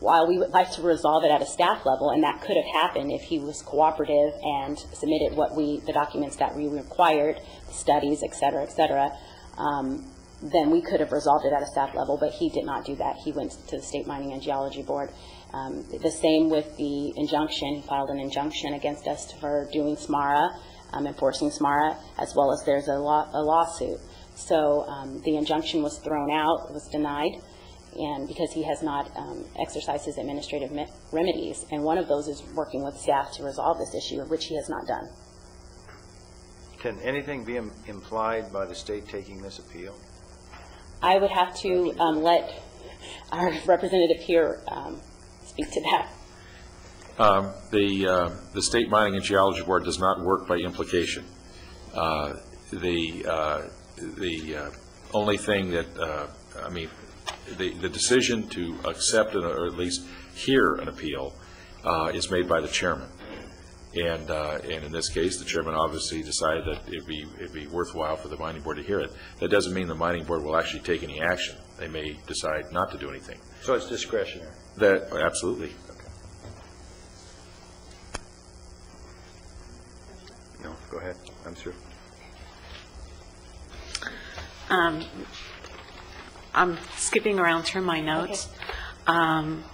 while we would like to resolve it at a staff level, and that could have happened if he was cooperative and submitted what we, the documents that we required, studies, et cetera, et cetera, um, then we could have resolved it at a staff level, but he did not do that. He went to the State Mining and Geology Board. Um, The same with the injunction, he filed an injunction against us for doing SMARA, um, enforcing SMARA, as well as there's a law- a lawsuit. So um, the injunction was thrown out, was denied, and because he has not um, exercised his administrative remedies. And one of those is working with staff to resolve this issue, which he has not done. Can anything be im- implied by the state taking this appeal? I would have to um, let our representative here um, speak to that. Um, The, uh, the State Mining and Geology Board does not work by implication. Uh, The, uh, the uh, only thing that, uh, I mean, the, the decision to accept an- or at least hear an appeal uh, is made by the chairman. And, uh, and in this case, the chairman obviously decided that it'd be, it'd be worthwhile for the mining board to hear it. That doesn't mean the mining board will actually take any action. They may decide not to do anything. So it's discretionary? That, absolutely. No, go ahead, I'm sure. Um, I'm skipping around through my notes. Um,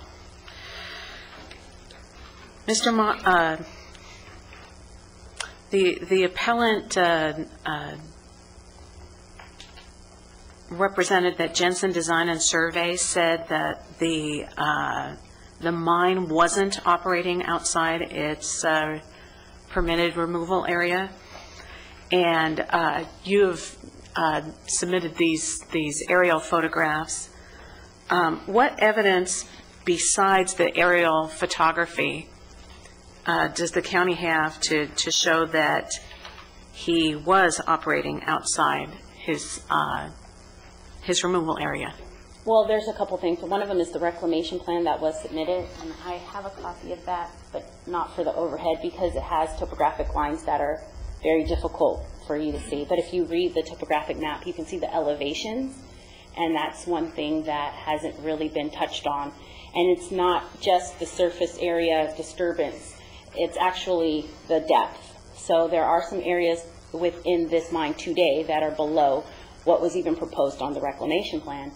Mr. Mo, uh, The the appellant uh, uh, represented that Jensen Design and Survey said that the, uh, the mine wasn't operating outside its uh, permitted removal area, and uh, you have uh, submitted these, these aerial photographs. Um, What evidence besides the aerial photography uh, does the county have to, to show that he was operating outside his, uh, his removal area? Well, there's a couple things. One of them is the reclamation plan that was submitted, and I have a copy of that, but not for the overhead because it has topographic lines that are very difficult for you to see. But if you read the topographic map, you can see the elevations, and that's one thing that hasn't really been touched on. And it's not just the surface area disturbance, it's actually the depth. So there are some areas within this mine today that are below what was even proposed on the reclamation plan.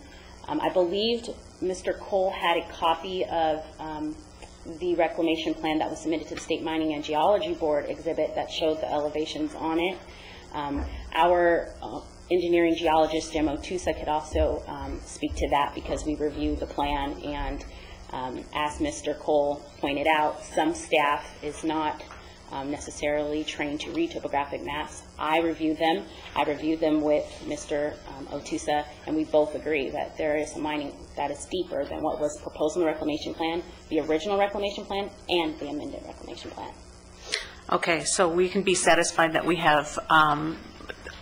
Um, I believed Mr. Cole had a copy of um, the reclamation plan that was submitted to the State Mining and Geology Board exhibit that showed the elevations on it. Um, Our uh, engineering geologist, Jim Otusa, could also um, speak to that because we review the plan and um, as Mr. Cole pointed out, some staff is not um, necessarily trained to read topographic maps. I reviewed them. I reviewed them with Mr. um, Otusa, and we both agree that there is some mining that is deeper than what was proposed in the reclamation plan, the original reclamation plan, and the amended reclamation plan. Okay, so we can be satisfied that we have um,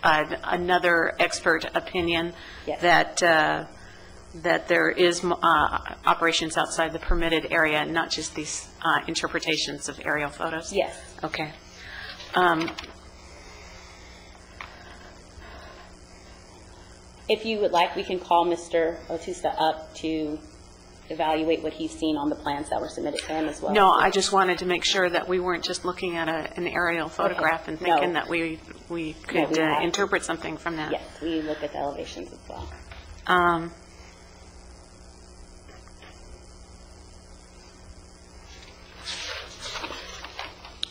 a- another expert opinion Yes. that, uh, that there is uh, operations outside the permitted area, not just these uh, interpretations of aerial photos? Yes. Okay. Um, If you would like, we can call Mr. Otusa up to evaluate what he's seen on the plans that were submitted to him as well. No, I just wanted to make sure that we weren't just looking at a- an aerial photograph and No. thinking that we, we could we uh, have- interpret something from that. Yes, we look at the elevations as well. Um,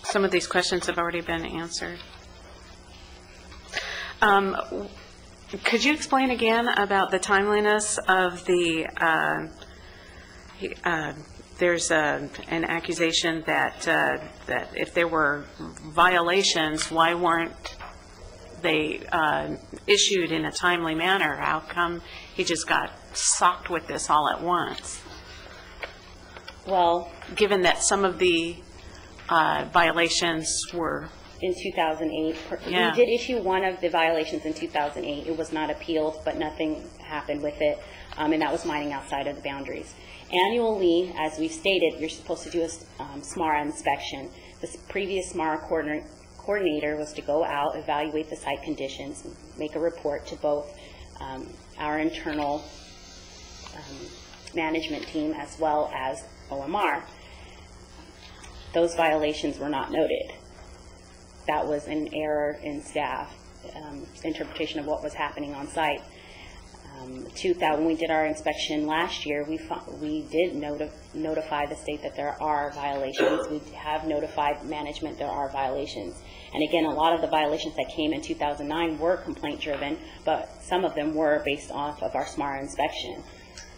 Some of these questions have already been answered. Um, Could you explain again about the timeliness of the, uh, uh, there's a- an accusation that, uh, that if there were violations, why weren't they uh, issued in a timely manner? How come he just got socked with this all at once? Well, Given that some of the uh, violations were, in 2008. Yeah. We did issue one of the violations in 2008. It was not appealed, but nothing happened with it, um, and that was mining outside of the boundaries. Annually, as we've stated, you're supposed to do a um, SMARA inspection. The previous SMARA coordinator was to go out, evaluate the site conditions, make a report to both um, our internal um, management team as well as OMR. Those violations were not noted that was an error in staff um, interpretation of what was happening on site. Um, 2000, we did our inspection last year, we we did noti- notify the state that there are violations. We have notified management there are violations. And again, a lot of the violations that came in 2009 were complaint-driven, but some of them were based off of our SMARA inspection.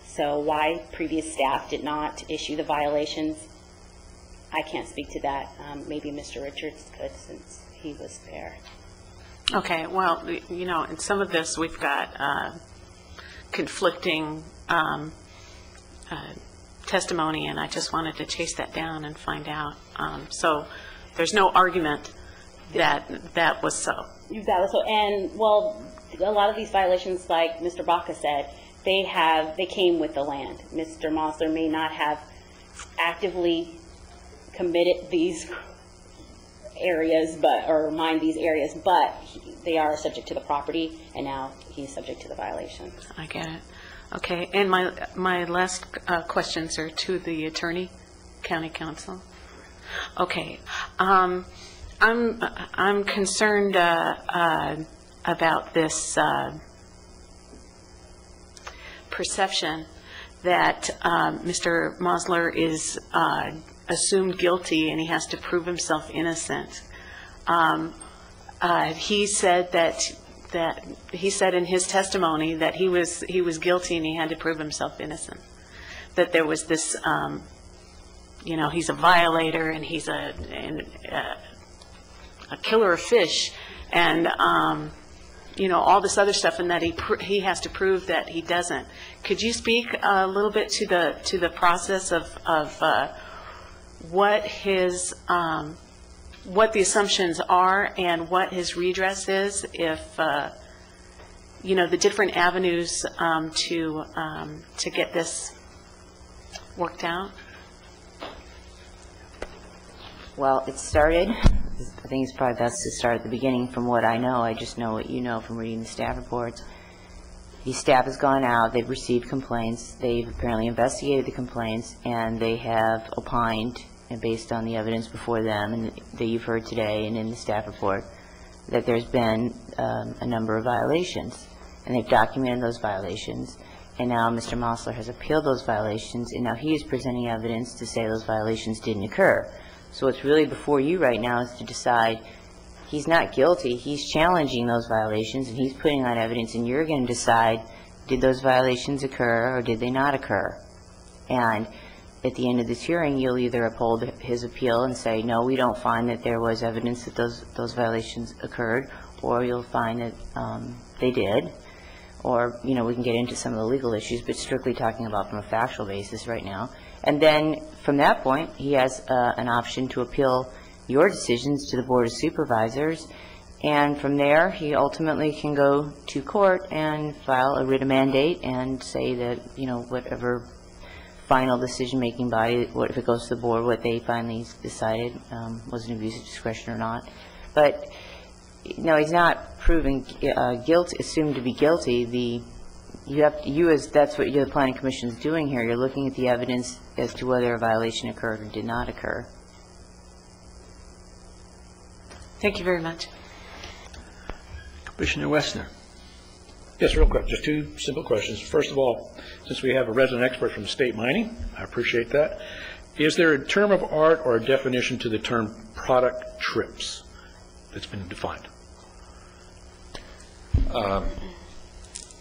So why previous staff did not issue the violations, I can't speak to that. Um, Maybe Mr. Richards could, since he was there. okay, well, you know, in some of this, we've got uh, conflicting um, uh, testimony, and I just wanted to chase that down and find out. Um, So there's no argument that that was so. You got it. So, and, well, a lot of these violations, like Mr. Baca said, they have, they came with the land. Mr. Mosler may not have actively committed these (laughs) areas, but, or mined these areas, but they are subject to the property, and now he's subject to the violations. I get it. Okay, and my, my last uh, questions are to the attorney, county counsel. Okay, um, I'm, I'm concerned uh, uh, about this uh, perception that um, Mr. Mosler is uh, assumed guilty and he has to prove himself innocent. um, uh, he said that, that, he said in his testimony that he was, he was guilty and he had to prove himself innocent. That there was this, um, you know, he's a violator and he's a, and, uh, a killer of fish, and, um, you know, all this other stuff, and that he, he has to prove that he doesn't. Could you speak a little bit to the, to the process of, of uh, what his, um, what the assumptions are and what his redress is if, uh, you know, the different avenues um, to, um, to get this worked out? Well, it started, I think it's probably best to start at the beginning from what I know. I just know what you know from reading the staff reports. The staff has gone out, they've received complaints, they've apparently investigated the complaints, and they have opined, and based on the evidence before them and that you've heard today and in the staff report, that there's been um, a number of violations. And they've documented those violations. And now Mr. Mosler has appealed those violations, and now he is presenting evidence to say those violations didn't occur. So what's really before you right now is to decide, he's not guilty, he's challenging those violations, and he's putting on evidence, and you're going to decide, did those violations occur or did they not occur? And at the end of this hearing, you'll either uphold his appeal and say, no, we don't find that there was evidence that those, those violations occurred, or you'll find that um, they did, or, you know, we can get into some of the legal issues, but strictly talking about from a factual basis right now. And then, from that point, he has uh, an option to appeal your decisions to the Board of Supervisors, and from there, he ultimately can go to court and file a writ of mandate and say that, you know, whatever final decision-making body, what if it goes to the board, what they finally decided um, was an abuse of discretion or not. But, no, he's not proven uh, guilt, assumed to be guilty. The, you have, you as, that's what the planning commission is doing here. You're looking at the evidence as to whether a violation occurred or did not occur. Thank you very much. Commissioner Wessner. Yes, real quick, just two simple questions. First of all, since we have a resident expert from state mining, I appreciate that. Is there a term of art or a definition to the term product trips that's been defined? Um,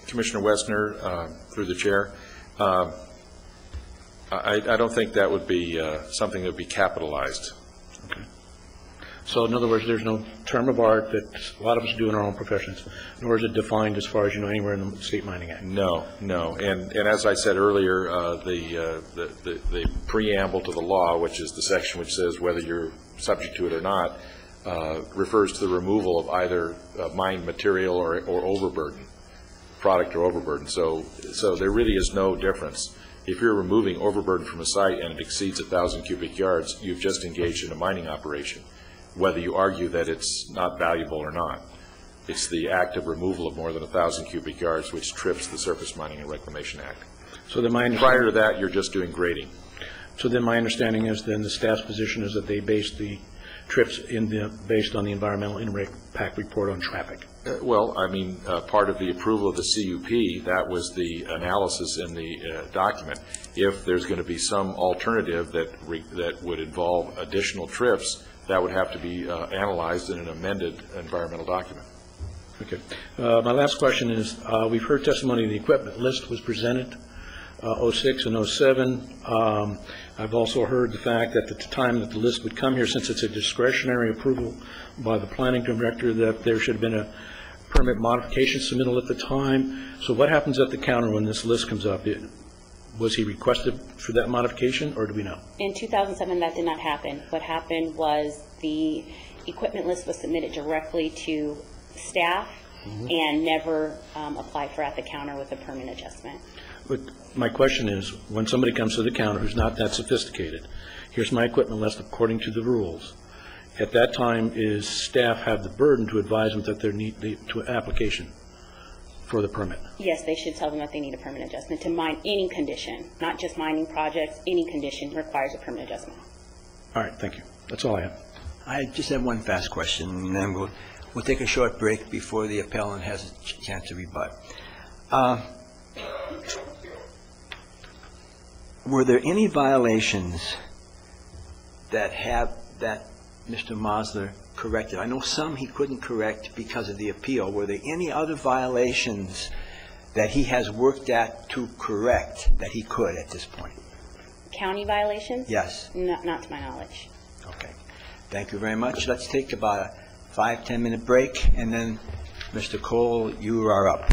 Commissioner Wessner, uh, through the chair, uh, I I don't think that would be uh, something that would be capitalized. So in other words, there's no term of art that a lot of us do in our own professions, nor is it defined as far as you know anywhere in the State Mining Act. No, no. And, and as I said earlier, uh, the, uh, the, the the preamble to the law, which is the section which says whether you're subject to it or not, uh, refers to the removal of either uh, mined material or, or overburden, product or overburden. So, so there really is no difference. If you're removing overburden from a site and it exceeds 1,000 cubic yards, you've just engaged in a mining operation, whether you argue that it's not valuable or not. It's the act of removal of more than 1,000 cubic yards which trips the Surface Mining and Reclamation Act. So then my Prior to that, you're just doing grading. so then my understanding is then the staff's position is that they base the trips in the, based on the environmental impact report on traffic. Uh, Well, I mean, uh, part of the approval of the CUP, that was the analysis in the uh, document. If there's going to be some alternative that, re- that would involve additional trips, that would have to be uh, analyzed in an amended environmental document. Okay. Uh, My last question is, uh, we've heard testimony, the equipment list was presented, uh, 06 and 07. Um, I've also heard the fact that at the time that the list would come here, since it's a discretionary approval by the planning director, that there should have been a permit modification submittal at the time. So what happens at the counter when this list comes up? It- Was he requested for that modification, or do we know? In 2007, that did not happen. What happened was the equipment list was submitted directly to staff and never um, applied for at the counter with a permit adjustment. But my question is, when somebody comes to the counter who's not that sophisticated, here's my equipment list according to the rules. At that time, is staff have the burden to advise them that they need the, to application for the permit? Yes, they should tell them that they need a permit adjustment to mine any condition, not just mining projects, any condition requires a permit adjustment. All right, thank you. That's all I have. I just have one fast question, and then we'll, we'll take a short break before the appellant has a ch- chance to rebut. Uh, Were there any violations that have, that Mr. Mosler corrected? I know some he couldn't correct because of the appeal. Were there any other violations that he has worked at to correct that he could at this point? County violations? Yes. Not not to my knowledge. Okay. Thank you very much. Let's take about a five, 10-minute break, and then, Mr. Cole, you are up.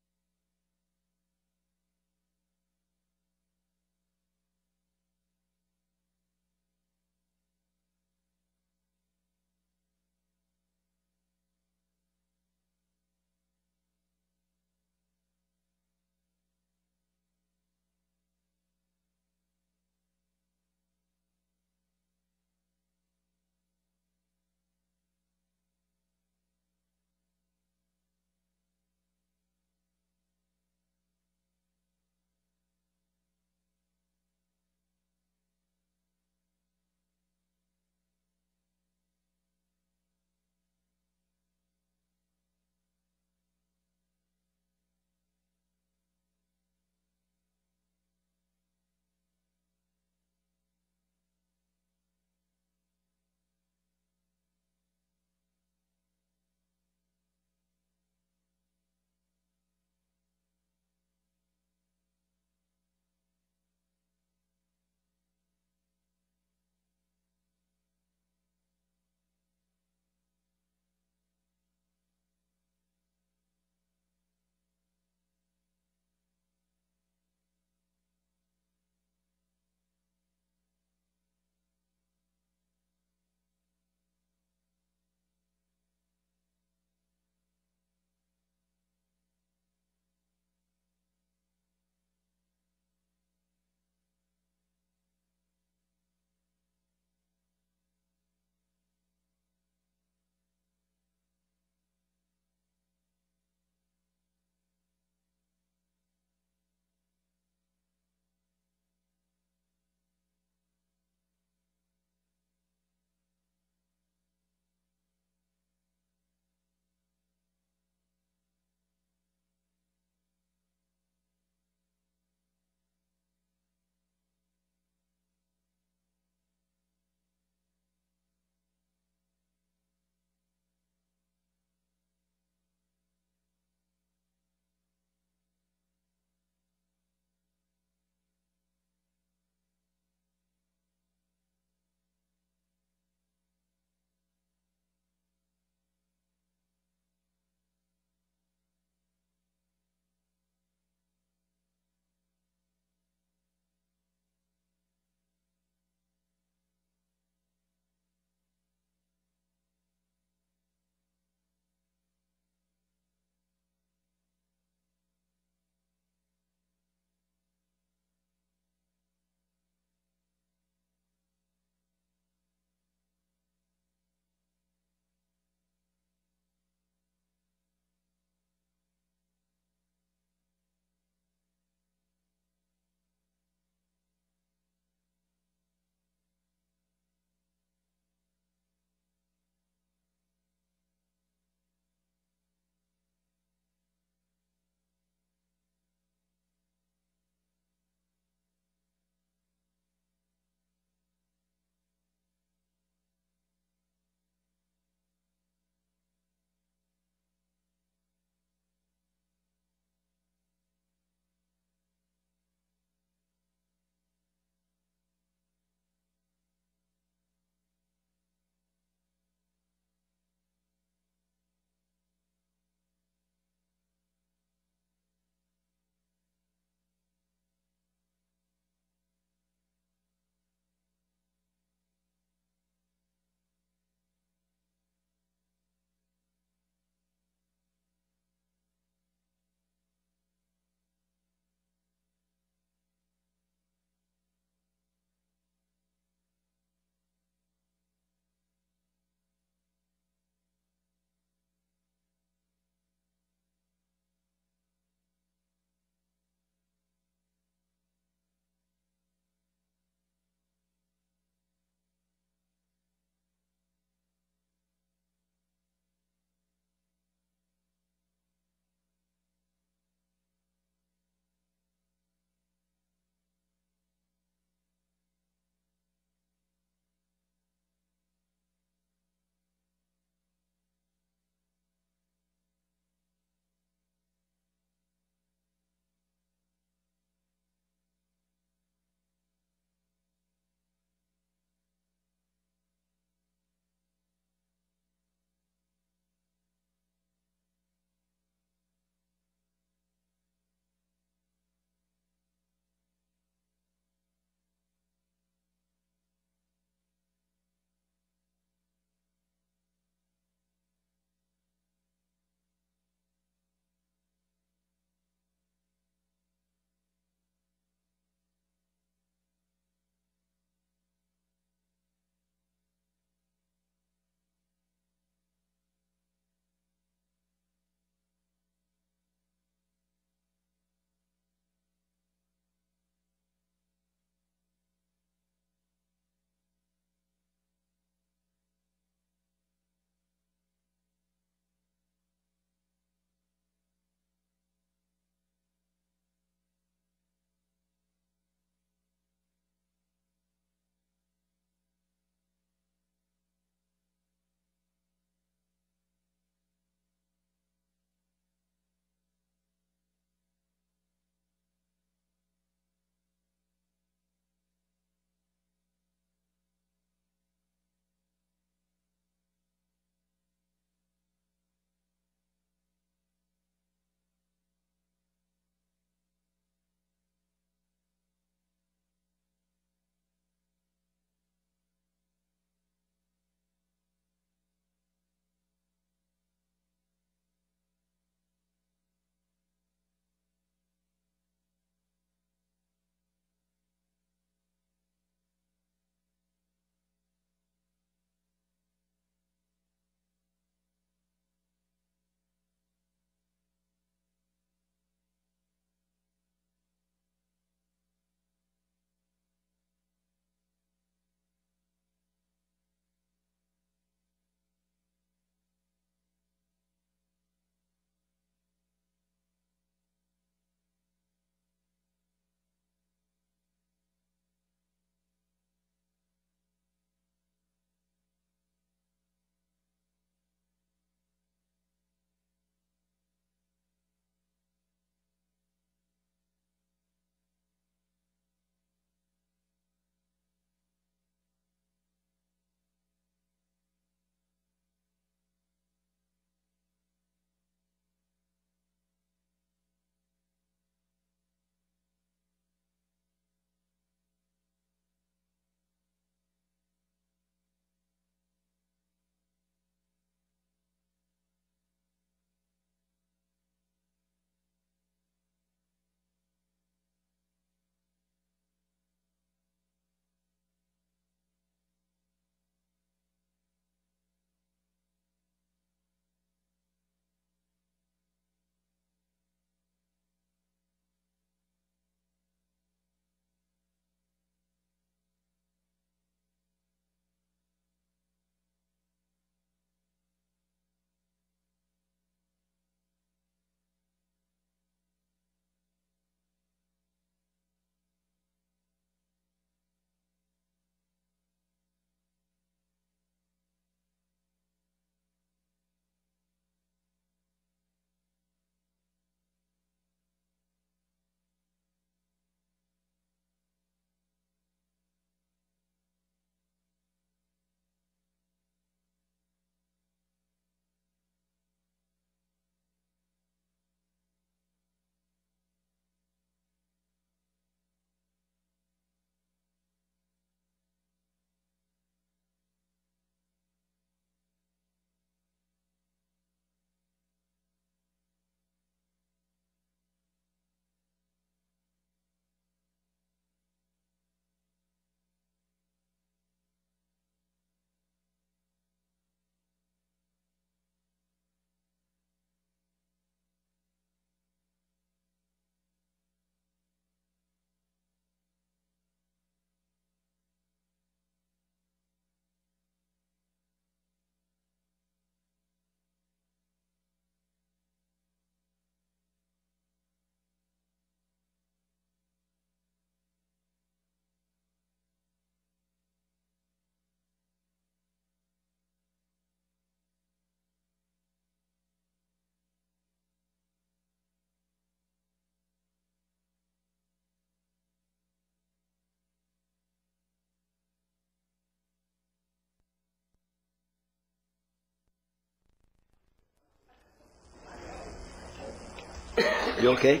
You okay?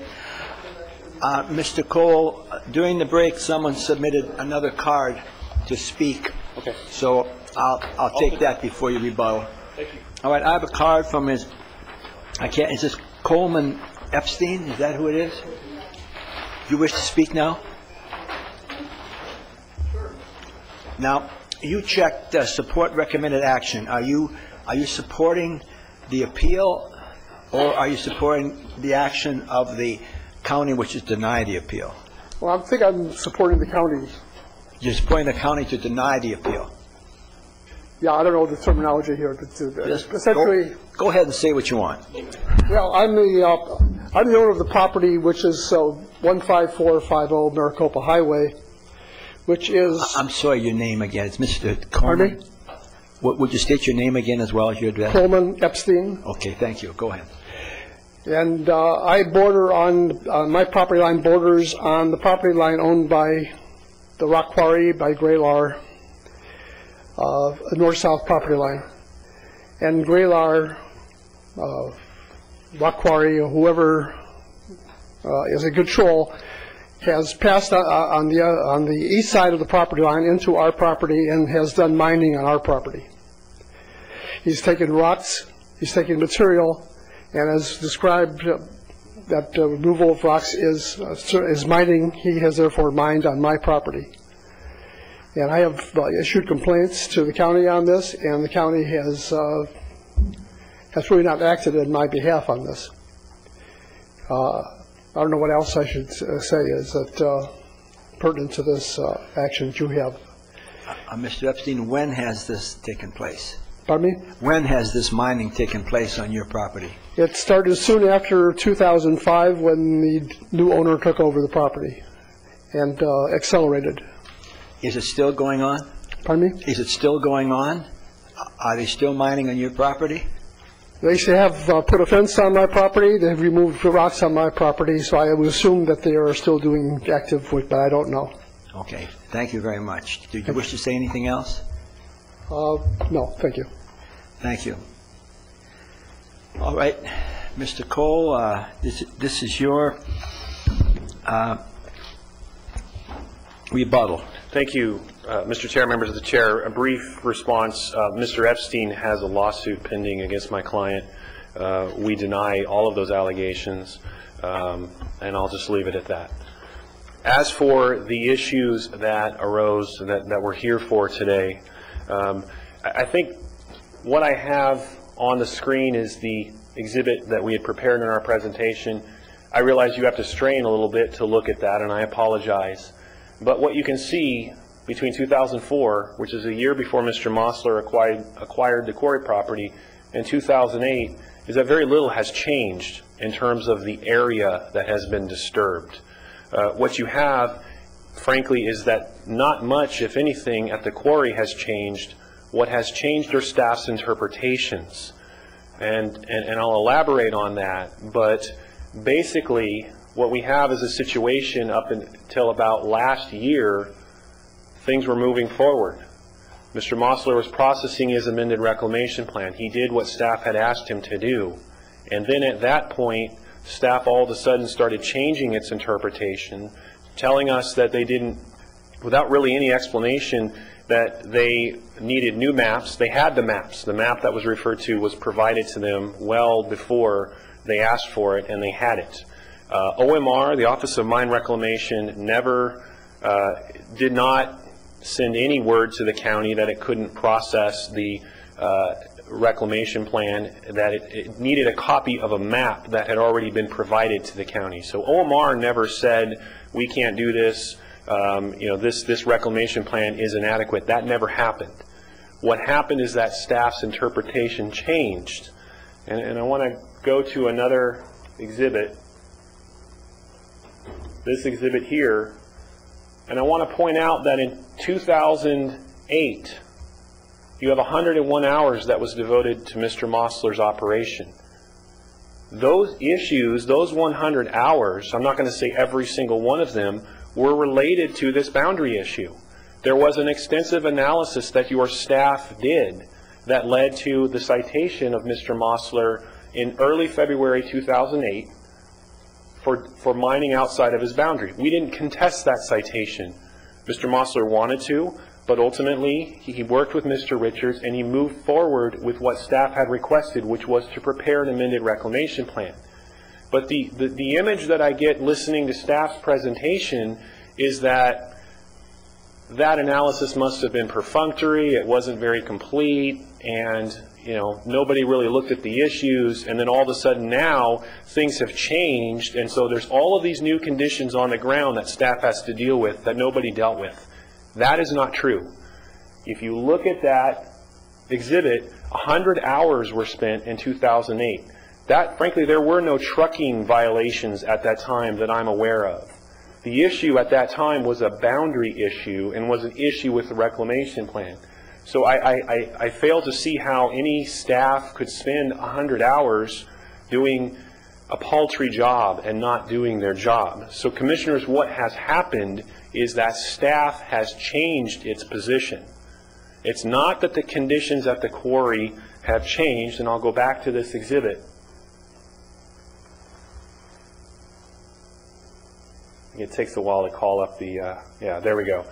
Uh, Mr. Cole, during the break, someone submitted another card to speak. Okay. So I'll, I'll take that before you rebuttal. Thank you. All right, I have a card from his, I can't, is this Coleman Epstein? Is that who it is? You wish to speak now? Sure. Now, you checked uh, support recommended action. Are you, are you supporting the appeal, or are you supporting the action of the county which has denied the appeal? Well, I think I'm supporting the county. You're supporting the county to deny the appeal. Yeah, I don't know the terminology here, but uh, Just go- essentially, Go ahead and say what you want. well, I'm the, uh, I'm the owner of the property, which is uh, 15450 Maricopa Highway, which is, I'm sorry, your name again, it's Mr. Coleman? would you state your name again as well as your address? Coleman Epstein. Okay, thank you, go ahead. And uh, I border on, uh, my property line borders on the property line owned by the Rock Quarry, by Graylar, uh, a north-south property line. And Graylar, uh, Rock Quarry, whoever uh, is in control, has passed uh, on the, uh, on the east side of the property line into our property and has done mining on our property. He's taken rocks, he's taken material, and as described, uh, that uh, removal of rocks is, uh, is mining, he has therefore mined on my property. And I have uh, issued complaints to the county on this, and the county has, uh, has really not acted in my behalf on this. I don't know what else I should say is that uh, pertinent to this uh, action that you have. Uh, Mr. Epstein, when has this taken place? Pardon me? When has this mining taken place on your property? It started soon after 2005 when the new owner took over the property and uh, accelerated. Is it still going on? Pardon me? Is it still going on? Are they still mining on your property? They have uh, put a fence on my property, they've removed the rocks on my property, so I would assume that they are still doing active work, but I don't know. Okay, thank you very much. Do you wish to say anything else? Uh, No, thank you. Thank you. All right, Mr. Cole, uh, this this is your uh, rebuttal. Thank you, uh, Mr. Chair, members of the chair. A brief response. Uh, Mr. Epstein has a lawsuit pending against my client. Uh, We deny all of those allegations, um, and I'll just leave it at that. As for the issues that arose, that that we're here for today, um, I I think what I have on the screen is the exhibit that we had prepared in our presentation. I realize you have to strain a little bit to look at that, and I apologize. But what you can see between 2004, which is a year before Mr. Mosler acquired, acquired the quarry property, and 2008, is that very little has changed in terms of the area that has been disturbed. Uh, what you have, frankly, is that not much, if anything, at the quarry has changed. What has changed are staff's interpretations. And, and, and I'll elaborate on that, but basically, what we have is a situation up until about last year, things were moving forward. Mr. Mosler was processing his amended reclamation plan. He did what staff had asked him to do. And then at that point, staff all of a sudden started changing its interpretation, telling us that they didn't, without really any explanation, that they needed new maps. They had the maps. The map that was referred to was provided to them well before they asked for it, and they had it. Uh, OMR, the Office of Mine Reclamation, never uh, did not send any word to the county that it couldn't process the uh, reclamation plan, that it, it needed a copy of a map that had already been provided to the county. So OMR never said, we can't do this, um, you know, this, this reclamation plan is inadequate. That never happened. What happened is that staff's interpretation changed. And, and I want to go to another exhibit, this exhibit here, and I want to point out that in 2008, you have 101 hours that was devoted to Mr. Mosler's operation. Those issues, those 100 hours, I'm not going to say every single one of them, were related to this boundary issue. There was an extensive analysis that your staff did that led to the citation of Mr. Mosler in early February 2008 for, for mining outside of his boundary. We didn't contest that citation. Mr. Mosler wanted to, but ultimately, he he worked with Mr. Richards and he moved forward with what staff had requested, which was to prepare an amended reclamation plan. But the, the, the image that I get listening to staff's presentation is that that analysis must have been perfunctory, it wasn't very complete, and, you know, nobody really looked at the issues, and then all of a sudden now, things have changed, and so there's all of these new conditions on the ground that staff has to deal with that nobody dealt with. That is not true. If you look at that exhibit, 100 hours were spent in 2008. That, frankly, there were no trucking violations at that time that I'm aware of. The issue at that time was a boundary issue and was an issue with the reclamation plan. So I, I, I, I fail to see how any staff could spend 100 hours doing a paltry job and not doing their job. So commissioners, what has happened is that staff has changed its position. It's not that the conditions at the quarry have changed, and I'll go back to this exhibit. It takes a while to call up the, uh, yeah, there we go.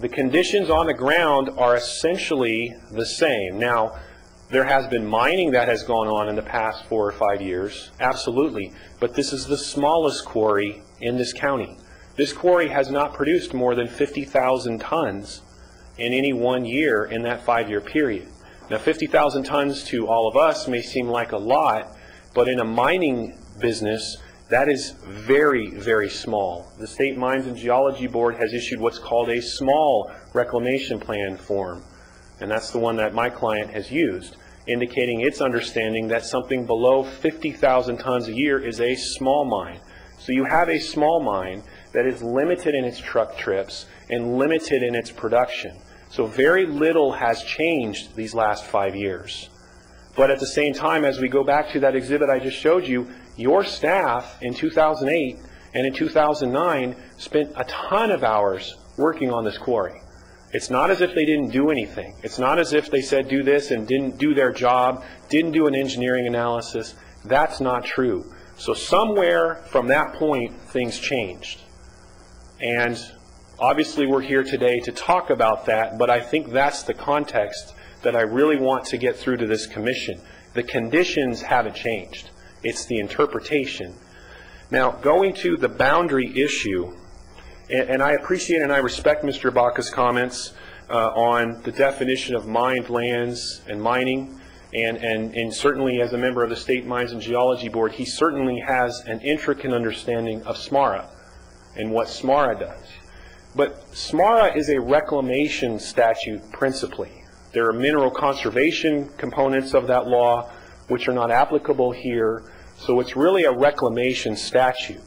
The conditions on the ground are essentially the same. Now, there has been mining that has gone on in the past four or five years, absolutely, but this is the smallest quarry in this county. This quarry has not produced more than 50,000 tons in any one year in that five-year period. Now, 50,000 tons to all of us may seem like a lot, but in a mining business, that is very, very small. The State Mines and Geology Board has issued what's called a small reclamation plan form, and that's the one that my client has used, indicating its understanding that something below 50,000 tons a year is a small mine. So you have a small mine that is limited in its truck trips and limited in its production. So very little has changed these last five years. But at the same time, as we go back to that exhibit I just showed you, your staff in 2008 and in 2009 spent a ton of hours working on this quarry. It's not as if they didn't do anything. It's not as if they said do this and didn't do their job, didn't do an engineering analysis. That's not true. So somewhere from that point, things changed. And obviously we're here today to talk about that, but I think that's the context that I really want to get through to this commission. The conditions haven't changed. It's the interpretation. Now, going to the boundary issue, and, and I appreciate and I respect Mr. Baca's comments uh, on the definition of mined lands and mining, and, and, and certainly as a member of the State Mines and Geology Board, he certainly has an intricate understanding of SMARA and what SMARA does. But SMARA is a reclamation statute principally. There are mineral conservation components of that law which are not applicable here, so it's really a reclamation statute.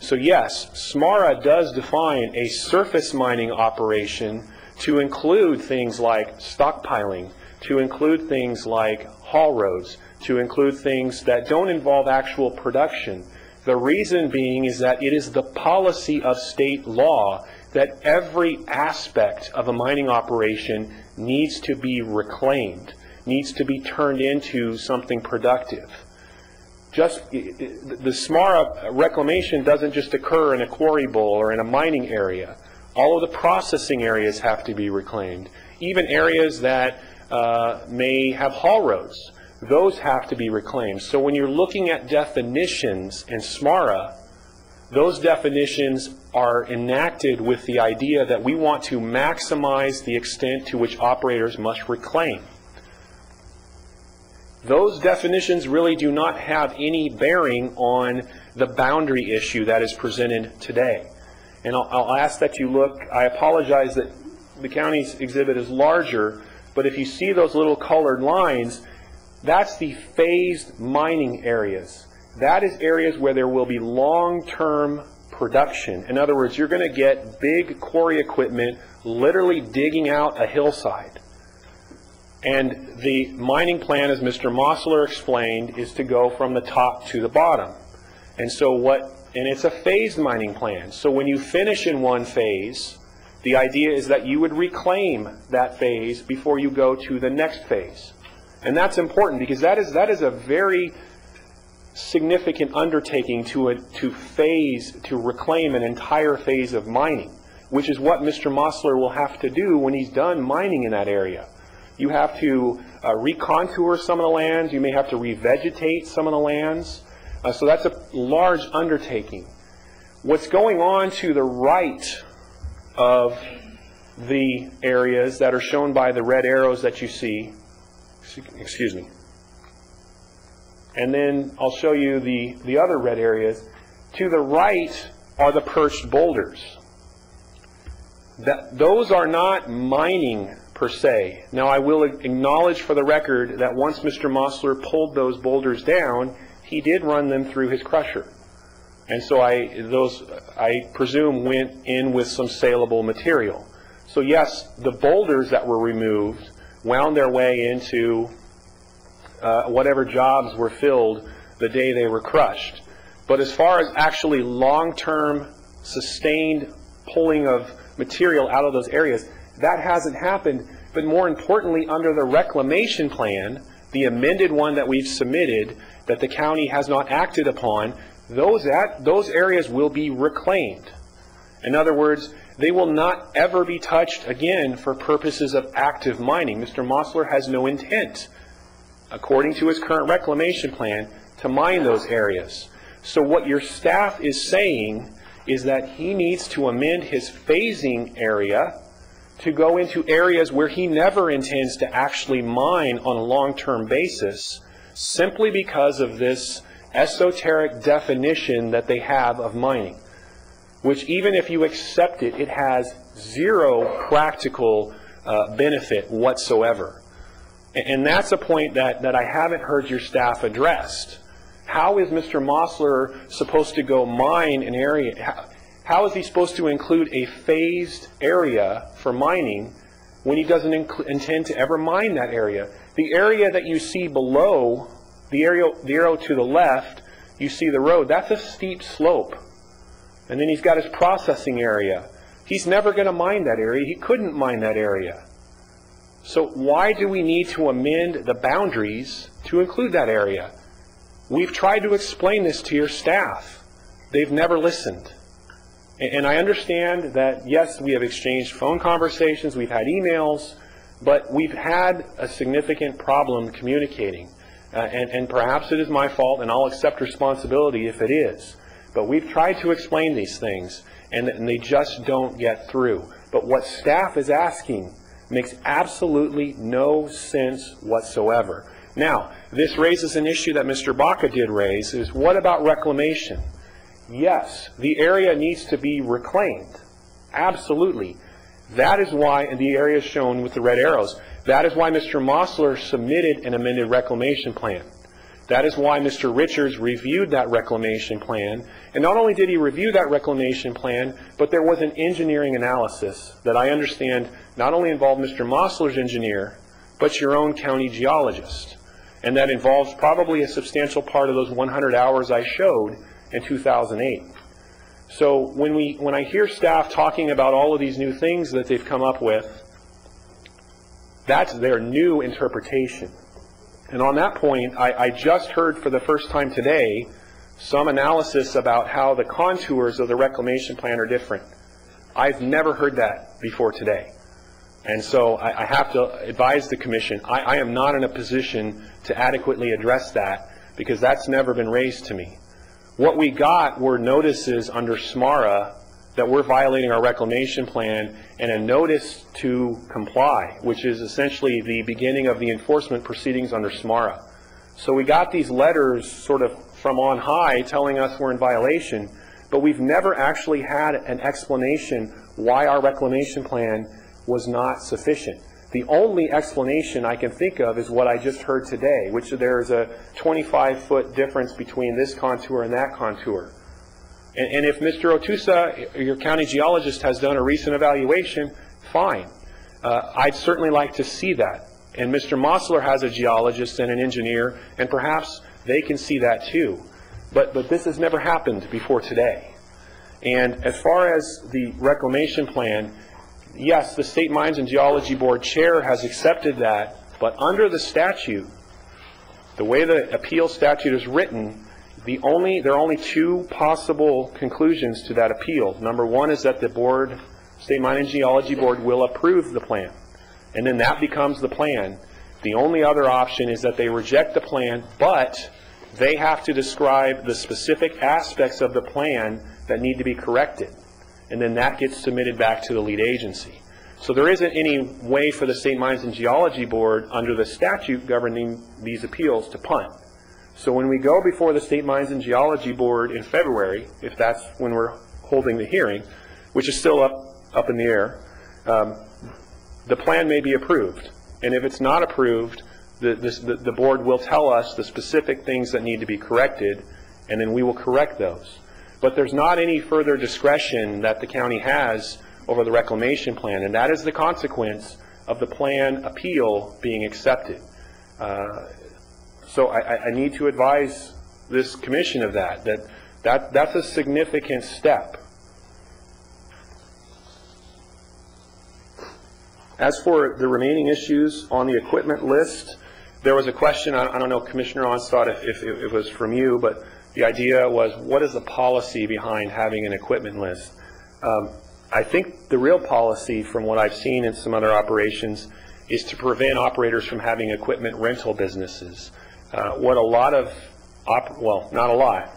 So yes, SMARA does define a surface mining operation to include things like stockpiling, to include things like haul roads, to include things that don't involve actual production. The reason being is that it is the policy of state law that every aspect of a mining operation needs to be reclaimed, needs to be turned into something productive. Just the SMARA reclamation doesn't just occur in a quarry bowl or in a mining area. All of the processing areas have to be reclaimed. Even areas that uh, may have haul roads, those have to be reclaimed. So when you're looking at definitions in SMARA, those definitions are enacted with the idea that we want to maximize the extent to which operators must reclaim. Those definitions really do not have any bearing on the boundary issue that is presented today. And I'll, I'll ask that you look, I apologize that the county's exhibit is larger, but if you see those little colored lines, that's the phased mining areas. That is areas where there will be long-term production. In other words, you're going to get big quarry equipment literally digging out a hillside. And the mining plan, as Mr. Mosler explained, is to go from the top to the bottom. And so what, and it's a phased mining plan. So when you finish in one phase, the idea is that you would reclaim that phase before you go to the next phase. And that's important because that is, that is a very significant undertaking to, a, to phase, to reclaim an entire phase of mining, which is what Mr. Mosler will have to do when he's done mining in that area. You have to uh, recontour some of the lands, you may have to revegetate some of the lands. Uh, so that's a large undertaking. What's going on to the right of the areas that are shown by the red arrows that you see, excuse me, and then I'll show you the, the other red areas. To the right are the perched boulders. That, those are not mining per se. Now, I will acknowledge for the record that once Mr. Mosler pulled those boulders down, he did run them through his crusher. And so I, those, I presume, went in with some saleable material. So yes, the boulders that were removed wound their way into uh, whatever jobs were filled the day they were crushed. But as far as actually long-term, sustained pulling of material out of those areas, that hasn't happened. But more importantly, under the reclamation plan, the amended one that we've submitted that the county has not acted upon, those, at, those areas will be reclaimed. In other words, they will not ever be touched again for purposes of active mining. Mr. Mosler has no intent according to his current reclamation plan, to mine those areas. So what your staff is saying is that he needs to amend his phasing area to go into areas where he never intends to actually mine on a long-term basis simply because of this esoteric definition that they have of mining, which even if you accept it, it has zero practical uh, benefit whatsoever. And that's a point that, that I haven't heard your staff addressed. How is Mr. Mosler supposed to go mine an area? How, is he supposed to include a phased area for mining when he doesn't intend to ever mine that area? The area that you see below, the, area, the arrow to the left, you see the road, that's a steep slope. And then he's got his processing area. He's never going to mine that area. He couldn't mine that area. So why do we need to amend the boundaries to include that area? We've tried to explain this to your staff. They've never listened. And I understand that, yes, we have exchanged phone conversations, we've had emails, but we've had a significant problem communicating. Uh, and, and perhaps it is my fault, and I'll accept responsibility if it is. But we've tried to explain these things, and, and they just don't get through. But what staff is asking makes absolutely no sense whatsoever. Now, this raises an issue that Mr. Baca did raise, is what about reclamation? Yes, the area needs to be reclaimed. Absolutely. That is why, and the area is shown with the red arrows, that is why Mr. Mosler submitted an amended reclamation plan. That is why Mr. Richards reviewed that reclamation plan. And not only did he review that reclamation plan, but there was an engineering analysis that I understand not only involved Mr. Mosler's engineer, but your own county geologist. And that involves probably a substantial part of those 100 hours I showed in 2008. So when, we, when I hear staff talking about all of these new things that they've come up with, that's their new interpretation. And on that point, I, I just heard for the first time today some analysis about how the contours of the reclamation plan are different. I've never heard that before today. And so I, I have to advise the commission, I, I am not in a position to adequately address that because that's never been raised to me. What we got were notices under SMARA that we're violating our reclamation plan and a notice to comply, which is essentially the beginning of the enforcement proceedings under SMARA. So we got these letters sort of from on high telling us we're in violation, but we've never actually had an explanation why our reclamation plan was not sufficient. The only explanation I can think of is what I just heard today, which there is a 25-foot difference between this contour and that contour. And, and if Mr. Otusa, your county geologist, has done a recent evaluation, fine. Uh, I'd certainly like to see that. And Mr. Mosler has a geologist and an engineer, and perhaps they can see that too. But, but this has never happened before today. And as far as the reclamation plan, yes, the State Mines and Geology Board chair has accepted that, but under the statute, the way the appeal statute is written, The only, there are only two possible conclusions to that appeal. Number one is that the board, State Mine and Geology Board will approve the plan, and then that becomes the plan. The only other option is that they reject the plan, but they have to describe the specific aspects of the plan that need to be corrected, and then that gets submitted back to the lead agency. So there isn't any way for the State Mines and Geology Board, under the statute governing these appeals, to punt. So when we go before the State Mines and Geology Board in February, if that's when we're holding the hearing, which is still up, up in the air, um, the plan may be approved. And if it's not approved, the, this- the, the board will tell us the specific things that need to be corrected, and then we will correct those. But there's not any further discretion that the county has over the reclamation plan, and that is the consequence of the plan appeal being accepted. Uh, So I, I- need to advise this commission of that, that, that that's a significant step. As for the remaining issues on the equipment list, there was a question, I I don't know, Commissioner Onstott, if, if it was from you, but the idea was, what is the policy behind having an equipment list? Um, I think the real policy, from what I've seen in some other operations, is to prevent operators from having equipment rental businesses. Uh, What a lot of, well, not a lot,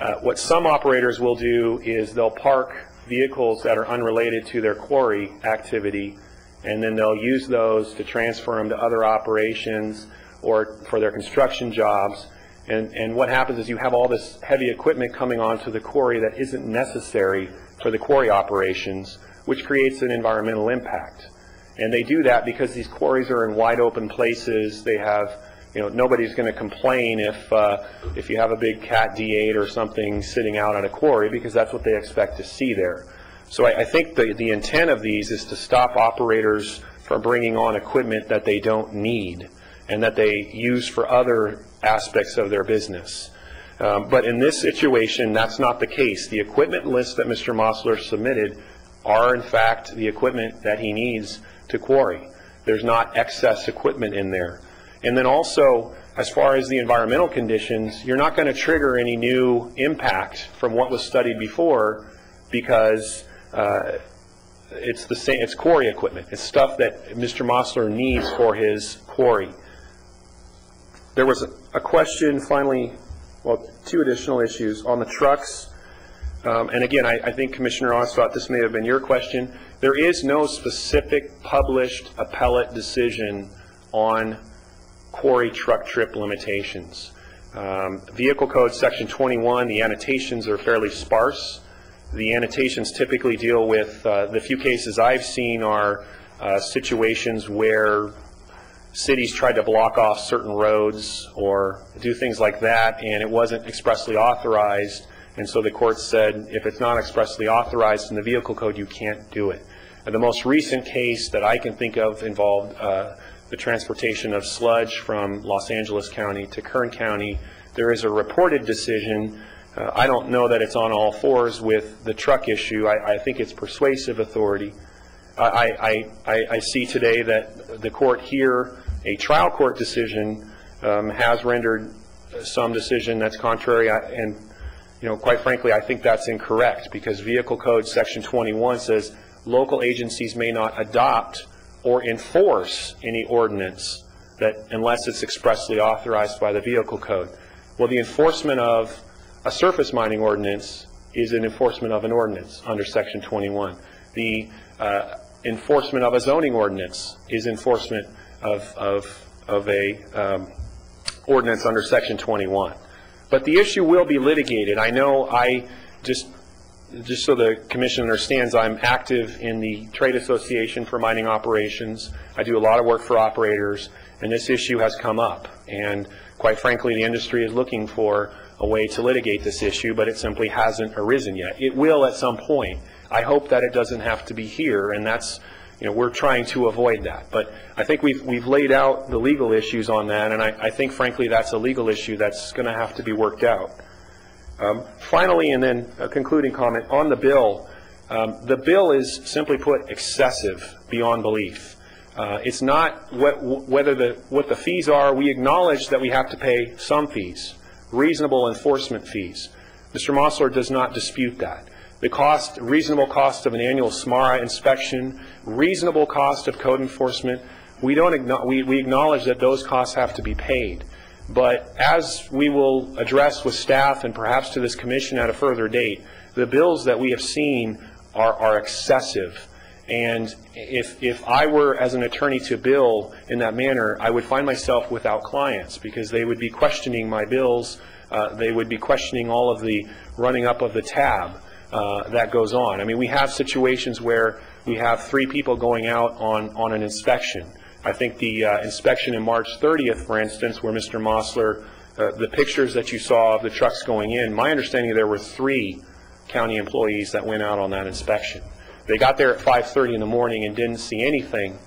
uh, what some operators will do is they'll park vehicles that are unrelated to their quarry activity, and then they'll use those to transfer them to other operations or for their construction jobs. And, and what happens is you have all this heavy equipment coming onto the quarry that isn't necessary for the quarry operations, which creates an environmental impact. And they do that because these quarries are in wide open places. They have, you know, nobody's going to complain if, uh, if you have a big Cat D8 or something sitting out at a quarry because that's what they expect to see there. So I, I think the, the intent of these is to stop operators from bringing on equipment that they don't need and that they use for other aspects of their business. Um, But in this situation, that's not the case. The equipment list that Mr. Mosler submitted are in fact the equipment that he needs to quarry. There's not excess equipment in there. And then also, as far as the environmental conditions, you're not going to trigger any new impact from what was studied before because uh, it's the same, it's quarry equipment. It's stuff that Mr. Mosler needs for his quarry. There was a- question, finally, well, two additional issues on the trucks. Um, And again, I I think Commissioner Onstott, this may have been your question. There is no specific published appellate decision on quarry truck trip limitations. Um, Vehicle Code Section 21, the annotations are fairly sparse. The annotations typically deal with, uh, the few cases I've seen are uh, situations where cities tried to block off certain roads or do things like that, and it wasn't expressly authorized, and so the court said, if it's not expressly authorized in the vehicle code, you can't do it. And the most recent case that I can think of involved uh, the transportation of sludge from Los Angeles County to Kern County. There is a reported decision. Uh, I don't know that it's on all fours with the truck issue. I, I think it's persuasive authority. I, I, I see today that the court here, a trial court decision, um, has rendered some decision that's contrary, and, you know, quite frankly, I think that's incorrect, because Vehicle Code Section 21 says local agencies may not adopt or enforce any ordinance that, unless it's expressly authorized by the Vehicle Code. Well, the enforcement of a surface mining ordinance is an enforcement of an ordinance under Section 21. The uh, enforcement of a zoning ordinance is enforcement of, of, of a um, ordinance under Section 21. But the issue will be litigated. I know I, just, just so the commission understands, I'm active in the Trade Association for Mining Operations. I do a lot of work for operators, and this issue has come up. And quite frankly, the industry is looking for a way to litigate this issue, but it simply hasn't arisen yet. It will at some point. I hope that it doesn't have to be here, and that's, you know, we're trying to avoid that. But I think we've, we've laid out the legal issues on that, and I, I think frankly, that's a legal issue that's going to have to be worked out. Um, Finally, and then a concluding comment, on the bill, um, the bill is simply put excessive beyond belief. Uh, It's not what, whether the, what the fees are, we acknowledge that we have to pay some fees. reasonable enforcement fees. Mr. Mosler does not dispute that. The cost, reasonable cost of an annual SMARA inspection, reasonable cost of code enforcement, we don't, we we acknowledge that those costs have to be paid. But as we will address with staff and perhaps to this commission at a further date, the bills that we have seen are, are excessive. And if, if I were, as an attorney, to bill in that manner, I would find myself without clients because they would be questioning my bills. Uh, they would be questioning all of the running up of the tab uh, that goes on. I mean, we have situations where we have three people going out on, on an inspection. I think the uh, inspection in March 30th, for instance, where Mr. Mosler, uh, the pictures that you saw of the trucks going in, my understanding there were three county employees that went out on that inspection. They got there at 5:30 in the morning and didn't see anything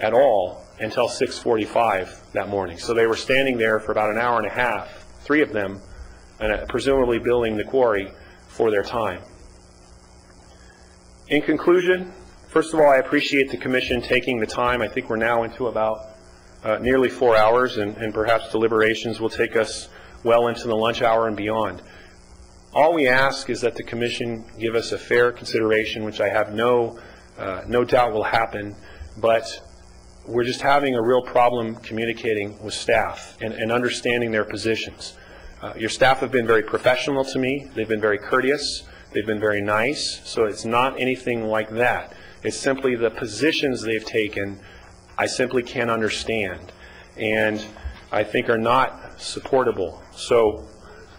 at all until 6:45 that morning. So they were standing there for about an hour and a half, three of them, and uh, presumably billing the quarry for their time. In conclusion, first of all, I appreciate the commission taking the time. I think we're now into about uh, nearly four hours, and, and perhaps deliberations will take us well into the lunch hour and beyond. All we ask is that the commission give us a fair consideration, which I have no, uh, no doubt will happen, but we're just having a real problem communicating with staff and, and understanding their positions. Uh, Your staff have been very professional to me. They've been very courteous. They've been very nice. So it's not anything like that. It's simply the positions they've taken I simply can't understand and I think are not supportable. So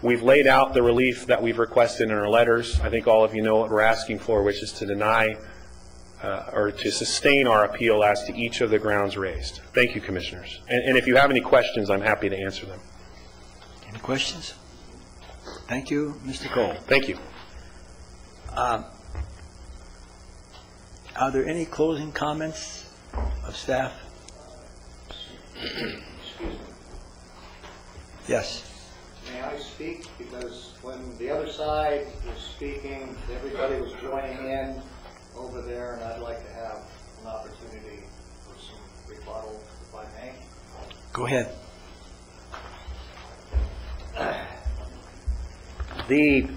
we've laid out the relief that we've requested in our letters. I think all of you know what we're asking for, which is to deny uh, or to sustain our appeal as to each of the grounds raised. Thank you, Commissioners. And, and if you have any questions, I'm happy to answer them. Any questions? Thank you, Mr. Cole. Thank you. Um, Are there any closing comments of staff? Yes. May I speak? Because when the other side was speaking, everybody was joining in over there, and I'd like to have an opportunity for some rebuttal, if I may. Go ahead. The,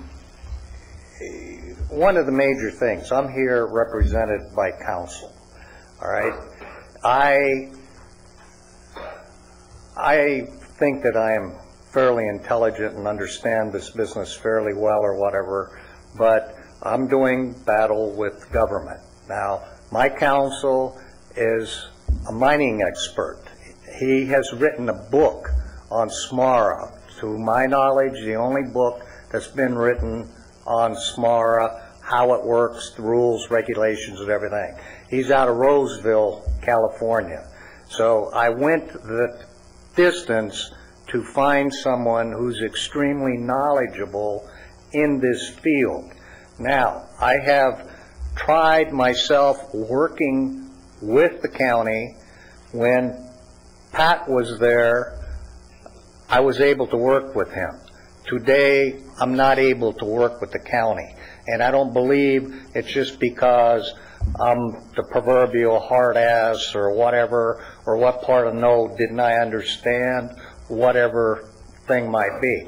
one of the major things, I'm here represented by counsel, all right? I, I think that I am fairly intelligent and understand this business fairly well or whatever, but I'm doing battle with government. Now, my counsel is a mining expert. He has written a book on SMARA. To my knowledge, the only book that's been written on SMARA, how it works, the rules, regulations, and everything. He's out of Roseville, California. So I went the distance to find someone who's extremely knowledgeable in this field. Now, I have tried myself working with the county. When Pat was there, I was able to work with him. Today, I'm not able to work with the county. And I don't believe it's just because I'm the proverbial hard ass or whatever, or what part of no didn't I understand, whatever thing might be.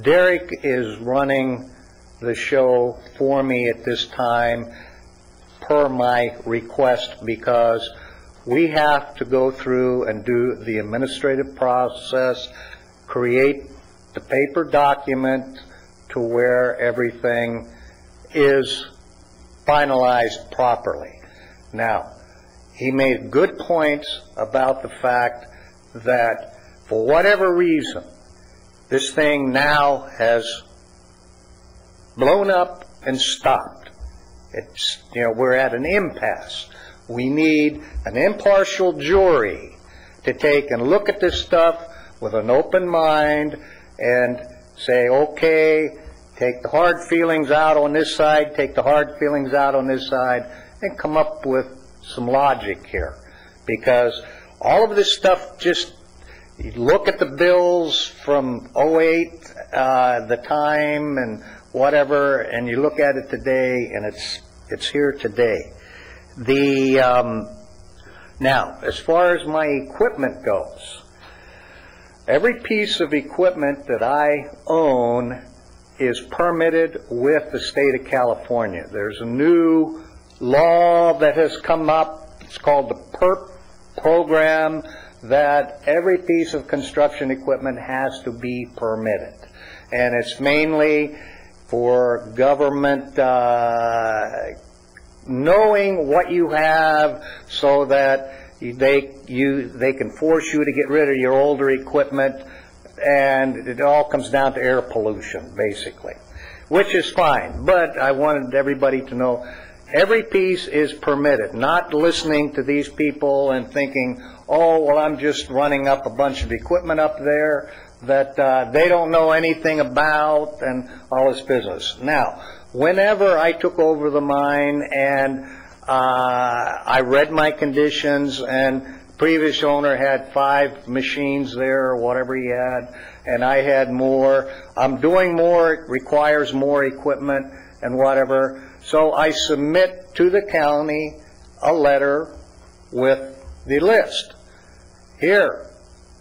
Derek is running the show for me at this time per my request because we have to go through and do the administrative process, create the paper document to where everything is finalized properly. Now, he made good points about the fact that for whatever reason, this thing now has blown up and stopped. It's, you know, we're at an impasse. We need an impartial jury to take and look at this stuff with an open mind and say, okay, take the hard feelings out on this side, take the hard feelings out on this side, and come up with some logic here. Because all of this stuff just, look at the bills from '08, uh, the time and whatever, and you look at it today, and it's, it's here today. The, um, now, as far as my equipment goes, Every piece of equipment that I own is permitted with the state of California. There's a new law that has come up, it's called the PERP program, that every piece of construction equipment has to be permitted. And it's mainly for government uh, knowing what you have so that they you they can force you to get rid of your older equipment and it all comes down to air pollution basically which is fine. But I wanted everybody to know every piece is permitted. Not listening to these people and thinking oh well I'm just running up a bunch of equipment up there that uh, they don't know anything about and all this business. Now whenever I took over the mine and Uh, I read my conditions and previous owner had five machines there or whatever he had and I had more. I'm doing more, it requires more equipment and whatever. So I submit to the county a letter with the list. Here,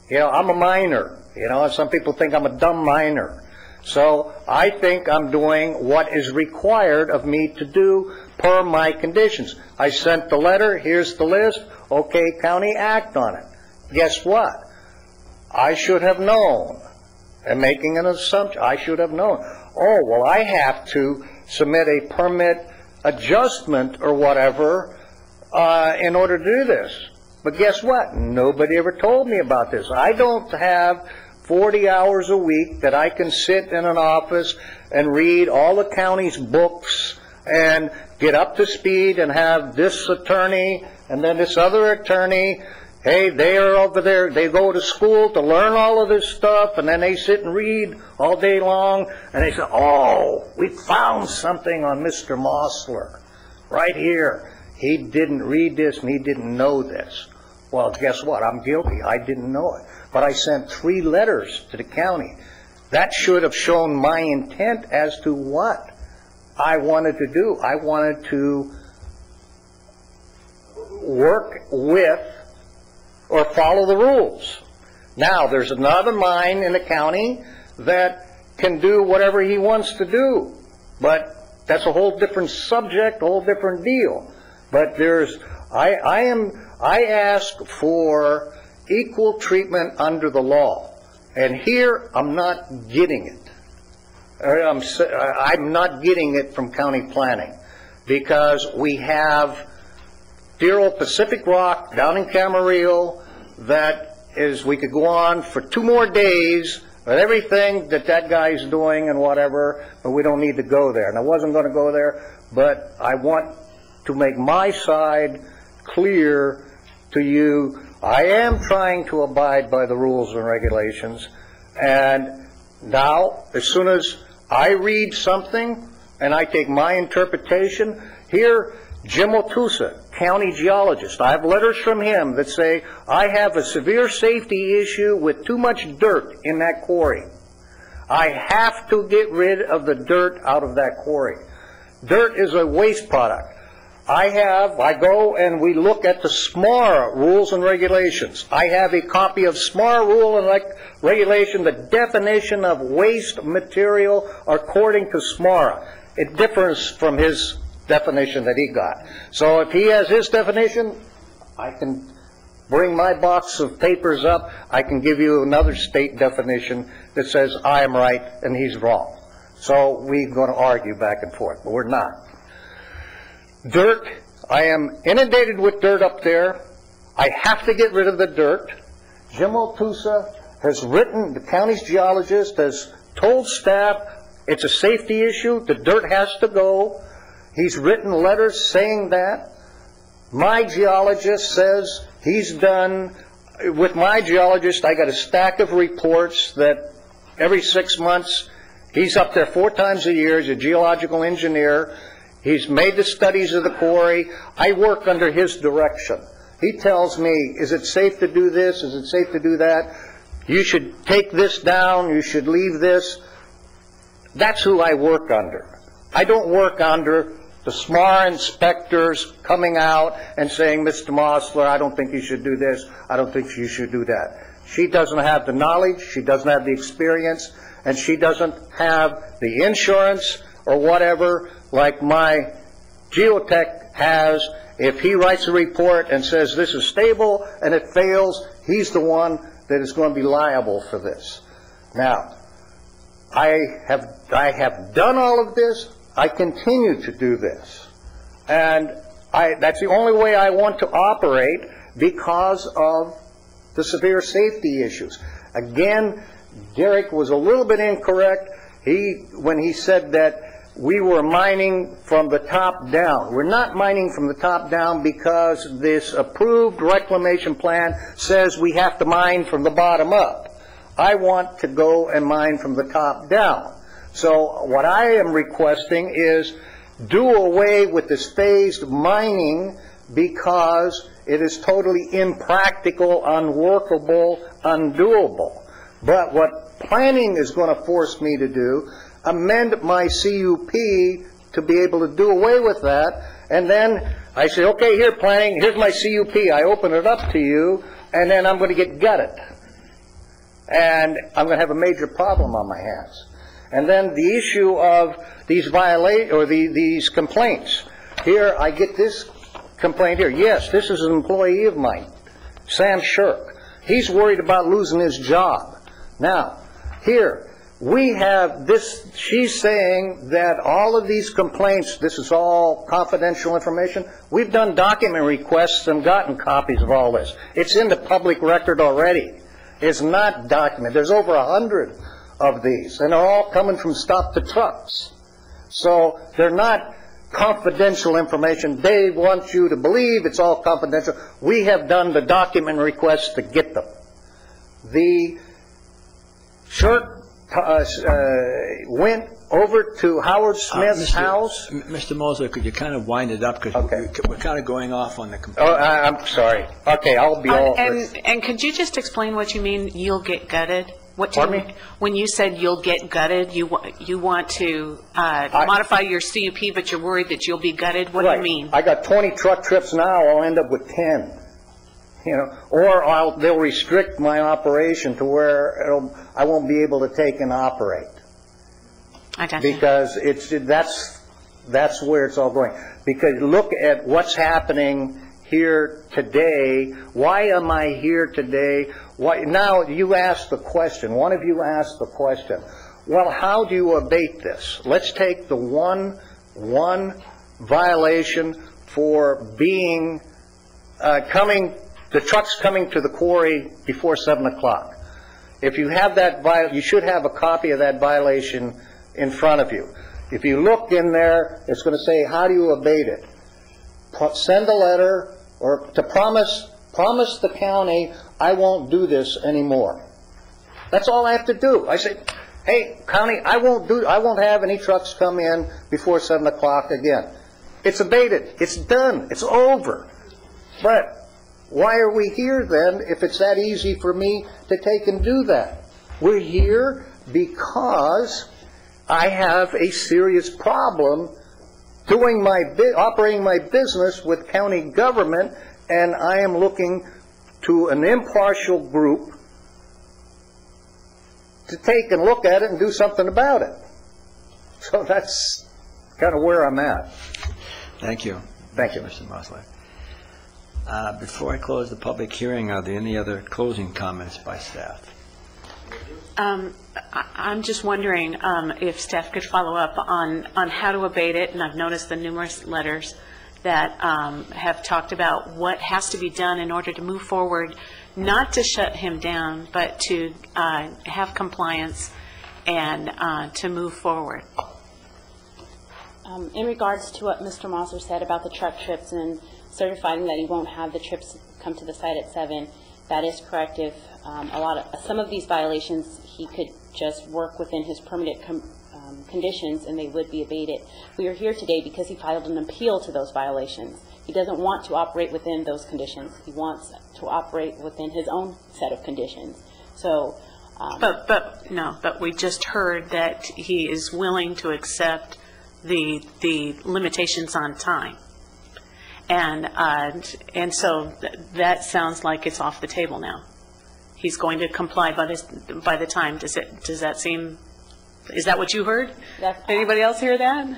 you know, I'm a miner. You know, some people think I'm a dumb miner. So I think I'm doing what is required of me to do per my conditions. I sent the letter, here's the list, okay, county, act on it. Guess what? I should have known, and making an assumption, I should have known, oh, well, I have to submit a permit adjustment or whatever uh, in order to do this. But guess what? Nobody ever told me about this. I don't have 40 hours a week that I can sit in an office and read all the county's books and get up to speed and have this attorney and then this other attorney. Hey, they are over there. They go to school to learn all of this stuff, and then they sit and read all day long, and they say, "Oh, we found something on Mr. Mosler, right here. He didn't read this, and he didn't know this." Well, guess what? I'm guilty. I didn't know it but I sent three letters to the county. That should have shown my intent as to what I wanted to do. I wanted to work with or follow the rules. Now, there's another mine in the county that can do whatever he wants to do, but that's a whole different subject, a whole different deal. But there's, I, I am, I ask for equal treatment under the law. And here, I'm not getting it. I'm, um, I'm not getting it from county planning because we have old Pacific Rock down in Camarillo that is, we could go on for two more days with everything that that guy's doing and whatever, but we don't need to go there. And I wasn't going to go there, but I want to make my side clear to you I am trying to abide by the rules and regulations, and now, as soon as I read something and I take my interpretation, here, Jim Otusa, county geologist, I have letters from him that say, I have a severe safety issue with too much dirt in that quarry. I have to get rid of the dirt out of that quarry. Dirt is a waste product. I have, I go and we look at the SMARA rules and regulations. I have a copy of SMARA rule and regulation, the definition of waste material according to SMARA. It differs from his definition that he got. So if he has his definition, I can bring my box of papers up. I can give you another state definition that says I am right and he's wrong. So we're going to argue back and forth, but we're not. Dirt, I am inundated with dirt up there. I have to get rid of the dirt. Jim Otusa has written, the county's geologist has told staff it's a safety issue, the dirt has to go. He's written letters saying that. My geologist says he's done, with my geologist, I got a stack of reports that every six months, he's up there four times a year, he's a geological engineer, He's made the studies of the quarry. I work under his direction. He tells me, is it safe to do this? Is it safe to do that? You should take this down. You should leave this. That's who I work under. I don't work under the SMARA inspectors coming out and saying, Mr. Mosler, I don't think you should do this. I don't think you should do that. She doesn't have the knowledge, she doesn't have the experience, and she doesn't have the insurance or whatever like my geotech has. If he writes a report and says this is stable and it fails, he's the one that is going to be liable for this. Now, I have, I have done all of this, I continue to do this. And I, that's the only way I want to operate because of the severe safety issues. Again, Derek was a little bit incorrect. He, when he said that we were mining from the top down. We're not mining from the top down because this approved reclamation plan says we have to mine from the bottom up. I want to go and mine from the top down. So what I am requesting is do away with this phased mining because it is totally impractical, unworkable, undoable. But what planning is going to force me to do, amend my CUP to be able to do away with that, and then I say, okay, here planning, here's my CUP, I open it up to you, and then I'm going to get gutted. And I'm going to have a major problem on my hands. And then the issue of these viola, or the, these complaints. Here, I get this complaint here. Yes, this is an employee of mine, Sam Shirk. He's worried about losing his job. Now, here, we have this, she's saying that all of these complaints, this is all confidential information. We've done document requests and gotten copies of all this. It's in the public record already. It's not documented. There's over a hundred of these, and they're all coming from Stop the Trucks. So they're not confidential information. They want you to believe it's all confidential. We have done the document requests to get them. The Shirk uh, uh, went over to Howard Smith's Mr. house. M- Mr. Mosler, could you kind of wind it up, because Okay. we're kind of going off on the Oh. I- I'm sorry. Okay, I'll be all... And, and could you just explain what you mean, you'll get gutted? What do you- Pardon me? When you said you'll get gutted, you, wa- you want to uh, I- modify your CUP, but you're worried that you'll be gutted? What do you mean? I got 20 truck trips now, I'll end up with 10. You know, or I'll, they'll restrict my operation to where it'll, I won't be able to take and operate. I got you. Because it's, that's, that's where it's all going. Because look at what's happening here today. Why am I here today? Why, now, you asked the question, one of you asked the question, well, how do you abate this? Let's take the one, one violation for being, uh, coming, the truck's coming to the quarry before 7 o'clock. If you have that you should have a copy of that violation in front of you. If you look in there, it's going to say, how do you abate it? Send a letter or to promise, promise the county, I won't do this anymore. That's all I have to do. I say, hey, county, I won't do, I won't have any trucks come in before 7 o'clock again. It's abated. It's done. It's over. But why are we here then if it's that easy for me to take and do that? We're here because I have a serious problem doing my, operating my business with county government, and I am looking to an impartial group to take and look at it and do something about it. So that's kind of where I'm at. Thank you. Thank you. Mr. Mosler. Uh, Before I close the public hearing, are there any other closing comments by staff? Um, I- I'm just wondering um, if staff could follow up on, on how to abate it, and I've noticed the numerous letters that um, have talked about what has to be done in order to move forward, not to shut him down, but to uh, have compliance and uh, to move forward. Um, In regards to what Mr. Mosler said about the truck trips and certifying that he won't have the trips come to the site at seven, that is correct. If um, a lot of, some of these violations, he could just work within his com- um, conditions and they would be abated. We are here today because he filed an appeal to those violations. He doesn't want to operate within those conditions. He wants to operate within his own set of conditions. So, um, But, but, no, but we just heard that he is willing to accept the, the limitations on time. And, uh, and so th- that sounds like it's off the table now. he's going to comply by this, by the time. Does it, does that seem, is that what you heard? That's- Anybody else hear that?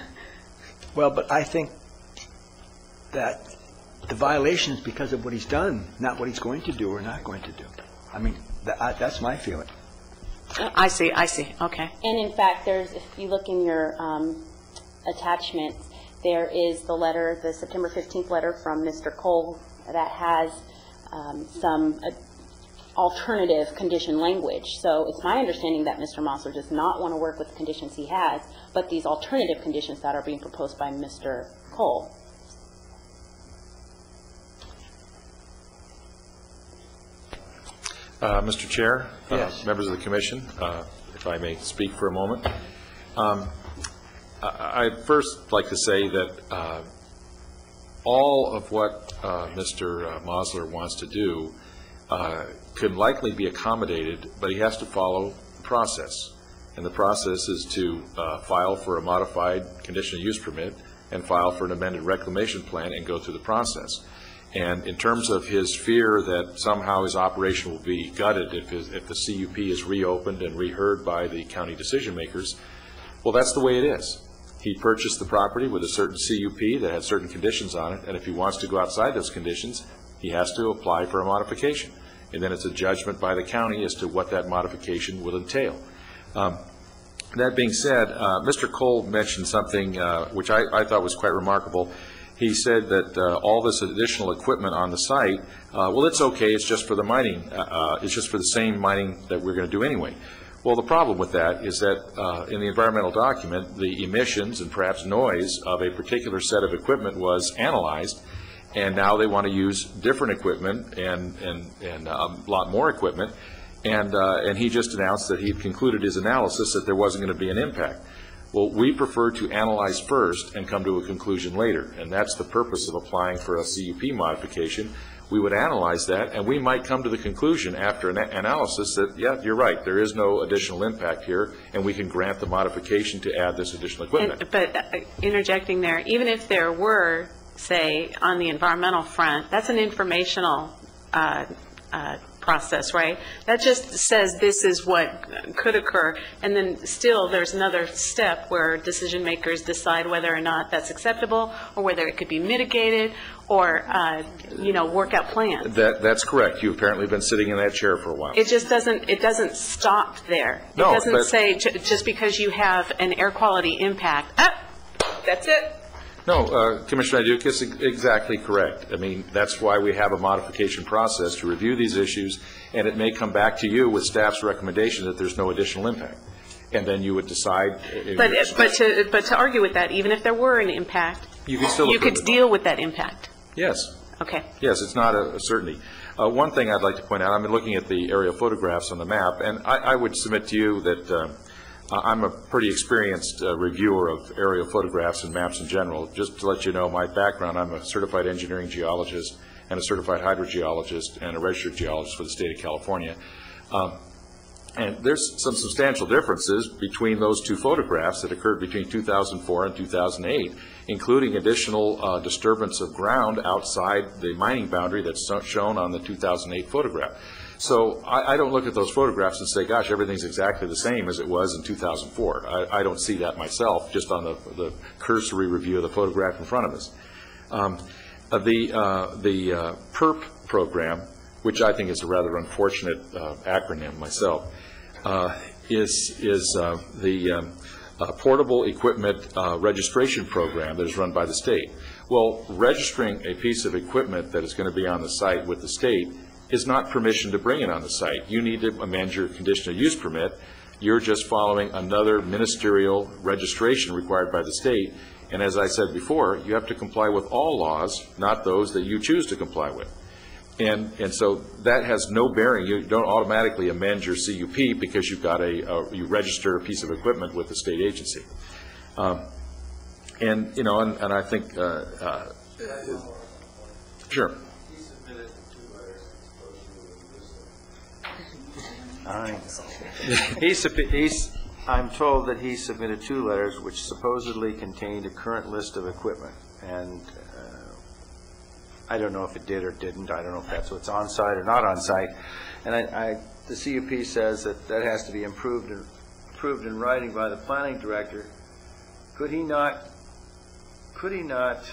Well, but I think that the violation is because of what he's done, not what he's going to do or not going to do. I mean, that, I- that's my feeling. I see, I see, okay. And in fact, there's, if you look in your um, attachments, there is the letter, the September 15th letter from Mr. Cole that has um, some uh, alternative condition language. So it's my understanding that Mr. Mosler does not want to work with the conditions he has, but these alternative conditions that are being proposed by Mr. Cole. Uh, Mr. Chair? uh, Members of the commission, uh, if I may speak for a moment. Um, I- I'd first like to say that uh, all of what uh, Mr. Mosler wants to do uh, could likely be accommodated, but he has to follow the process. And the process is to uh, file for a modified conditional use permit and file for an amended reclamation plan and go through the process. And in terms of his fear that somehow his operation will be gutted if, his, if the CUP is reopened and reheard by the county decision makers, well, that's the way it is. He purchased the property with a certain CUP that had certain conditions on it, and if he wants to go outside those conditions, he has to apply for a modification. And then it's a judgment by the county as to what that modification will entail. Um, that being said, uh, Mr. Cole mentioned something uh, which I, I thought was quite remarkable. He said that uh, all this additional equipment on the site, uh, well, it's okay, it's just for the mining, uh, uh, it's just for the same mining that we're going to do anyway. Well, the problem with that is that uh, in the environmental document, the emissions and perhaps noise of a particular set of equipment was analyzed, and now they want to use different equipment and, and, and a lot more equipment, and, uh, and he just announced that he'd concluded his analysis that there wasn't going to be an impact. Well, we prefer to analyze first and come to a conclusion later, and that's the purpose of applying for a CUP modification. We would analyze that, and we might come to the conclusion after an analysis that, yeah, you're right, there is no additional impact here, and we can grant the modification to add this additional equipment. And- But uh, interjecting there, even if there were, say, on the environmental front, that's an informational uh, uh, process, right? That just says this is what could occur, and then still, there's another step where decision makers decide whether or not that's acceptable, or whether it could be mitigated, or, uh, you know, work out plans. That, that's correct. You've apparently been sitting in that chair for a while. It just doesn't, it doesn't stop there. No, It doesn't but- say, ju- just because you have an air quality impact, ah, that's it. No, uh, Commissioner Duke is exactly correct. I mean, that's why we have a modification process to review these issues, and it may come back to you with staff's recommendation that there's no additional impact. And then you would decide. uh, But, but to, but to argue with that, even if there were an impact, You can still you approve could it. deal with that impact. Yes, Okay. yes, it's not a a certainty. Uh, One thing I'd like to point out, I'm looking at the aerial photographs on the map, and I I would submit to you that uh, I'm a pretty experienced uh, reviewer of aerial photographs and maps in general. Just to let you know, my background, I'm a certified engineering geologist and a certified hydrogeologist and a registered geologist for the state of California. Um, And there's some substantial differences between those two photographs that occurred between 2004 and 2008, including additional uh, disturbance of ground outside the mining boundary that's shown on the 2008 photograph. So I, I don't look at those photographs and say, gosh, everything's exactly the same as it was in 2004. I, I don't see that myself, just on the, the cursory review of the photograph in front of us. Um, uh, The, uh, the uh, PERP program, which I think is a rather unfortunate uh, acronym myself, is, is uh, the uh, Portable Equipment uh, Registration Program that is run by the state. Well, registering a piece of equipment that is going to be on the site with the state is not permission to bring it on the site. You need to amend your conditional use permit. You're just following another ministerial registration required by the state. And as I said before, you have to comply with all laws, not those that you choose to comply with. And, and so that has no bearing, you don't automatically amend your CUP because you've got a, uh, you register a piece of equipment with the state agency. Um, And, you know, and, and I think, uh, uh, sure. He (laughs) he's, I'm told that he submitted two letters which supposedly contained a current list of equipment. And uh, I don't know if it did or didn't, I don't know if that's what's on-site or not on-site, and I, I, the CUP says that that has to be improved, in- approved in writing by the planning director. Could he not, could he not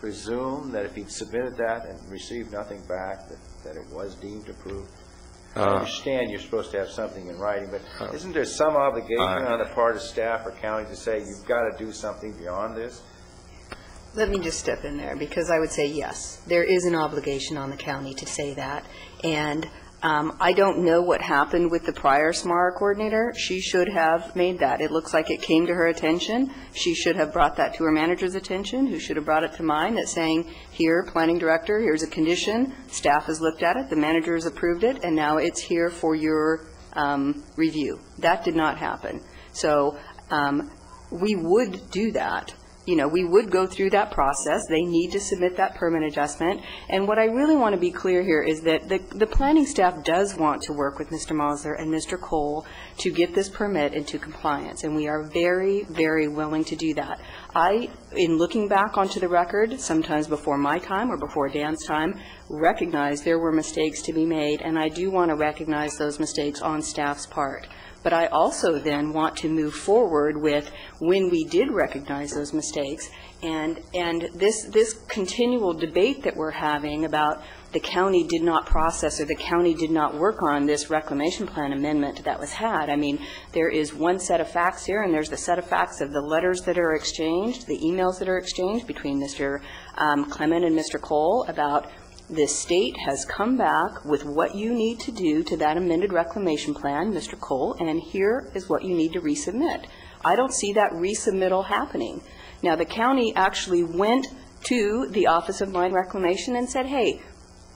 presume that if he'd submitted that and received nothing back, that, that it was deemed approved? I Uh, understand you're supposed to have something in writing, but isn't there some obligation Uh, on the part of staff or county to say, you've got to do something beyond this? Let me just step in there, because I would say yes. There is an obligation on the county to say that. And um, I don't know what happened with the prior SMARA coordinator. She should have made that. It looks like it came to her attention. She should have brought that to her manager's attention, who should have brought it to mine, that saying, here, planning director, here's a condition, staff has looked at it, the manager has approved it, and now it's here for your um, review. That did not happen. So um, we would do that. You know, we would go through that process. They need to submit that permit adjustment. And what I really want to be clear here is that the, the planning staff does want to work with Mr. Mosler and Mr. Cole to get this permit into compliance, and we are very, very willing to do that. I, in looking back onto the record, sometimes before my time or before Dan's time, recognize there were mistakes to be made, and I do want to recognize those mistakes on staff's part. But I also then want to move forward with when we did recognize those mistakes, and, and this, this continual debate that we're having about the county did not process or the county did not work on this reclamation plan amendment that was had. I mean, there is one set of facts here, and there's the set of facts of the letters that are exchanged, the emails that are exchanged between Mr. um, Clement and Mr. Cole about the state has come back with what you need to do to that amended reclamation plan, Mr. Cole, and here is what you need to resubmit. I don't see that resubmittal happening. Now, the county actually went to the Office of Mine Reclamation and said, hey,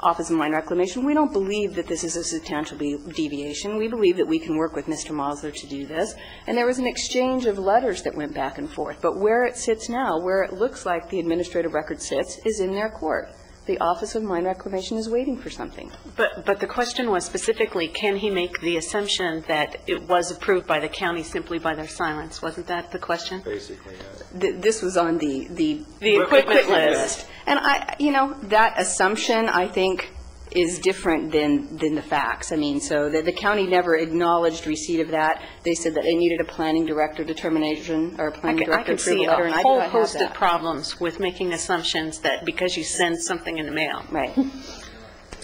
Office of Mine Reclamation, we don't believe that this is a substantial deviation. We believe that we can work with Mr. Mosler to do this. And there was an exchange of letters that went back and forth. But where it sits now, where it looks like the administrative record sits, is in their court. The Office of Mine Reclamation is waiting for something. But, but the question was specifically, can he make the assumption that it was approved by the county simply by their silence? Wasn't that the question? Basically, yes. Th- This was on the, the. The equipment list. And I, you know, that assumption, I think, is different than, than the facts. I mean, so the, the county never acknowledged receipt of that. They said that they needed a planning director determination, or a planning can, I director can see approval letter, and a I do whole not have host of that. problems with making assumptions that because you send something in the mail, Right.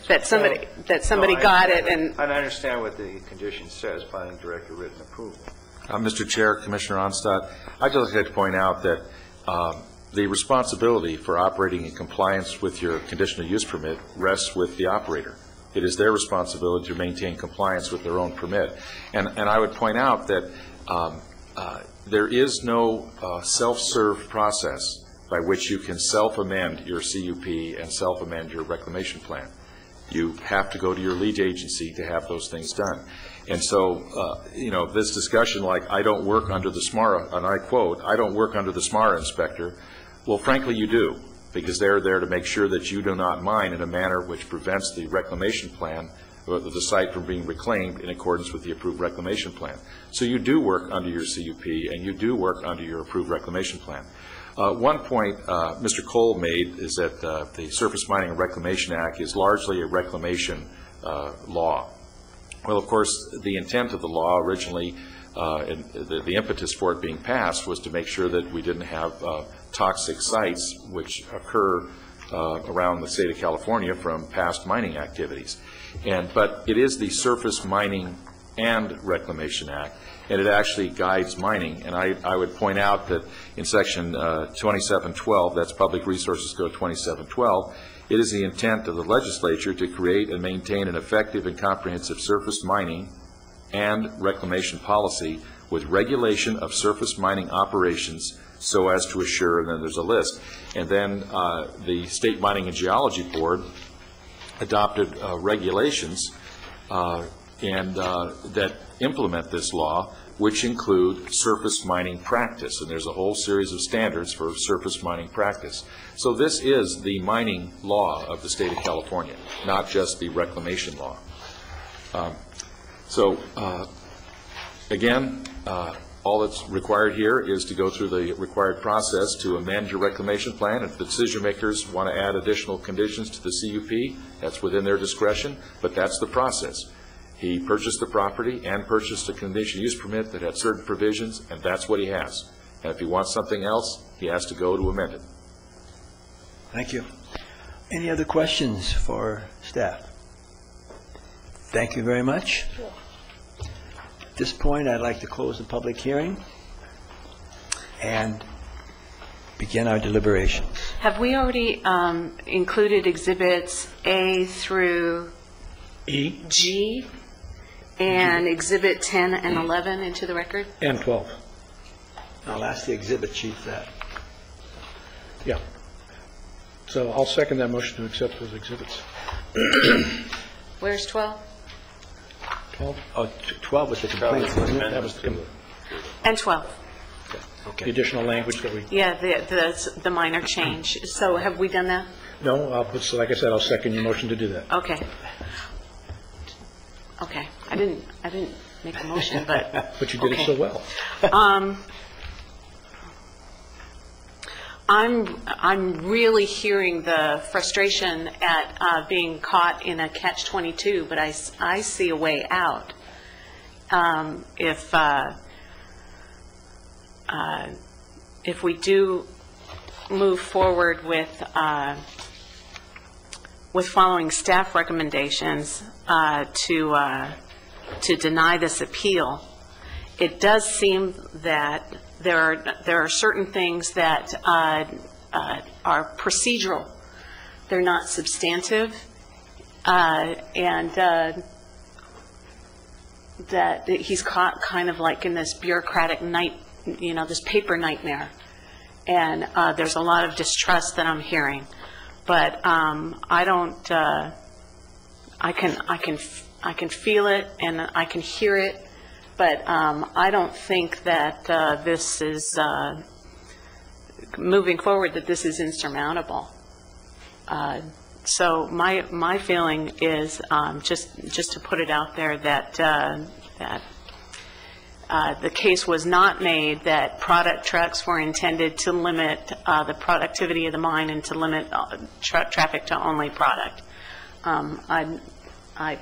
that somebody, that somebody No, I got it and And I understand what the condition says, planning director written approval. Uh, Mr. Chair, Commissioner Onstott, I'd just like to point out that um, the responsibility for operating in compliance with your conditional use permit rests with the operator. It is their responsibility to maintain compliance with their own permit. And, and I would point out that um, uh, there is no uh, self-serve process by which you can self-amend your CUP and self-amend your reclamation plan. You have to go to your lead agency to have those things done. And so, uh, you know, this discussion like, I don't work under the SMARA, and I quote, "I don't work under the SMARA inspector," well, frankly, you do, because they're there to make sure that you do not mine in a manner which prevents the reclamation plan, or the site from being reclaimed in accordance with the approved reclamation plan. So you do work under your CUP, and you do work under your approved reclamation plan. Uh, One point uh, Mr. Cole made is that uh, the Surface Mining and Reclamation Act is largely a reclamation uh, law. Well, of course, the intent of the law originally, uh, and the the impetus for it being passed was to make sure that we didn't have uh, toxic sites which occur uh, around the state of California from past mining activities. And, but it is the Surface Mining and Reclamation Act, and it actually guides mining. And I, I would point out that in Section uh, 2712, that's Public Resources Code 2712, it is the intent of the legislature to create and maintain an effective and comprehensive surface mining and reclamation policy with regulation of surface mining operations so as to assure, and then there's a list. And then uh, the State Mining and Geology Board adopted uh, regulations uh, and uh, that implement this law, which include surface mining practice. And there's a whole series of standards for surface mining practice. So this is the mining law of the state of California, not just the reclamation law. Um, So, uh, again, uh, all that's required here is to go through the required process to amend your reclamation plan. If the decision makers want to add additional conditions to the CUP, that's within their discretion, but that's the process. He purchased the property and purchased a conditional use permit that had certain provisions, and that's what he has. And if he wants something else, he has to go to amend it. Thank you. Any other questions for staff? Thank you very much. At this point, I'd like to close the public hearing and begin our deliberations. Have we already um, included exhibits A through E G and exhibit 10 and 11 into the record? and 12. I'll ask the exhibit chief that. Yeah. So I'll second that motion to accept those exhibits. Where's 12? 12? Oh, t- 12 was the complaint, wasn't it? That was the And 12. the additional language that we, Yeah, the, the, the minor change. So have we done that? no, I'll put, so like I said, I'll second your motion to do that. Okay. Okay. I didn't, I didn't make a motion, but. (laughs) But you did it so well. Um, I'm, I'm really hearing the frustration at uh, being caught in a catch-22, but I, I see a way out. Um, If, uh, uh, if we do move forward with, uh, with following staff recommendations uh, to, uh, to deny this appeal, it does seem that there are, there are certain things that uh, uh, are procedural. They're not substantive, uh, and uh, that he's caught kind of like in this bureaucratic night, you know, this paper nightmare. And uh, there's a lot of distrust that I'm hearing. But um, I don't, uh, I can, I can, I can feel it and I can hear it, but um, I don't think that uh, this is, uh, moving forward, that this is insurmountable. Uh, So my, my feeling is, um, just, just to put it out there, that, uh, that uh, the case was not made that product trucks were intended to limit uh, the productivity of the mine and to limit uh, truck traffic to only product. Um, I, I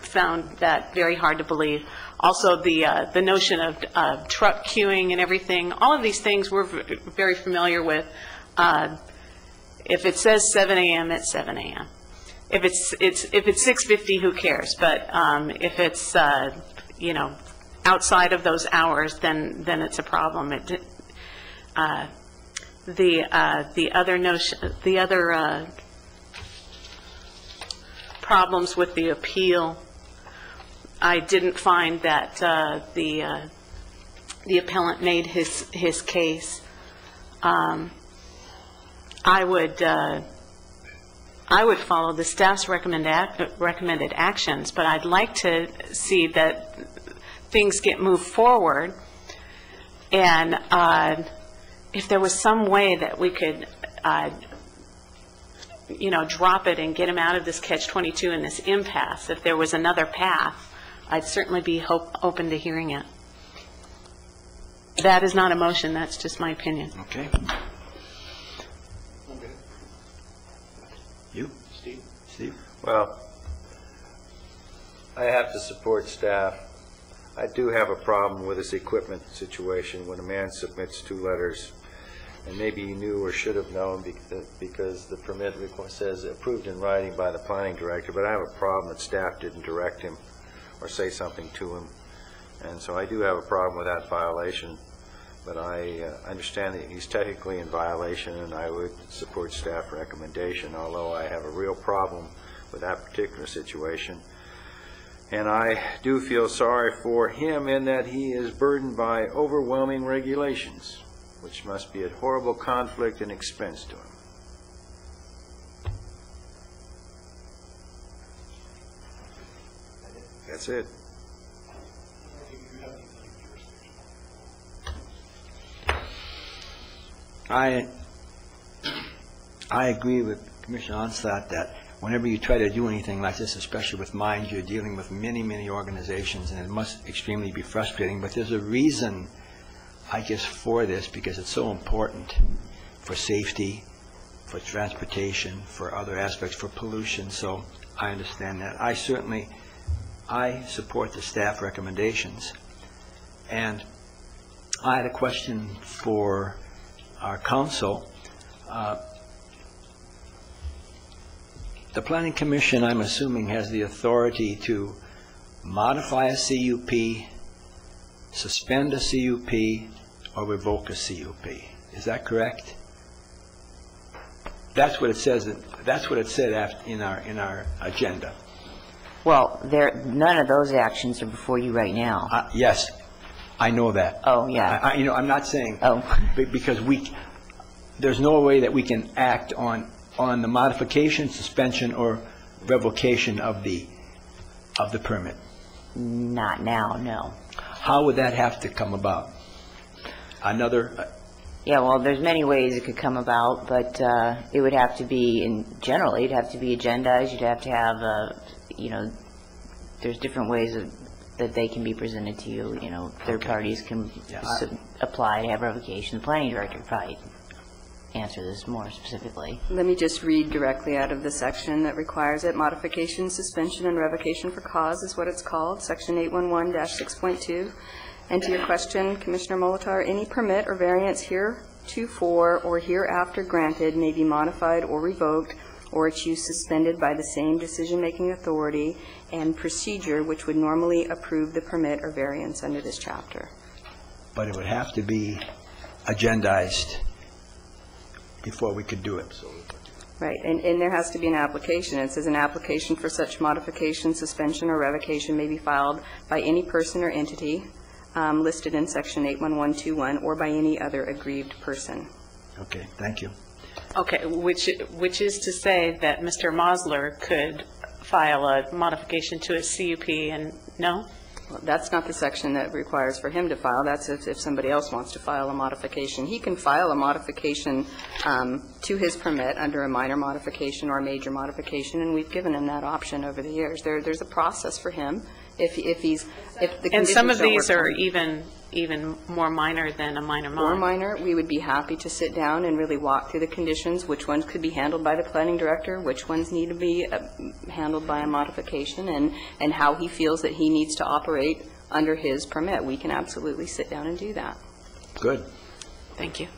found that very hard to believe. Also, the, uh, the notion of uh, truck queuing and everything, all of these things we're very familiar with. Uh, If it says 7 AM, it's 7 AM. If it's, it's, if it's 6:50, who cares? But um, if it's, uh, you know, outside of those hours, then, then it's a problem. It, uh, The, uh, the other notion, the other problems with the appeal, I didn't find that uh, the, uh, the appellant made his, his case. Um, I would, uh, I would follow the staff's recommend ac- recommended actions, but I'd like to see that things get moved forward, and uh, if there was some way that we could, uh, you know, drop it and get him out of this catch-22 and this impasse, if there was another path, I'd certainly be hope- open to hearing it. That is not a motion, that's just my opinion. Okay. Okay. You? Steve? Steve? Well, I have to support staff. I do have a problem with this equipment situation when a man submits two letters, and maybe he knew or should have known because the permit request says approved in writing by the planning director, but I have a problem that staff didn't direct him or say something to him. And so I do have a problem with that violation, but I uh, understand that he's technically in violation, and I would support staff recommendation, although I have a real problem with that particular situation. And I do feel sorry for him in that he is burdened by overwhelming regulations, which must be a horrible conflict and expense to him. That's it. I, I agree with Commissioner Onstott that whenever you try to do anything like this, especially with mines, you're dealing with many, many organizations, and it must extremely be frustrating. But there's a reason, I guess, for this, because it's so important for safety, for transportation, for other aspects, for pollution, so I understand that. I certainly, I support the staff recommendations. And I had a question for our counsel. Uh, The planning commission, I'm assuming, has the authority to modify a CUP, suspend a CUP, or revoke a CUP. Is that correct? That's what it says, that's what it said in our, in our agenda. Well, there, none of those actions are before you right now. Uh, Yes, I know that. Oh, yeah. I- I- You know, I'm not saying. Oh. be- Because we, there's no way that we can act on, on the modification, suspension, or revocation of the, of the permit. Not now, no. How would that have to come about? Another, uh, Yeah, well, there's many ways it could come about, but uh, it would have to be, in generally, it'd have to be agendized, you'd have to have, uh, you know, there's different ways of- that they can be presented to you, you know, third Okay. parties can Yeah, I- sub- apply to have revocation. The planning director could probably answer this more specifically. Let me just read directly out of the section that requires it. Modification, suspension, and revocation for cause is what it's called, Section 811-6.2. And to your question, Commissioner Molitor, any permit or variance heretofore or hereafter granted may be modified or revoked or its use suspended by the same decision-making authority and procedure which would normally approve the permit or variance under this chapter. but it would have to be agendized before we could do it. Right, and, and there has to be an application. It says an application for such modification, suspension, or revocation may be filed by any person or entity um, listed in section 81121 or by any other aggrieved person. Okay, thank you. Okay, which, which is to say that Mr. Mosler could file a modification to his CUP and, no? Well, That's not the section that requires for him to file. That's if, if somebody else wants to file a modification. He can file a modification um, to his permit under a minor modification or a major modification, and we've given him that option over the years. There, there's a process for him if, if he's, if the And some of these are even, even more minor than a minor mod. or minor, we would be happy to sit down and really walk through the conditions, which ones could be handled by the planning director, which ones need to be uh, handled by a modification, and, and how he feels that he needs to operate under his permit. We can absolutely sit down and do that. Good. Thank you.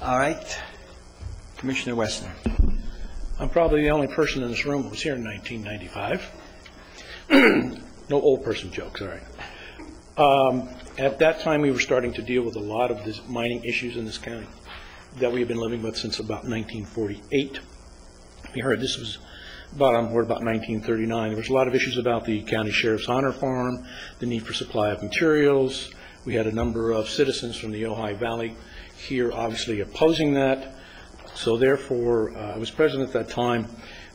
All right. Commissioner Wessner. I'm probably the only person in this room who was here in 1995. (clears throat) No old person jokes, all right. Um, At that time, we were starting to deal with a lot of the mining issues in this county that we have been living with since about 1948. We heard this was about on board about 1939. There was a lot of issues about the county sheriff's honor farm, the need for supply of materials. We had a number of citizens from the Ojai Valley here obviously opposing that. So therefore, uh, I was president at that time.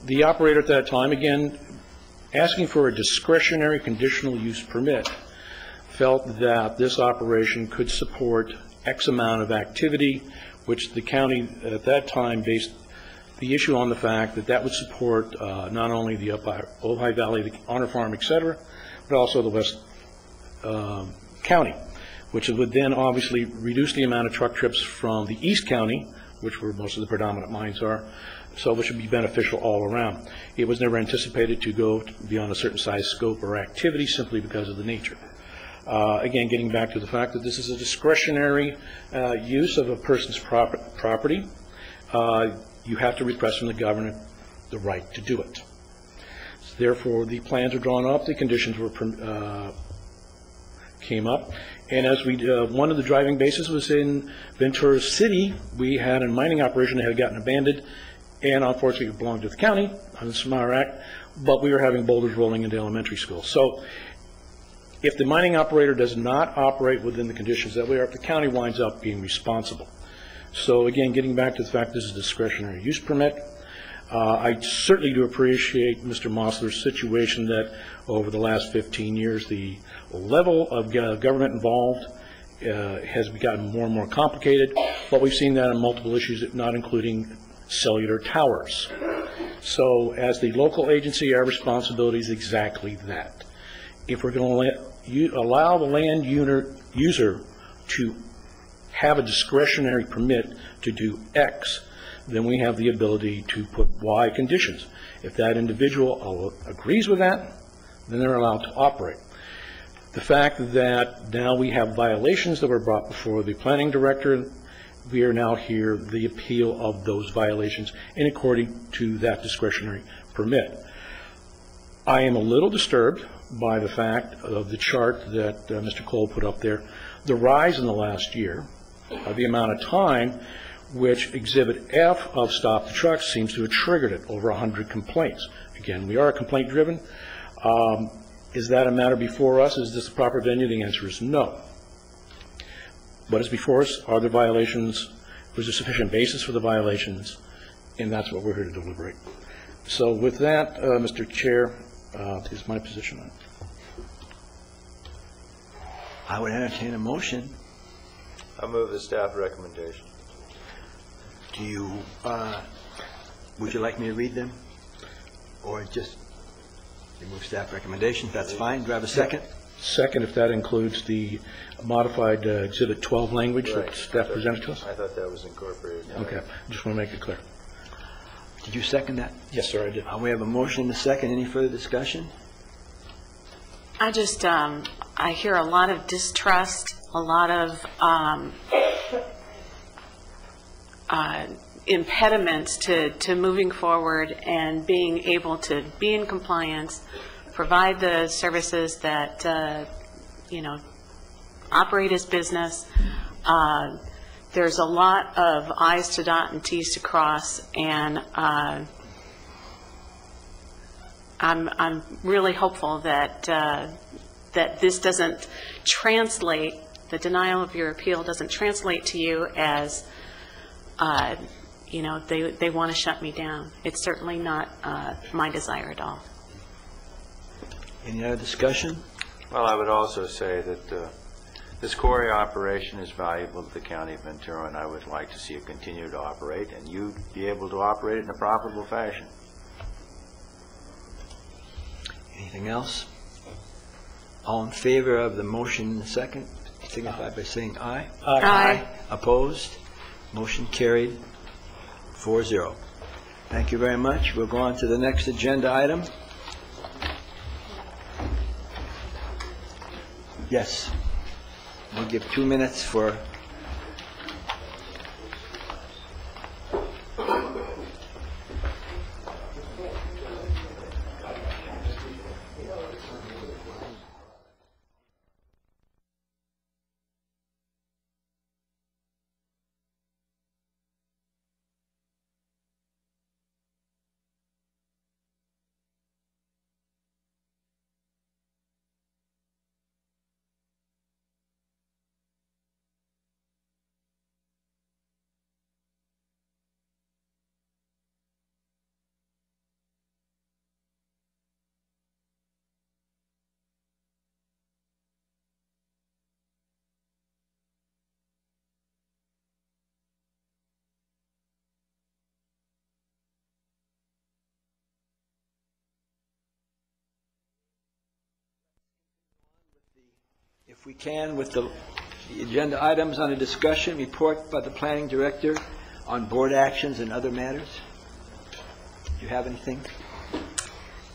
The operator at that time, again, asking for a discretionary conditional use permit, felt that this operation could support X amount of activity, which the county at that time based the issue on the fact that that would support uh, not only the Ojai Ojai Valley, the Honor Farm, et cetera, but also the West um, County, which would then obviously reduce the amount of truck trips from the East County, which where most of the predominant mines are, so which would be beneficial all around. It was never anticipated to go beyond a certain size scope or activity simply because of the nature. Uh, Again, getting back to the fact that this is a discretionary uh, use of a person's prop- property, uh, you have to request from the governor the right to do it. So Therefore, the plans are drawn up, the conditions were, uh, came up, and as we, uh, one of the driving bases was in Ventura City, we had a mining operation that had gotten abandoned, and unfortunately it belonged to the county, under the SMARA Act, but we were having boulders rolling into elementary school. So if the mining operator does not operate within the conditions that we are, the county winds up being responsible. So again, getting back to the fact this is a discretionary use permit, uh, I certainly do appreciate Mr. Mosler's situation that over the last 15 years, the level of government involved uh, has gotten more and more complicated, but we've seen that on multiple issues, not including cellular towers. So as the local agency, our responsibility is exactly that. If we're going to allow the land user to have a discretionary permit to do X, then we have the ability to put Y conditions. If that individual agrees with that, then they're allowed to operate. The fact that now we have violations that were brought before the planning director, we are now here the appeal of those violations in according to that discretionary permit. I am a little disturbed by the fact of the chart that uh, Mr. Cole put up there, the rise in the last year, of the amount of time which Exhibit F of Stop the Truck seems to have triggered it, over 100 complaints. Again, we are complaint-driven. Um, Is that a matter before us? Is this the proper venue? The answer is no. What is before us? Are there violations? Was there sufficient basis for the violations? And that's what we're here to deliberate. So with that, uh, Mr. Chair, uh, is my position on it. I would entertain a motion. I move the staff recommendation. Do you, uh, would you like me to read them? Or just remove staff recommendation? That's fine. Do I have a second? Second, if that includes the modified uh, Exhibit 12 language that Right. staff presented to us? I thought that was incorporated. Okay, just want to make it clear. Did you second that? Yes, sir, I did. Uh, We have a motion and a second. Any further discussion? I just, um, I hear a lot of distrust, a lot of, um, uh, impediments to, to moving forward and being able to be in compliance, provide the services that, uh, you know, operate as business. Uh, There's a lot of i's to dot and t's to cross, and uh, I'm, I'm really hopeful that, uh, that this doesn't translate, the denial of your appeal doesn't translate to you as, uh, you know, they, they want to shut me down. It's certainly not uh, my desire at all. Any other discussion? Well, I would also say that uh, this quarry operation is valuable to the county of Ventura, and I would like to see it continue to operate, and you be able to operate it in a profitable fashion. Anything else? All in favor of the motion and second, signify by saying aye. Aye. Aye. Opposed? Motion carried, 4-0. Thank you very much. We'll go on to the next agenda item. Yes. We'll give two minutes for If we can, with the agenda items on a discussion, report by the planning director on board actions and other matters. Do you have anything?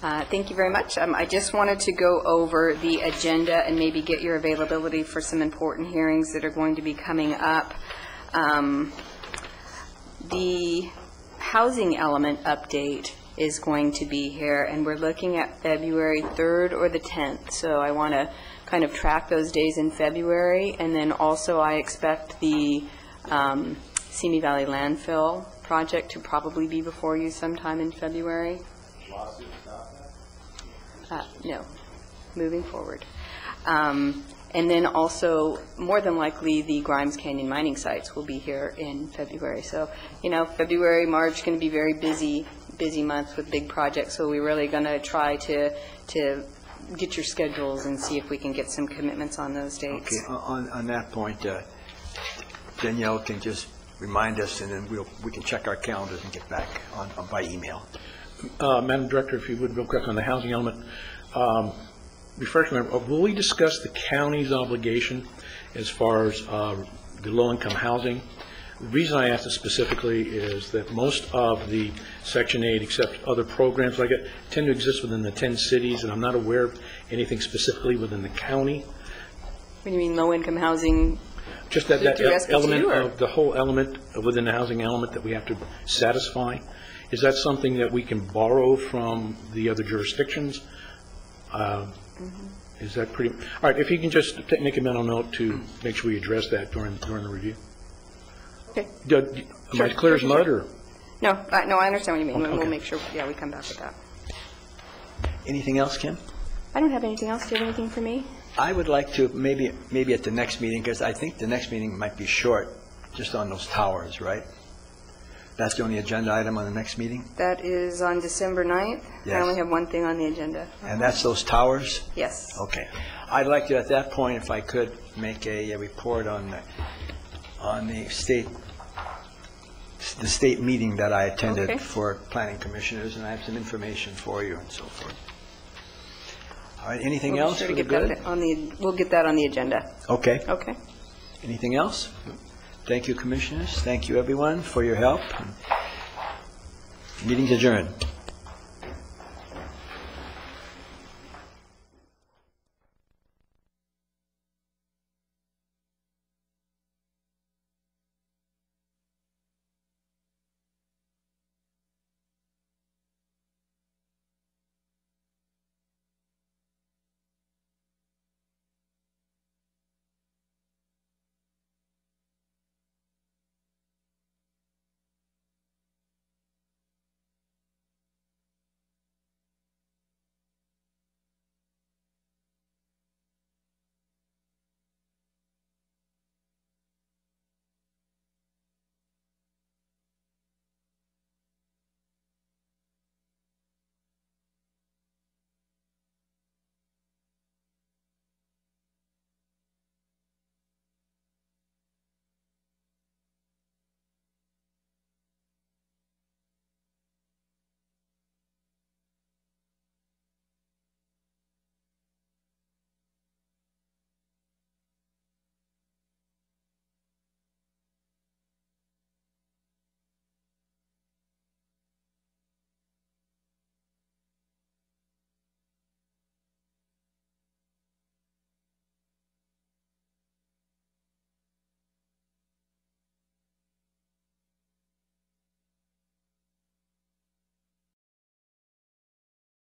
Uh, Thank you very much. Um, I just wanted to go over the agenda and maybe get your availability for some important hearings that are going to be coming up. Um, The housing element update is going to be here, and we're looking at February 3rd or the 10th. So I want to kind of track those days in February, and then also I expect the um, Simi Valley landfill project to probably be before you sometime in February. Uh, No, moving forward. Um, And then also, more than likely, the Grimes Canyon mining sites will be here in February. So, you know, February, March, going to be very busy, busy months with big projects, so we're really going to try to, to get your schedules and see if we can get some commitments on those dates. Okay, on, on that point, uh, Danielle can just remind us, and then we'll, we can check our calendars and get back on, on by email. Uh, Madam Director, if you would, real quick on the housing element, um, refresh my, uh, will we discuss the county's obligation as far as uh, the low-income housing? The reason I asked this specifically is that most of the Section 8, except other programs like it, tend to exist within the 10 cities, and I'm not aware of anything specifically within the county. What do you mean, low-income housing? Just that, that Through SB2, element or- of, the whole element within the housing element that we have to satisfy, is that something that we can borrow from the other jurisdictions? Uh, Mm-hmm. Is that pretty, all right, if you can just make a mental note to make sure we address that during, during the review. Okay. Do- Am Sure, I clear as sure, mud, or? No, I- no, I understand what you mean. Okay. We'll make sure, yeah, we come back with that. Anything else, Kim? I don't have anything else. Do you have anything for me? I would like to, maybe, maybe at the next meeting, because I think the next meeting might be short, just on those towers, right? That's the only agenda item on the next meeting? That is on December 9th. I only have one thing on the agenda. And that's those towers? Yes. Okay. I'd like to, at that point, if I could, make a a report on the, on the state, the state meeting that I Okay. attended for planning commissioners, and I have some information for you and so forth. All right, anything We'll else sure to get good? that on the, we'll get that on the agenda. Okay. Okay. Anything else? Thank you, commissioners. Thank you, everyone, for your help. Meeting's adjourned.